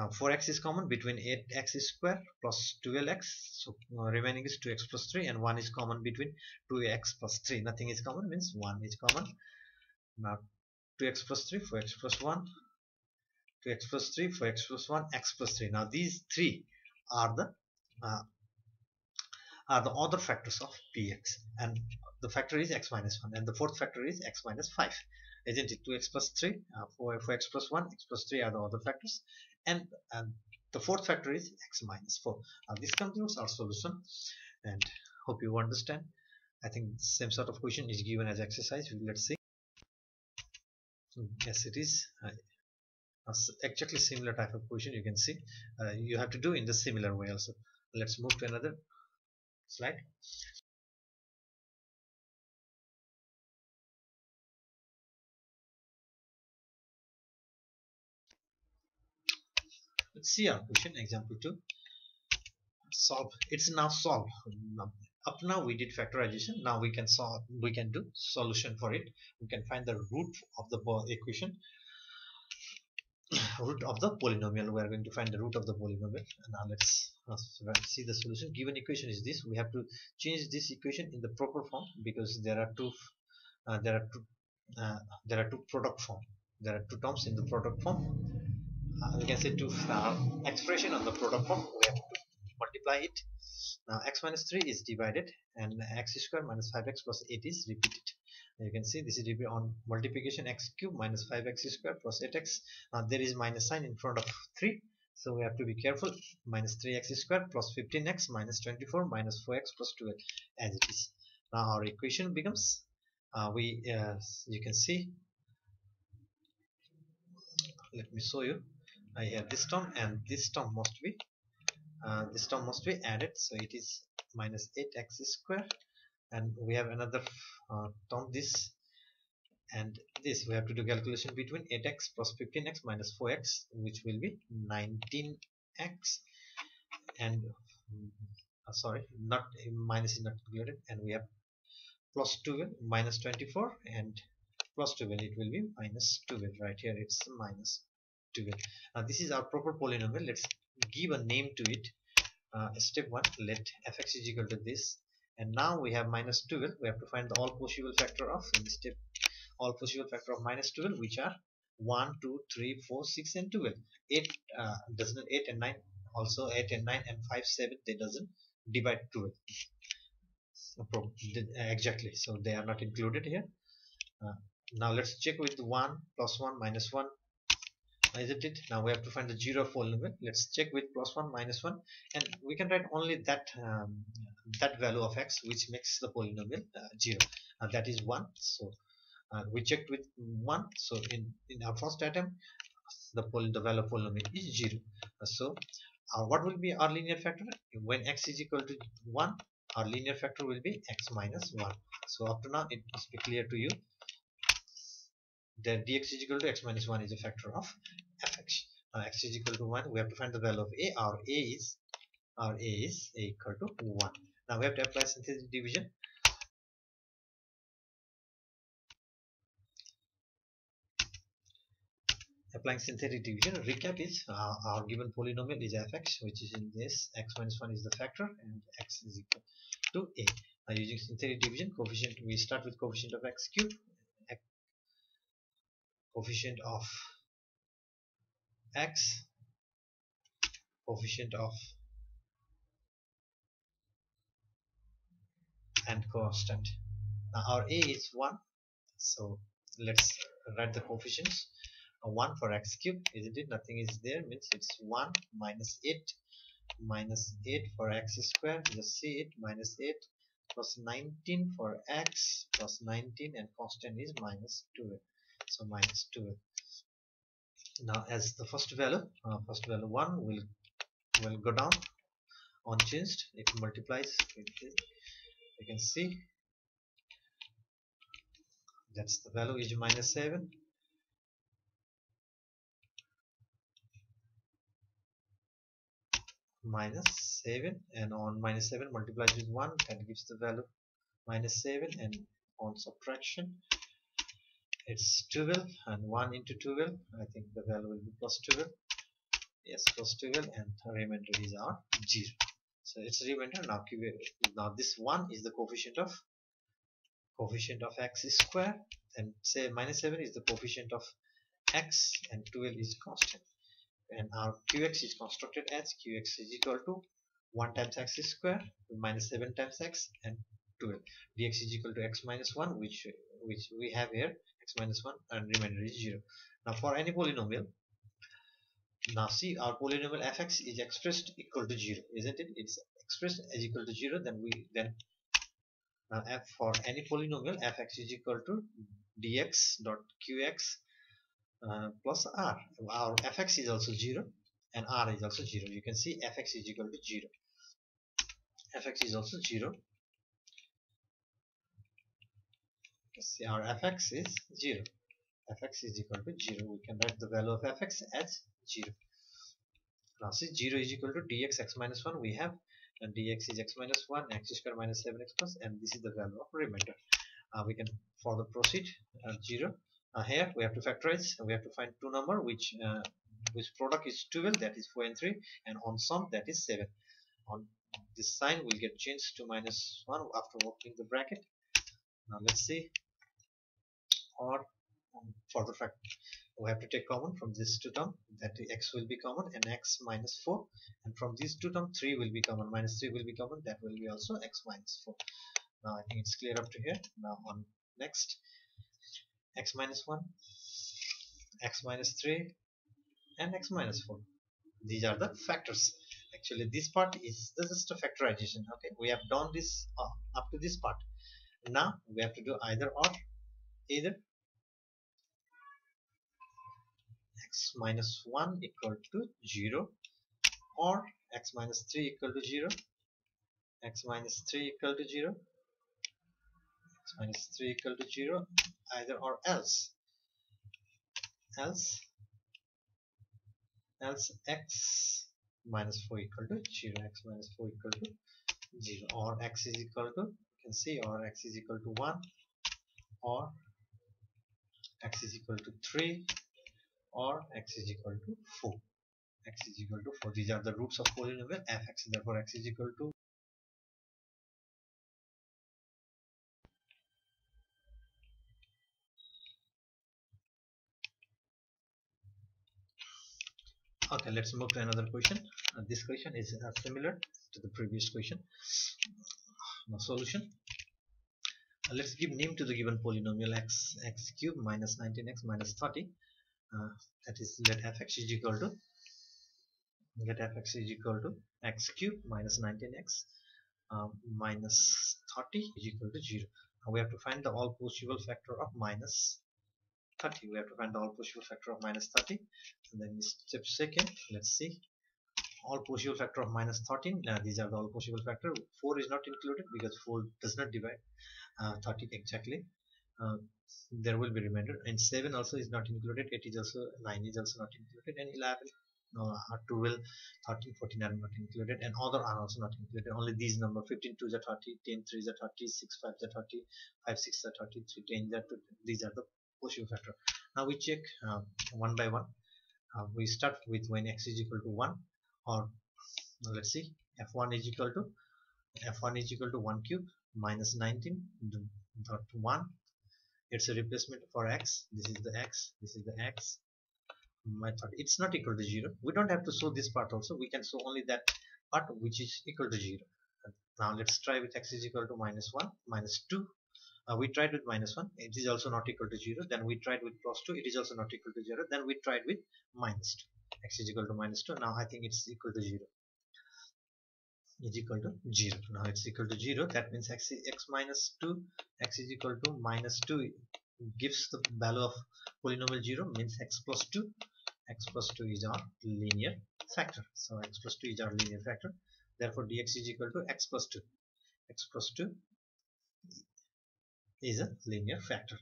now 4x is common between 8x square plus 12x so uh, remaining is 2x plus 3 and 1 is common between 2x plus 3 nothing is common means 1 is common. Now 2x plus 3 4x plus 1 2x plus 3 4x plus 1 x plus 3 now these three are the uh, are the other factors of px and the factor is x minus 1 and the fourth factor is x minus 5 isn't it 2x plus 3 uh, 4, 4x plus 1 x plus 3 are the other factors. And, and the fourth factor is x minus 4 now this concludes our solution. And hope you understand. I think same sort of question is given as exercise. Let's see. Yes it is. Uh, exactly similar type of question you can see. Uh, you have to do in the similar way also. Let's move to another slide. Let's see our question example 2 solve. It's now solved. Up now we did factorization. Now we can solve we can do solution for it. We can find the root of the equation root of the polynomial we are going to find the root of the polynomial. Now let's, see the solution. Given equation is this we have to change this equation in the proper form because there are two uh, there are two uh, there are two product form. There are two terms in the product form. Uh, we can say two uh, expression on the product form. We have to multiply it. Now x minus 3 is divided and x square minus 5x plus 8 is repeated you can see this is on multiplication x cube minus 5x square plus 8x now there is minus sign in front of 3 so we have to be careful. Minus 3x square plus 15x minus 24 minus 4x plus 12 as it is. Now our equation becomes uh, we uh, you can see. Let me show you. I have this term and this term must be uh, this term must be added. So it is minus 8x square and we have another uh, term this. And this we have to do calculation between 8x plus 15x minus 4x which will be 19x and uh, sorry not minus is not included. And we have plus 12 minus 24 and plus 12 it will be minus 12 right here it's minus 12 now this is our proper polynomial. Let's give a name to it. Uh, step 1 let fx is equal to this and now we have minus 12 we have to find the all possible factor of in step. All possible factor of minus 12 which are 1 2 3 4 6 and 12 8 uh, doesn't 8 and 9 also 8 and 9 and 5 7 they doesn't divide 12 so, exactly. So they are not included here. Uh, now let's check with 1 plus 1 minus 1 isn't it now we have to find the zero polynomial let's check with plus 1 minus 1 and we can write only that um, that value of x which makes the polynomial uh, 0 uh, that is 1 so uh, we checked with 1 so in in our first attempt the poly the value of polynomial is 0 uh, so uh, what will be our linear factor when x is equal to 1 our linear factor will be x minus 1 so up to now it must be clear to you that dx is equal to x minus 1 is a factor of fx. Now x is equal to 1, we have to find the value of a. Our a is our a is a equal to 1. Now we have to apply synthetic division. Applying synthetic division, recap is uh, our given polynomial is fx, which is in this x minus 1 is the factor, and x is equal to a. Now using synthetic division, coefficient we start with coefficient of x cubed coefficient of x coefficient of and constant. Now our a is 1 so let's write the coefficients. Uh, 1 for x cube isn't it? Nothing is there. Means it's 1 minus 8 minus 8 for x square just see it minus 8 plus 19 for x plus 19 and constant is minus 2 so minus 2 now as the first value uh, first value 1 will will go down unchanged. It multiplies you can see. That's the value is minus 7 minus 7 and on minus 7 multiplies with 1 that gives the value minus 7 and on subtraction it's 12 and 1 into 12 I think the value will be plus 12 yes plus 12 and the remainder is our 0 so it's remainder now now this 1 is the coefficient of coefficient of x square and say minus 7 is the coefficient of x and 12 is constant. And our qx is constructed as qx is equal to 1 times x square minus 7 times x and 12 dx is equal to x minus 1 which which we have here x minus 1 and remainder is 0 now for any polynomial now see our polynomial fx is expressed equal to 0 isn't it it's expressed as equal to 0 then we then now f for any polynomial fx is equal to dx dot qx uh, plus r. Our fx is also 0 and r is also 0. You can see fx is equal to 0. fx is also 0. See our fx is 0. fx is equal to 0. We can write the value of fx as 0. Now see 0 is equal to dx x minus 1 we have and dx is x minus 1 x square minus 7x plus and this is the value of remainder. Uh, we can further proceed uh, 0 uh, here we have to factorize we have to find two number which uh, which product is 12 that is 4 and 3 and on sum that is 7 on this sign will get changed to minus 1 after opening the bracket now let's see or um, for the fact we have to take common from this two term that x will be common and x minus 4 and from these two term 3 will be common. Minus 3 will be common that will be also x minus 4 now I think it's clear up to here. Now on next. X minus 1 x minus 3 and x minus 4 these are the factors. Actually this part is just a factorization. Okay we have done this uh, up to this part. Now we have to do either or either x minus 1 equal to 0 or x minus 3 equal to 0 x minus 3 equal to 0 x minus 3 equal to 0 either or else. Else else x minus 4 equal to 0 x minus 4 equal to 0 or x is equal to you can see or x is equal to 1 or x is equal to 3 or x is equal to 4 x is equal to 4 these are the roots of polynomial. Fx therefore x is equal to okay let's move to another question. Uh, this question is uh, similar to the previous question. Now solution. Uh, let's give name to the given polynomial x x cube minus 19x minus 30 uh, that is let fx is equal to get fx is equal to x cube minus 19x um, minus 30 is equal to 0 now we have to find the all possible factor of minus 30 we have to find the all possible factor of minus 30 and then step second. Let's see. All possible factor of minus 13 uh, these are the all possible factor. 4 is not included because 4 does not divide uh, 30 exactly uh, there will be remainder. And 7 also is not included. 8 is also 9 is also not included. And 11 no, uh, 12 13 14 are not included. And other are also not included. Only these number 15 2 is 30 10 3 is 30 6 5 is 30 5 6 is 30 3 10 is 30 these are the possible factor. Now we check uh, one by one. Uh, we start with when x is equal to 1 or let's see f1 is equal to f1 is equal to 1 cube minus 19 dot 1 it's a replacement for x. This is the x. This is the x. Method. It's not equal to 0 we don't have to show this part also. We can show only that part which is equal to 0 now let's try with x is equal to minus 1 minus 2 uh, we tried with minus 1 it is also not equal to 0 then we tried with plus 2 it is also not equal to 0 then we tried with minus 2 x is equal to minus 2 now I think it's equal to 0 is equal to 0 now it's equal to 0 that means x, x minus 2 x is equal to minus 2 gives the value of polynomial 0 means x plus 2 x plus 2 is our linear factor. So x plus 2 is our linear factor. Therefore dx is equal to x plus 2 x plus 2 is a linear factor.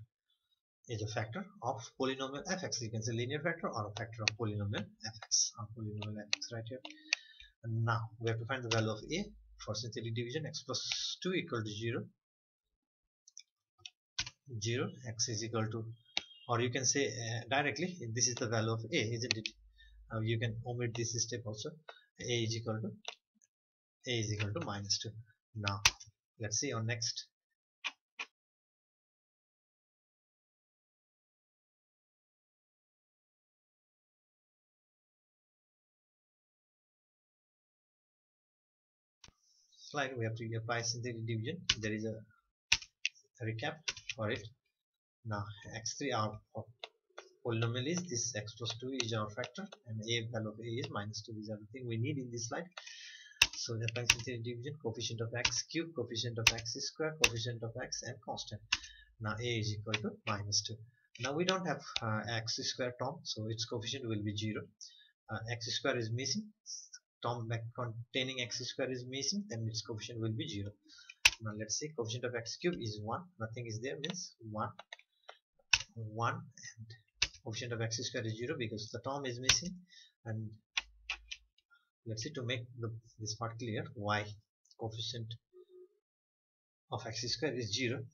Is a factor of polynomial fx you can say linear factor or a factor of polynomial fx or polynomial fx right here now we have to find the value of a for synthetic division x plus 2 equal to 0 0 x is equal to or you can say uh, directly this is the value of a isn't it? Uh, you can omit this step also. A is equal to a is equal to minus 2 now let's see on next slide we have to apply synthetic division. There is a recap for it. Now x3 our polynomial is this x plus 2 is our factor and a value of a is minus 2 is everything we need in this slide. So the synthetic division coefficient of x cube coefficient of x square coefficient of x and constant. Now a is equal to minus 2 now we don't have uh, x square term so its coefficient will be 0 uh, x square is missing term containing x square is missing then its coefficient will be 0 now let's see coefficient of x cube is 1 nothing is there means 1 1 and coefficient of x square is 0 because the term is missing. And let's see to make the, this part clear why coefficient of x square is 0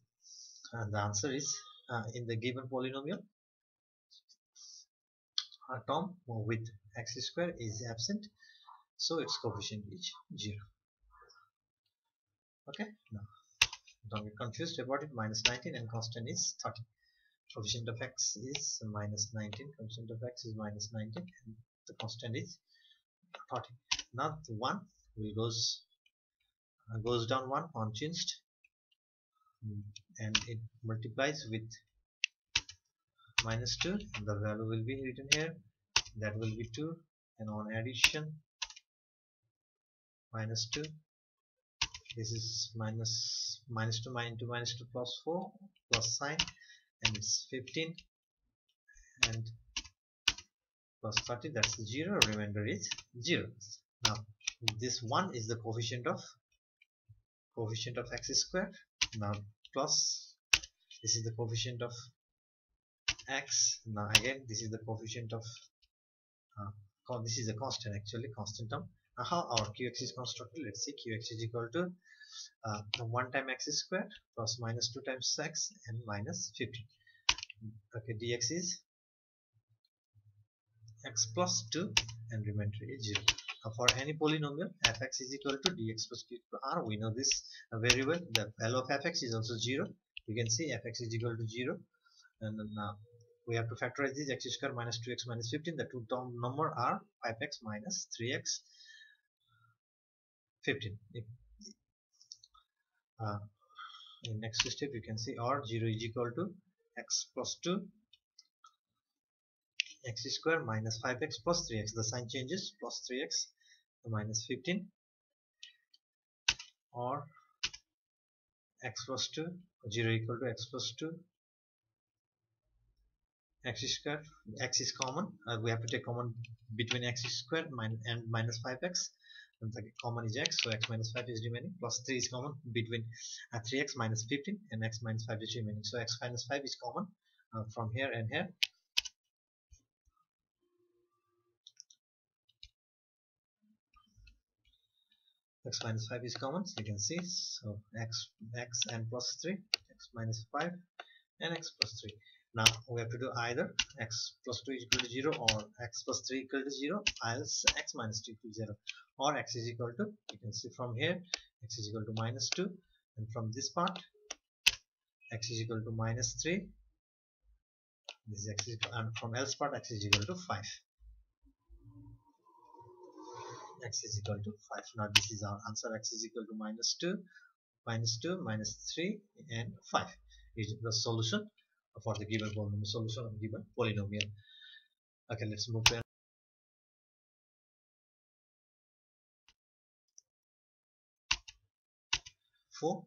and the answer is uh, in the given polynomial a term with x square is absent so its coefficient is 0 okay now don't get confused. About it minus 19 and constant is 30 coefficient of x is minus 19 coefficient of x is minus 19 and the constant is 30 now the 1 will goes uh, goes down 1 unchanged and it multiplies with minus 2 and the value will be written here. That will be 2 and on addition minus 2 this is minus minus 2 minus 2 minus 2 plus 4 plus sign and it's 15 and plus 30 that's 0 remainder is 0 now this 1 is the coefficient of coefficient of x square. Now plus this is the coefficient of x. Now again this is the coefficient of uh, this is a constant actually constant term how our qx is constructed let's see qx is equal to uh, 1 time x squared plus minus 2 times x and minus 50 okay dx is x plus 2 and remainder is 0 now for any polynomial fx is equal to dx plus r we know this uh, very well. The value of fx is also 0 you can see fx is equal to 0 and then now we have to factorize this x square minus 2x minus 15 the two term number are 5x minus 3x 15 uh, in next step you can see r 0 is equal to x plus 2 x square minus 5x plus 3x the sign changes plus 3x minus 15 or x plus 2 0 equal to x plus 2 x square x is common. Uh, we have to take common between x square and minus 5x the common is x so x minus 5 is remaining plus 3 is common between uh, 3x minus 15 and x minus 5 is remaining. So x minus 5 is common uh, from here and here. X minus 5 is common so you can see. So x x and plus 3 x minus 5 and x plus 3 now we have to do either x plus 2 equal to 0 or x plus 3 equal to 0 else x minus 2 equal to 0 or x is equal to you can see from here x is equal to minus 2 and from this part x is equal to minus 3 this is x is equal, and from else part x is equal to 5 x is equal to 5 now this is our answer. X is equal to minus 2 minus 2 minus 3 and 5 is the solution for the given polynomial solution of given polynomial okay let's move to 4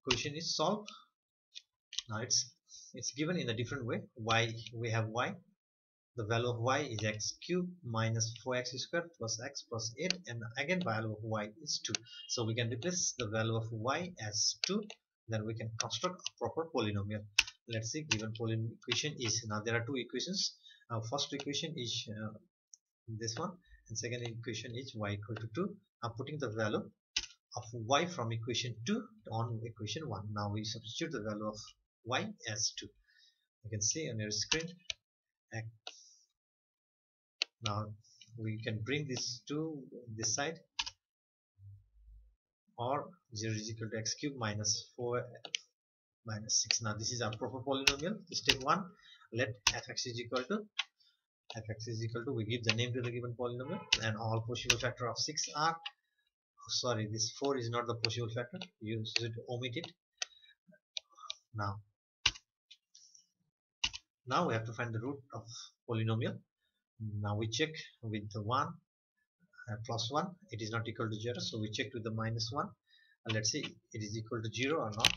equation is solved now it's it's given in a different way. Y we have y. The value of y is x cubed minus 4x squared plus x plus 8 and again value of y is 2 so we can replace the value of y as 2 then we can construct a proper polynomial. Let's see given polynomial equation is now there are two equations. First equation is uh, this one and second equation is y equal to 2 i'm putting the value of y from equation 2 on equation 1 now we substitute the value of y as 2 you can see on your screen now we can bring this to this side or 0 is equal to x cube minus 4 minus 6 now this is our proper polynomial step 1 let fx is equal to fx is equal to we give the name to the given polynomial and all possible factor of 6 are sorry this 4 is not the possible factor you should omit it. Now now we have to find the root of polynomial. Now we check with the 1 uh, Uh, plus 1 it is not equal to 0 so we check with the minus 1 and let's see it is equal to 0 or not.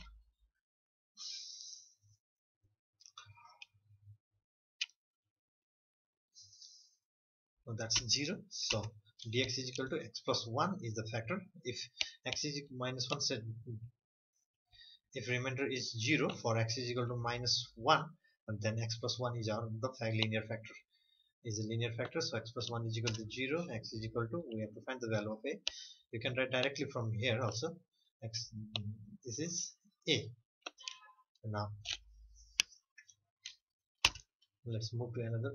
So that's 0 so dx is equal to x plus 1 is the factor. If x is minus 1 said if remainder is 0 for x is equal to minus 1 and then x plus 1 is our the linear factor is a linear factor so x plus 1 is equal to 0 x is equal to we have to find the value of a. You can write directly from here also x this is a. Now let's move to another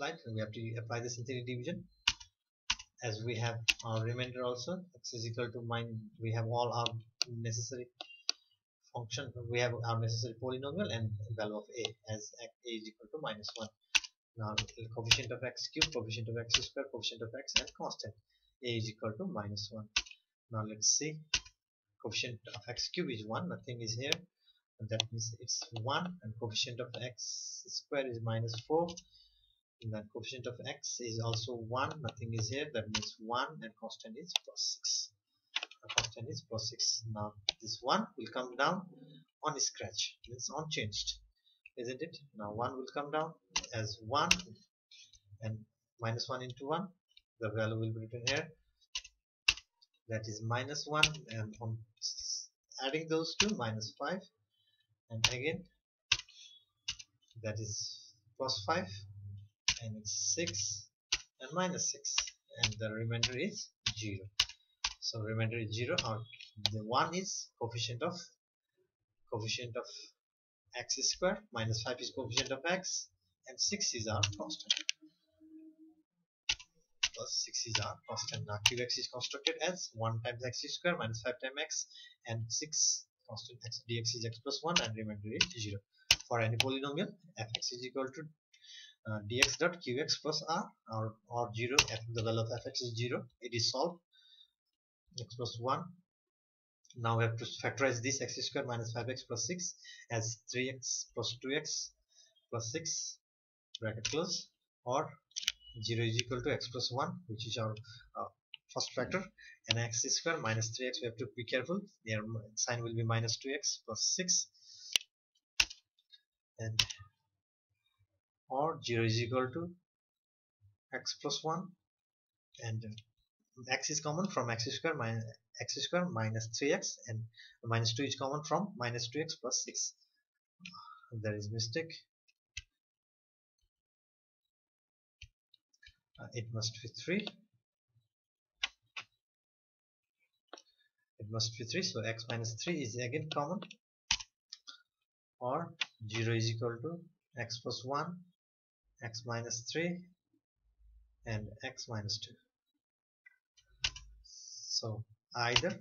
slide we have to apply the synthetic division. As we have our remainder also x is equal to mine we have all our necessary function we have our necessary polynomial and value of a as a is equal to minus 1 now coefficient of x cube coefficient of x square coefficient of x and constant a is equal to minus 1 now let's see. Coefficient of x cube is 1 nothing is here. And that means it's 1 and coefficient of x square is minus 4 then coefficient of x is also 1 nothing is here that means 1 and constant is plus 6 the constant is plus 6 now this 1 will come down on scratch. Means unchanged isn't it? Now 1 will come down as 1 and minus 1 into 1 the value will be written here. That is minus 1 and on adding those two minus 5 and again that is plus 5 and it's 6 and minus 6 and the remainder is 0 so remainder is 0 or the 1 is coefficient of coefficient of x square minus 5 is coefficient of x and 6 is our constant. Plus 6 is our constant. Now qx is constructed as 1 times x square minus 5 times x and 6 constant x dx is x plus 1 and remainder is 0 for any polynomial fx is equal to uh, dx dot qx plus r or, or 0 f the value of fx is 0 it is solved. X plus 1 now we have to factorize this x square minus 5x plus 6 as 3x plus 2x plus 6 bracket close or 0 is equal to x plus 1 which is our uh, first factor. And x square minus 3x we have to be careful. Their sign will be minus 2x plus 6 and or 0 is equal to x plus 1 and x is common from x square minus x square minus 3x and minus 2 is common from minus 2x plus 6 there is mistake. Uh, it must be 3 it must be 3 so x minus 3 is again common. Or 0 is equal to x plus 1 x minus 3 and x minus 2 so either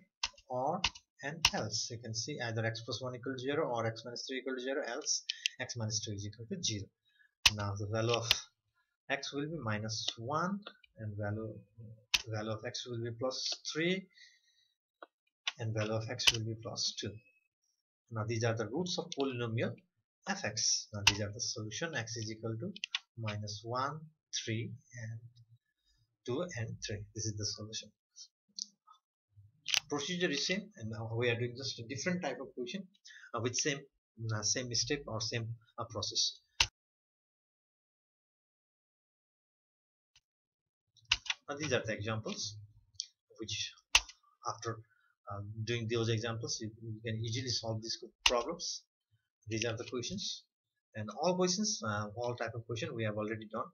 or and else. You can see either x plus 1 equal to 0 or x minus 3 equal to 0 else x minus 2 is equal to 0 now the value of x will be minus 1 and value value of x will be plus 3 and value of x will be plus 2 now these are the roots of polynomial fx now these are the solution. X is equal to minus 1 3 and 2 and 3 this is the solution. Procedure is same and now we are doing just a different type of question uh, with same uh, same step or same uh, process. Now these are the examples which after um, doing those examples you, you, can easily solve these problems. These are the questions and all questions uh, all type of question we have already done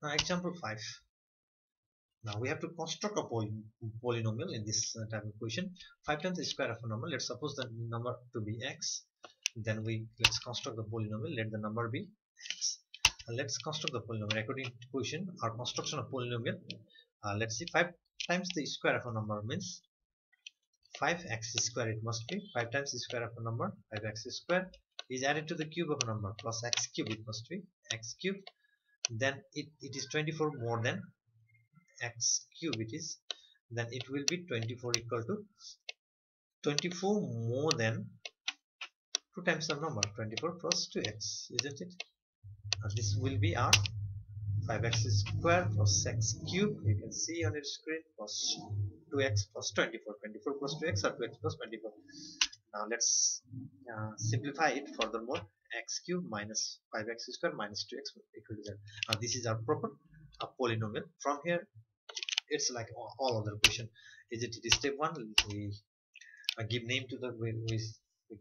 Now example 5. Now we have to construct a poly polynomial in this uh, type of equation. 5 times the square of a number. Let's suppose the number to be x. Then we let's construct the polynomial. Let the number be x. Uh, let's construct the polynomial according to equation. Our construction of polynomial. Uh, let's see 5 times the square of a number means 5x square it must be 5 times the square of a number 5x square is added to the cube of a number plus x cube it must be x cube then it, it is 24 more than x cube it is then it will be 24 equal to 24 more than 2 times the number. 24 plus 2x isn't it? And this will be our 5x square plus x cube. You can see on your screen plus 2x plus 24 24 plus 2x or 2x plus 24 now let's uh, simplify it furthermore x cube minus 5x square minus 2x equal to 0 now this is our proper a polynomial. From here it's like all other equation. Is it, it is step 1 we give name to the we, we,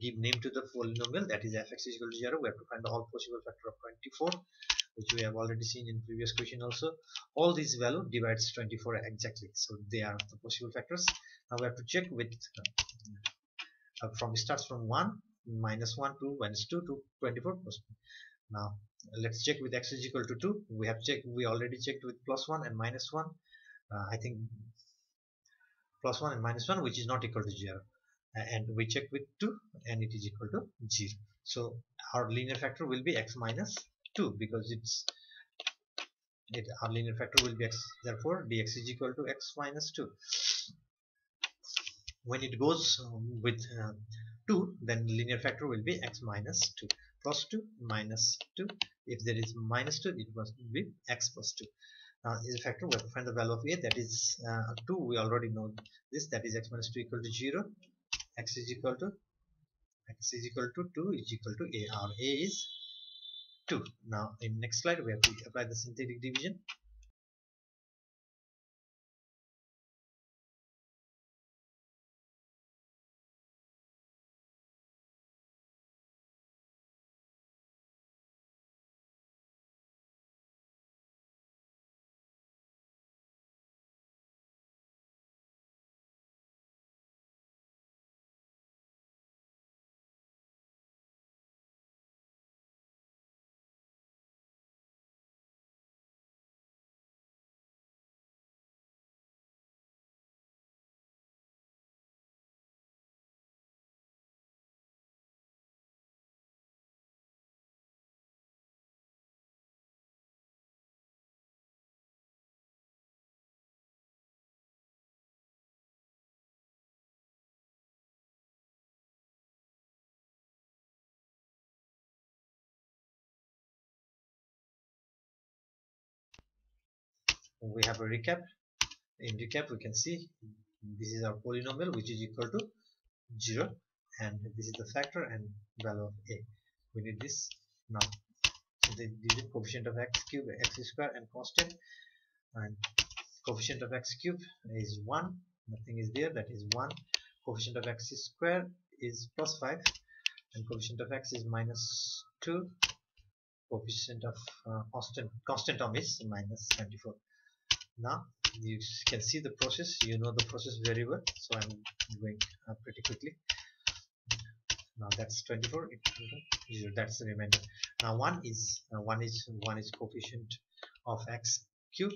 give name to the polynomial. That is fx is equal to 0 we have to find all possible factor of 24 which we have already seen in previous question also. All these value divides 24 exactly. So they are the possible factors. Now we have to check with uh, from starts from 1 minus 1 to minus 2 to 24 plus now let's check with x is equal to 2 we have checked we already checked with plus 1 and minus 1 uh, I think plus 1 and minus 1 which is not equal to 0 and we check with 2 and it is equal to 0 so our linear factor will be x minus 2 because it's it, our linear factor will be x therefore dx is equal to x minus 2 when it goes um, with uh, 2 then linear factor will be x minus 2 plus 2 minus 2 if there is minus 2 it must be x plus 2 now is a factor. We have to find the value of a. That is uh, 2 we already know this. That is x minus 2 equal to 0 x is equal to x is equal to 2 is equal to a. Our a is 2 now in next slide we have to apply the synthetic division we have a recap. In recap we can see this is our polynomial which is equal to 0 and this is the factor and value of a. We need this now. So the, the coefficient of x cube x square and constant. And coefficient of x cube is 1 nothing is there. That is 1 coefficient of x square is plus 5 and coefficient of x is minus 2 coefficient of uh, constant constant term is minus 24 now you can see the process. You know the process very well so I'm going uh, pretty quickly. Now that's 24 that's the remainder. Now one is uh, one is one is coefficient of x cube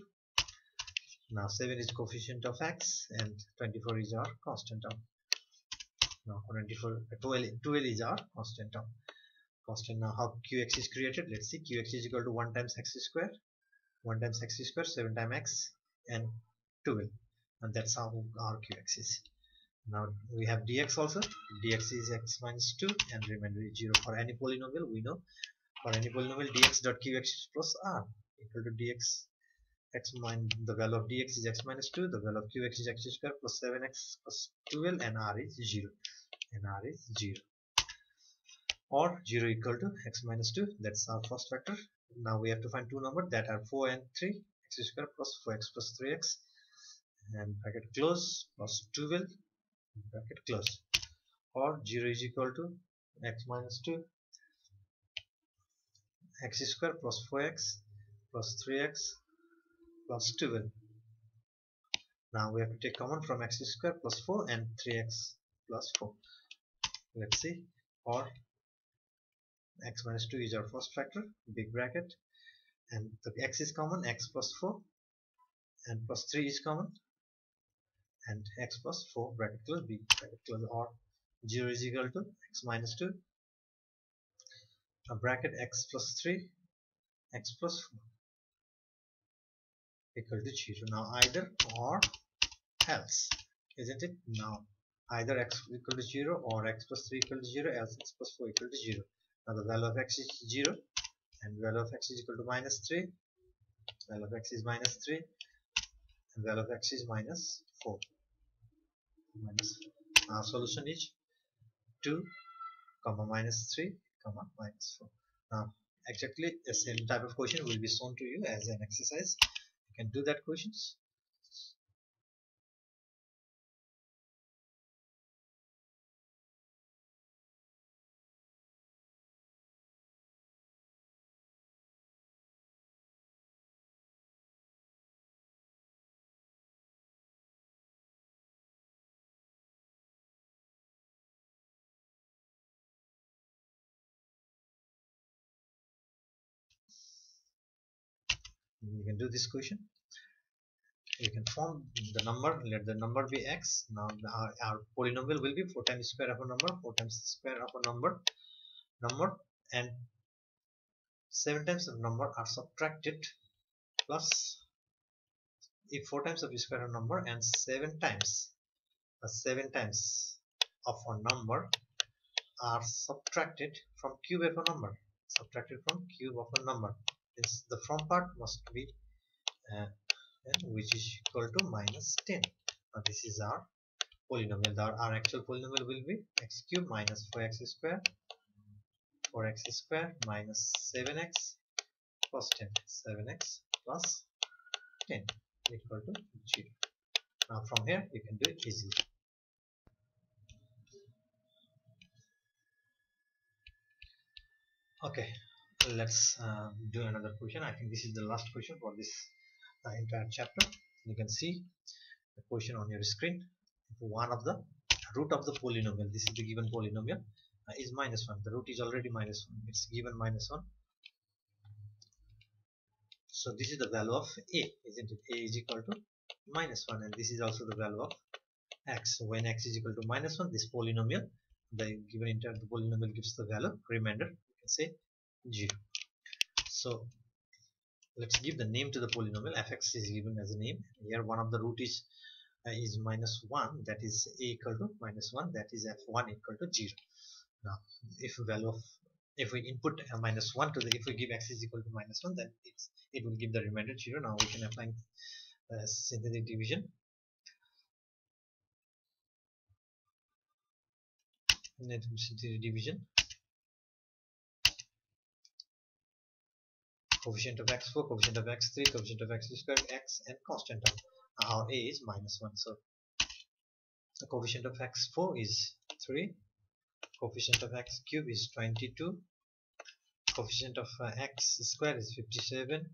now 7 is coefficient of x and 24 is our constant term now 24 12, 12 is our constant term constant. Now how qx is created? Let's see. qx is equal to 1 times x square 1 times x square 7 times x and 12 and that's how our qx is now we have dx also. dx is x minus 2 and remainder is 0 for any polynomial we know. For any polynomial dx dot qx plus r equal to dx x minus the value of dx is x minus 2 the value of qx is x square plus 7x plus 12 and r is 0 and r is 0 or 0 equal to x minus 2 that's our first factor now we have to find two numbers that are 4 and 3 x square plus 4x plus 3x and bracket close plus 12 bracket close. Or 0 is equal to x minus 2 x square plus 4x plus 3x plus 12 now we have to take common from x square plus 4 and 3x plus 4 let's see. Or x minus 2 is our first factor big bracket. And the x is common x plus 4 and plus 3 is common. And x plus 4 bracket close b bracket close. Or 0 is equal to x minus 2 a bracket x plus 3 x plus 4 equal to 0 now either or else isn't it? Now either x equal to 0 or x plus 3 equal to 0 else x plus 4 equal to 0 now the value of x is 0 and value of x is equal to minus 3 value of x is minus 3 and value of x is minus 4 minus our solution is 2 comma minus 3 comma minus 4 now exactly the same type of question will be shown to you as an exercise. You can do that questions you can do this question. You can form the number let the number be x. Now our, our polynomial will be 4 times square of a number 4 times square of a number number and 7 times of number are subtracted plus if 4 times of square of number and 7 times uh, 7 times of a number are subtracted from cube of a number subtracted from cube of a number is the from part must be uh, which is equal to minus 10 now this is our polynomial. Our, our actual polynomial will be x cube minus 4x square 4x square minus 7x plus 10 7x plus 10 equal to 0 now from here you can do it easily. Okay let's uh, do another question. I think this is the last question for this uh, entire chapter. You can see the question on your screen. One of the root of the polynomial. This is the given polynomial. Uh, is minus 1 the root is already minus 1 it's given minus 1 so this is the value of a isn't it? A is equal to minus 1 and this is also the value of x. So when x is equal to minus 1 this polynomial the given entire the polynomial gives the value. Remainder you can say 0 so let's give the name to the polynomial. Fx is given as a name. Here one of the root is uh, is minus 1 that is a equal to minus 1 that is f1 equal to 0 now if value of if we input a minus 1 to the if we give x is equal to minus 1 then it's it will give the remainder 0 now we can apply uh, synthetic division. Synthetic division coefficient of x4 coefficient of x3 coefficient of x squared x and constant of our a is minus 1 so the coefficient of x4 is 3 coefficient of x cube is 22 coefficient of uh, x square is 57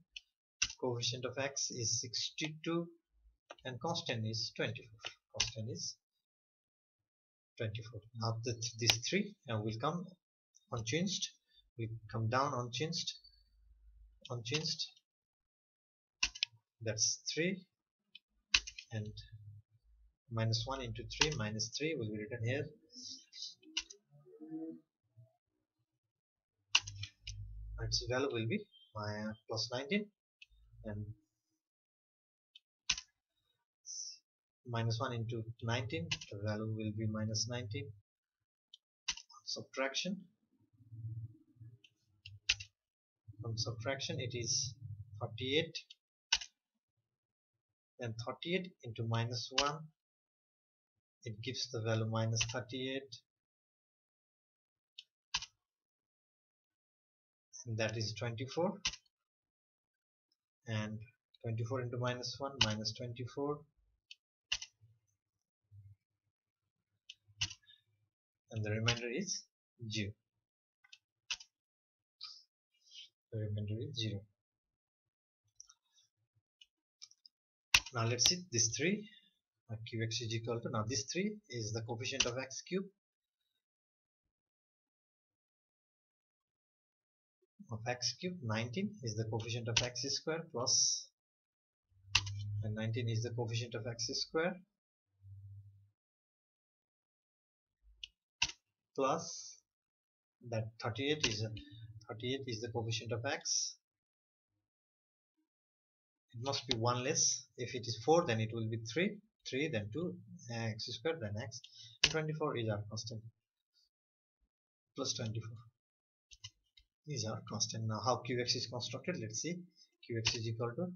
coefficient of x is 62 and constant is 24 constant is 24 now the, these three uh, will come unchanged will come down unchanged unchanged that's 3 and minus 1 into 3 minus 3 will be written here. Its value will be uh, plus 19 and minus 1 into 19 the value will be minus 19 subtraction from subtraction it is 38 then 38 into minus 1 it gives the value minus 38 and that is 24 and 24 into minus 1 minus 24 and the remainder is 0 the remainder is 0 now let's see this 3 uh, qx is equal to now this 3 is the coefficient of x cube of x cube 19 is the coefficient of x square plus and 19 is the coefficient of x square plus that 38 is a, 38 is the coefficient of x it must be one less. If it is 4 then it will be 3 3 then 2 x squared then x. 24 is our constant. Plus 24 is our constant. Now how qx is constructed let's see. Qx is equal to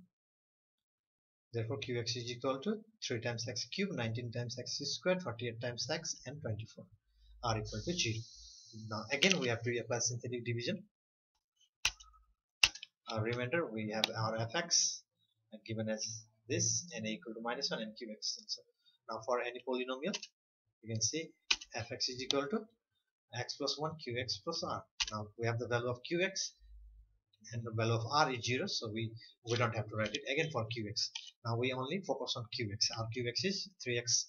therefore qx is equal to 3 times x cube 19 times x squared 48 times x and 24 are equal to 0 now again we have to apply synthetic division our remainder we have our fx given as this n equal to minus 1 and qx so now for any polynomial you can see fx is equal to x plus 1 qx plus r. Now we have the value of qx and the value of r is 0 so we we don't have to write it again for qx now we only focus on qx our qx is 3x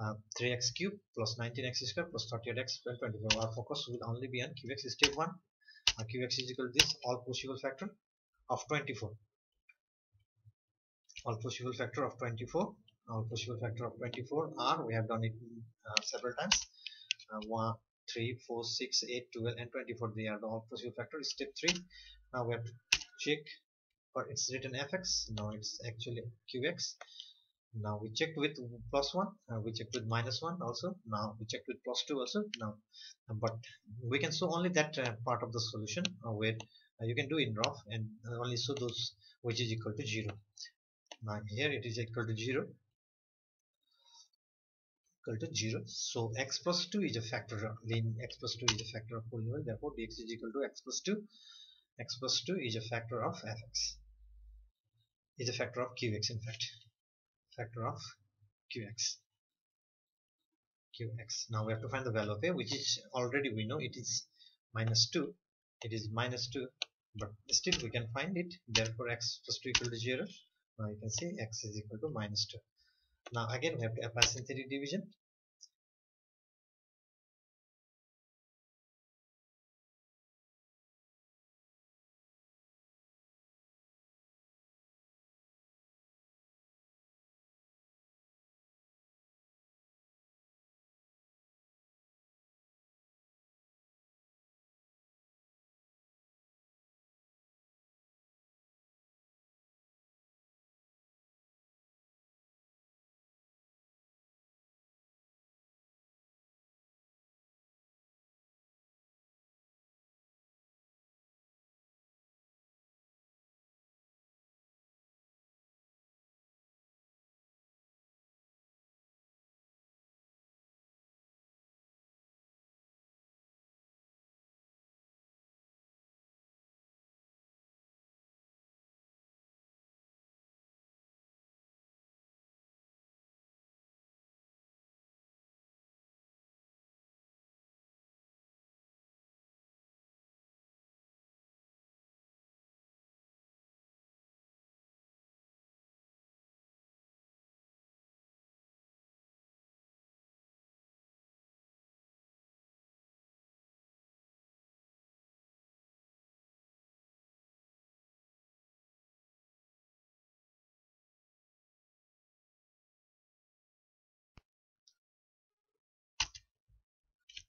uh, 3x cube plus 19x square plus 38x plus 24 our focus will only be on qx is step 1 our qx is equal to this all possible factor of 24 all possible factor of 24 all possible factor of 24 are we have done it uh, several times. Uh, 1 3 4 6 8 12 and 24 they are the all possible factor. Step 3 now we have to check but it's written fx now it's actually qx now we checked with plus 1 uh, we checked with minus 1 also. Now we checked with plus 2 also. Now but we can show only that uh, part of the solution uh, where you can do in rough and uh, only show those which is equal to 0 now here it is equal to 0 equal to 0 so x plus 2 is a factor of x plus 2 is a factor of polynomial. Therefore dx is equal to x plus 2 x plus 2 is a factor of fx. Is a factor of qx in fact. Factor of qx. Qx. Now we have to find the value of a which is already we know it is minus 2 it is minus 2 but still we can find it. Therefore x plus 2 equal to 0 now you can see x is equal to minus 2 now again we have to apply synthetic division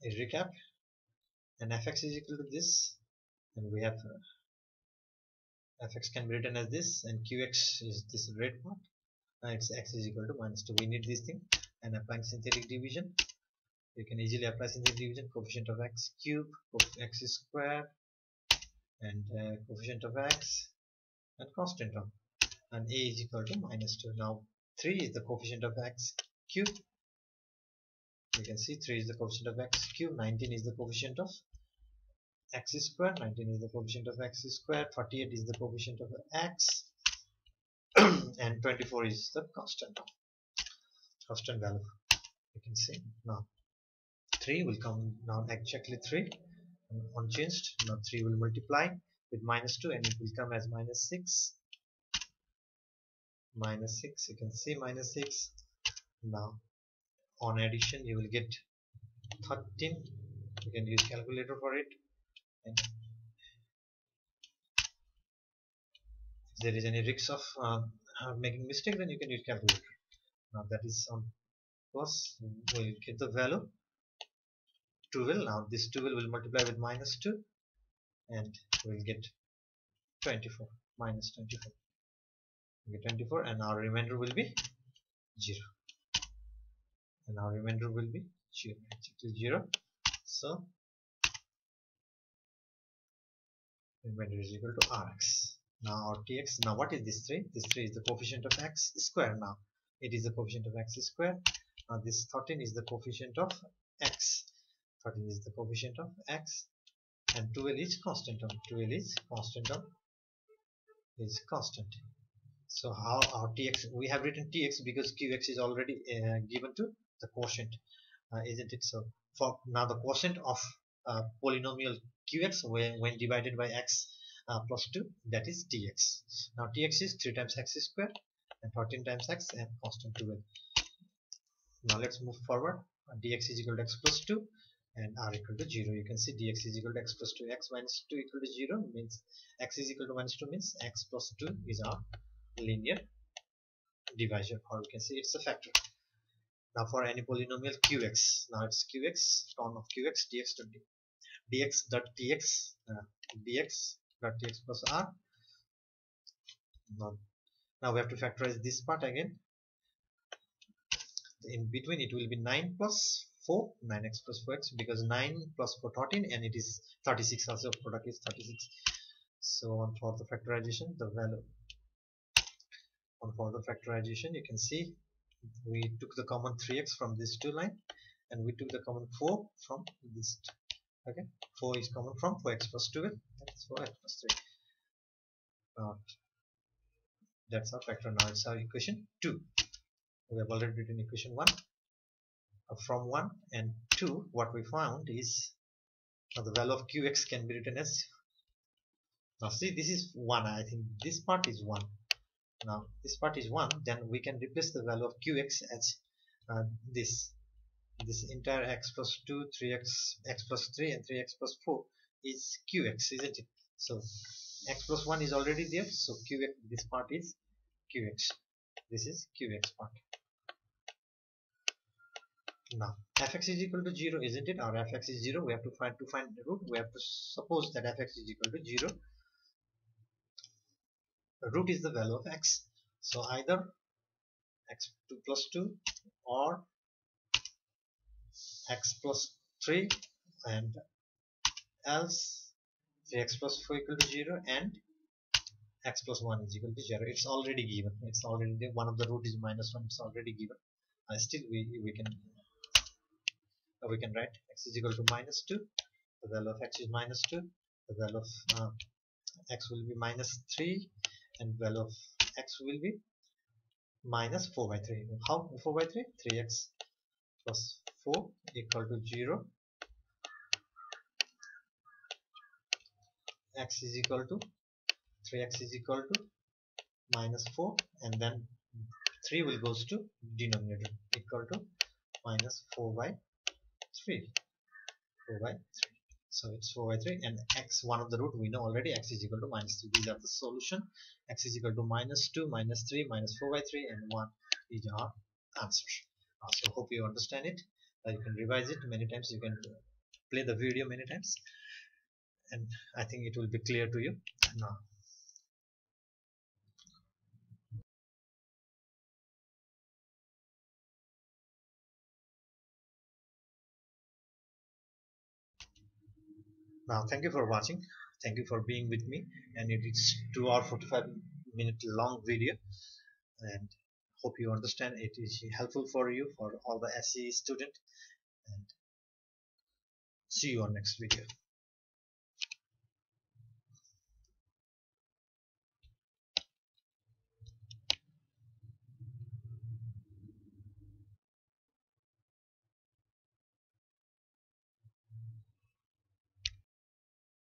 a recap. And fx is equal to this and we have uh, fx can be written as this and qx is this red part uh, it's x is equal to minus 2 we need this thing and applying synthetic division. You can easily apply synthetic division coefficient of x cube x square and uh, coefficient of x and constant term and a is equal to minus 2 now 3 is the coefficient of x cube you can see 3 is the coefficient of x cube 19 is the coefficient of x square 19 is the coefficient of x square 48 is the coefficient of x [clears throat] and 24 is the constant constant value. You can see now 3 will come now exactly 3 unchanged. Now 3 will multiply with minus 2 and it will come as minus 6 minus 6 you can see minus 6 now on addition you will get 13 you can use calculator for it. And if there is any risk of uh, making mistake then you can use calculator. Now that is on plus we'll get the value. 12 now this 12 will multiply with minus 2 and we'll get 24 minus 24 get 24 and our remainder will be 0 and our remainder will be 0 exactly 0 so remainder is equal to rx now our tx now what is this 3 this 3 is the coefficient of x square now. It is the coefficient of x square. Now this 13 is the coefficient of x. 13 is the coefficient of x. And 12 is constant term 12 is constant term is constant. So how our tx we have written tx because qx is already uh, given to the quotient uh, isn't it? So for now the quotient of uh, polynomial qx when, when divided by x uh, plus 2 that is tx. Now tx is 3 times x squared and 14 times x and constant 12 now let's move forward. dx is equal to x plus 2 and r equal to 0 you can see dx is equal to x plus 2 x minus 2 equal to 0 means x is equal to minus 2 means x plus 2 is our linear divisor. Or you can say it's a factor now for any polynomial qx now it's qx term of qx dx dot dx dot tx uh, dx dot tx plus r. Now, now we have to factorize this part again. In between it will be 9 plus 4 9x plus 4x because 9 plus 4 13 and it is 36 also product is 36 so on for the factorization the value. On for the factorization you can see we took the common 3x from this two line and we took the common 4 from this okay? 4 is common from 4x plus 2 that's 4x plus 3 now that's our factor now. It's our equation 2 we have already written equation 1 uh, from 1 and 2 what we found is uh, the value of qx can be written as now see this is 1 I think this part is 1 now this part is 1 then we can replace the value of qx as uh, this. This entire x plus 2 3x x plus 3 and 3x plus 4 is qx isn't it? So x plus 1 is already there so qx this part is qx. This is qx part. Now fx is equal to 0 isn't it? Or fx is 0 we have to find to find the root. We have to suppose that fx is equal to 0 the root is the value of x. So either x2 plus 2 or x plus 3 and else 3x plus 4 equal to 0 and x plus 1 is equal to 0 it's already given. It's already there. one of the root is minus 1 it's already given. Uh, still we we can uh, we can write x is equal to minus 2 the value of x is minus 2 the value of uh, x will be minus 3 and value of x will be minus 4 by 3 how 4 by 3 3x plus 4 equal to 0 x is equal to 3x is equal to minus 4 and then 3 will goes to denominator equal to minus 4 by 3 4 by 3 so it's 4 by 3 and x one of the root we know already x is equal to minus 3 these are the solution. x is equal to minus 2 minus 3 minus 4 by 3 and 1 is our answer. Uh, so hope you understand it. Uh, you can revise it many times. You can play the video many times. And I think it will be clear to you. Now now thank you for watching. Thank you for being with me. And it is 2 hour 45 minute long video. And hope you understand it is helpful for you for all the SEE student. And see you on next video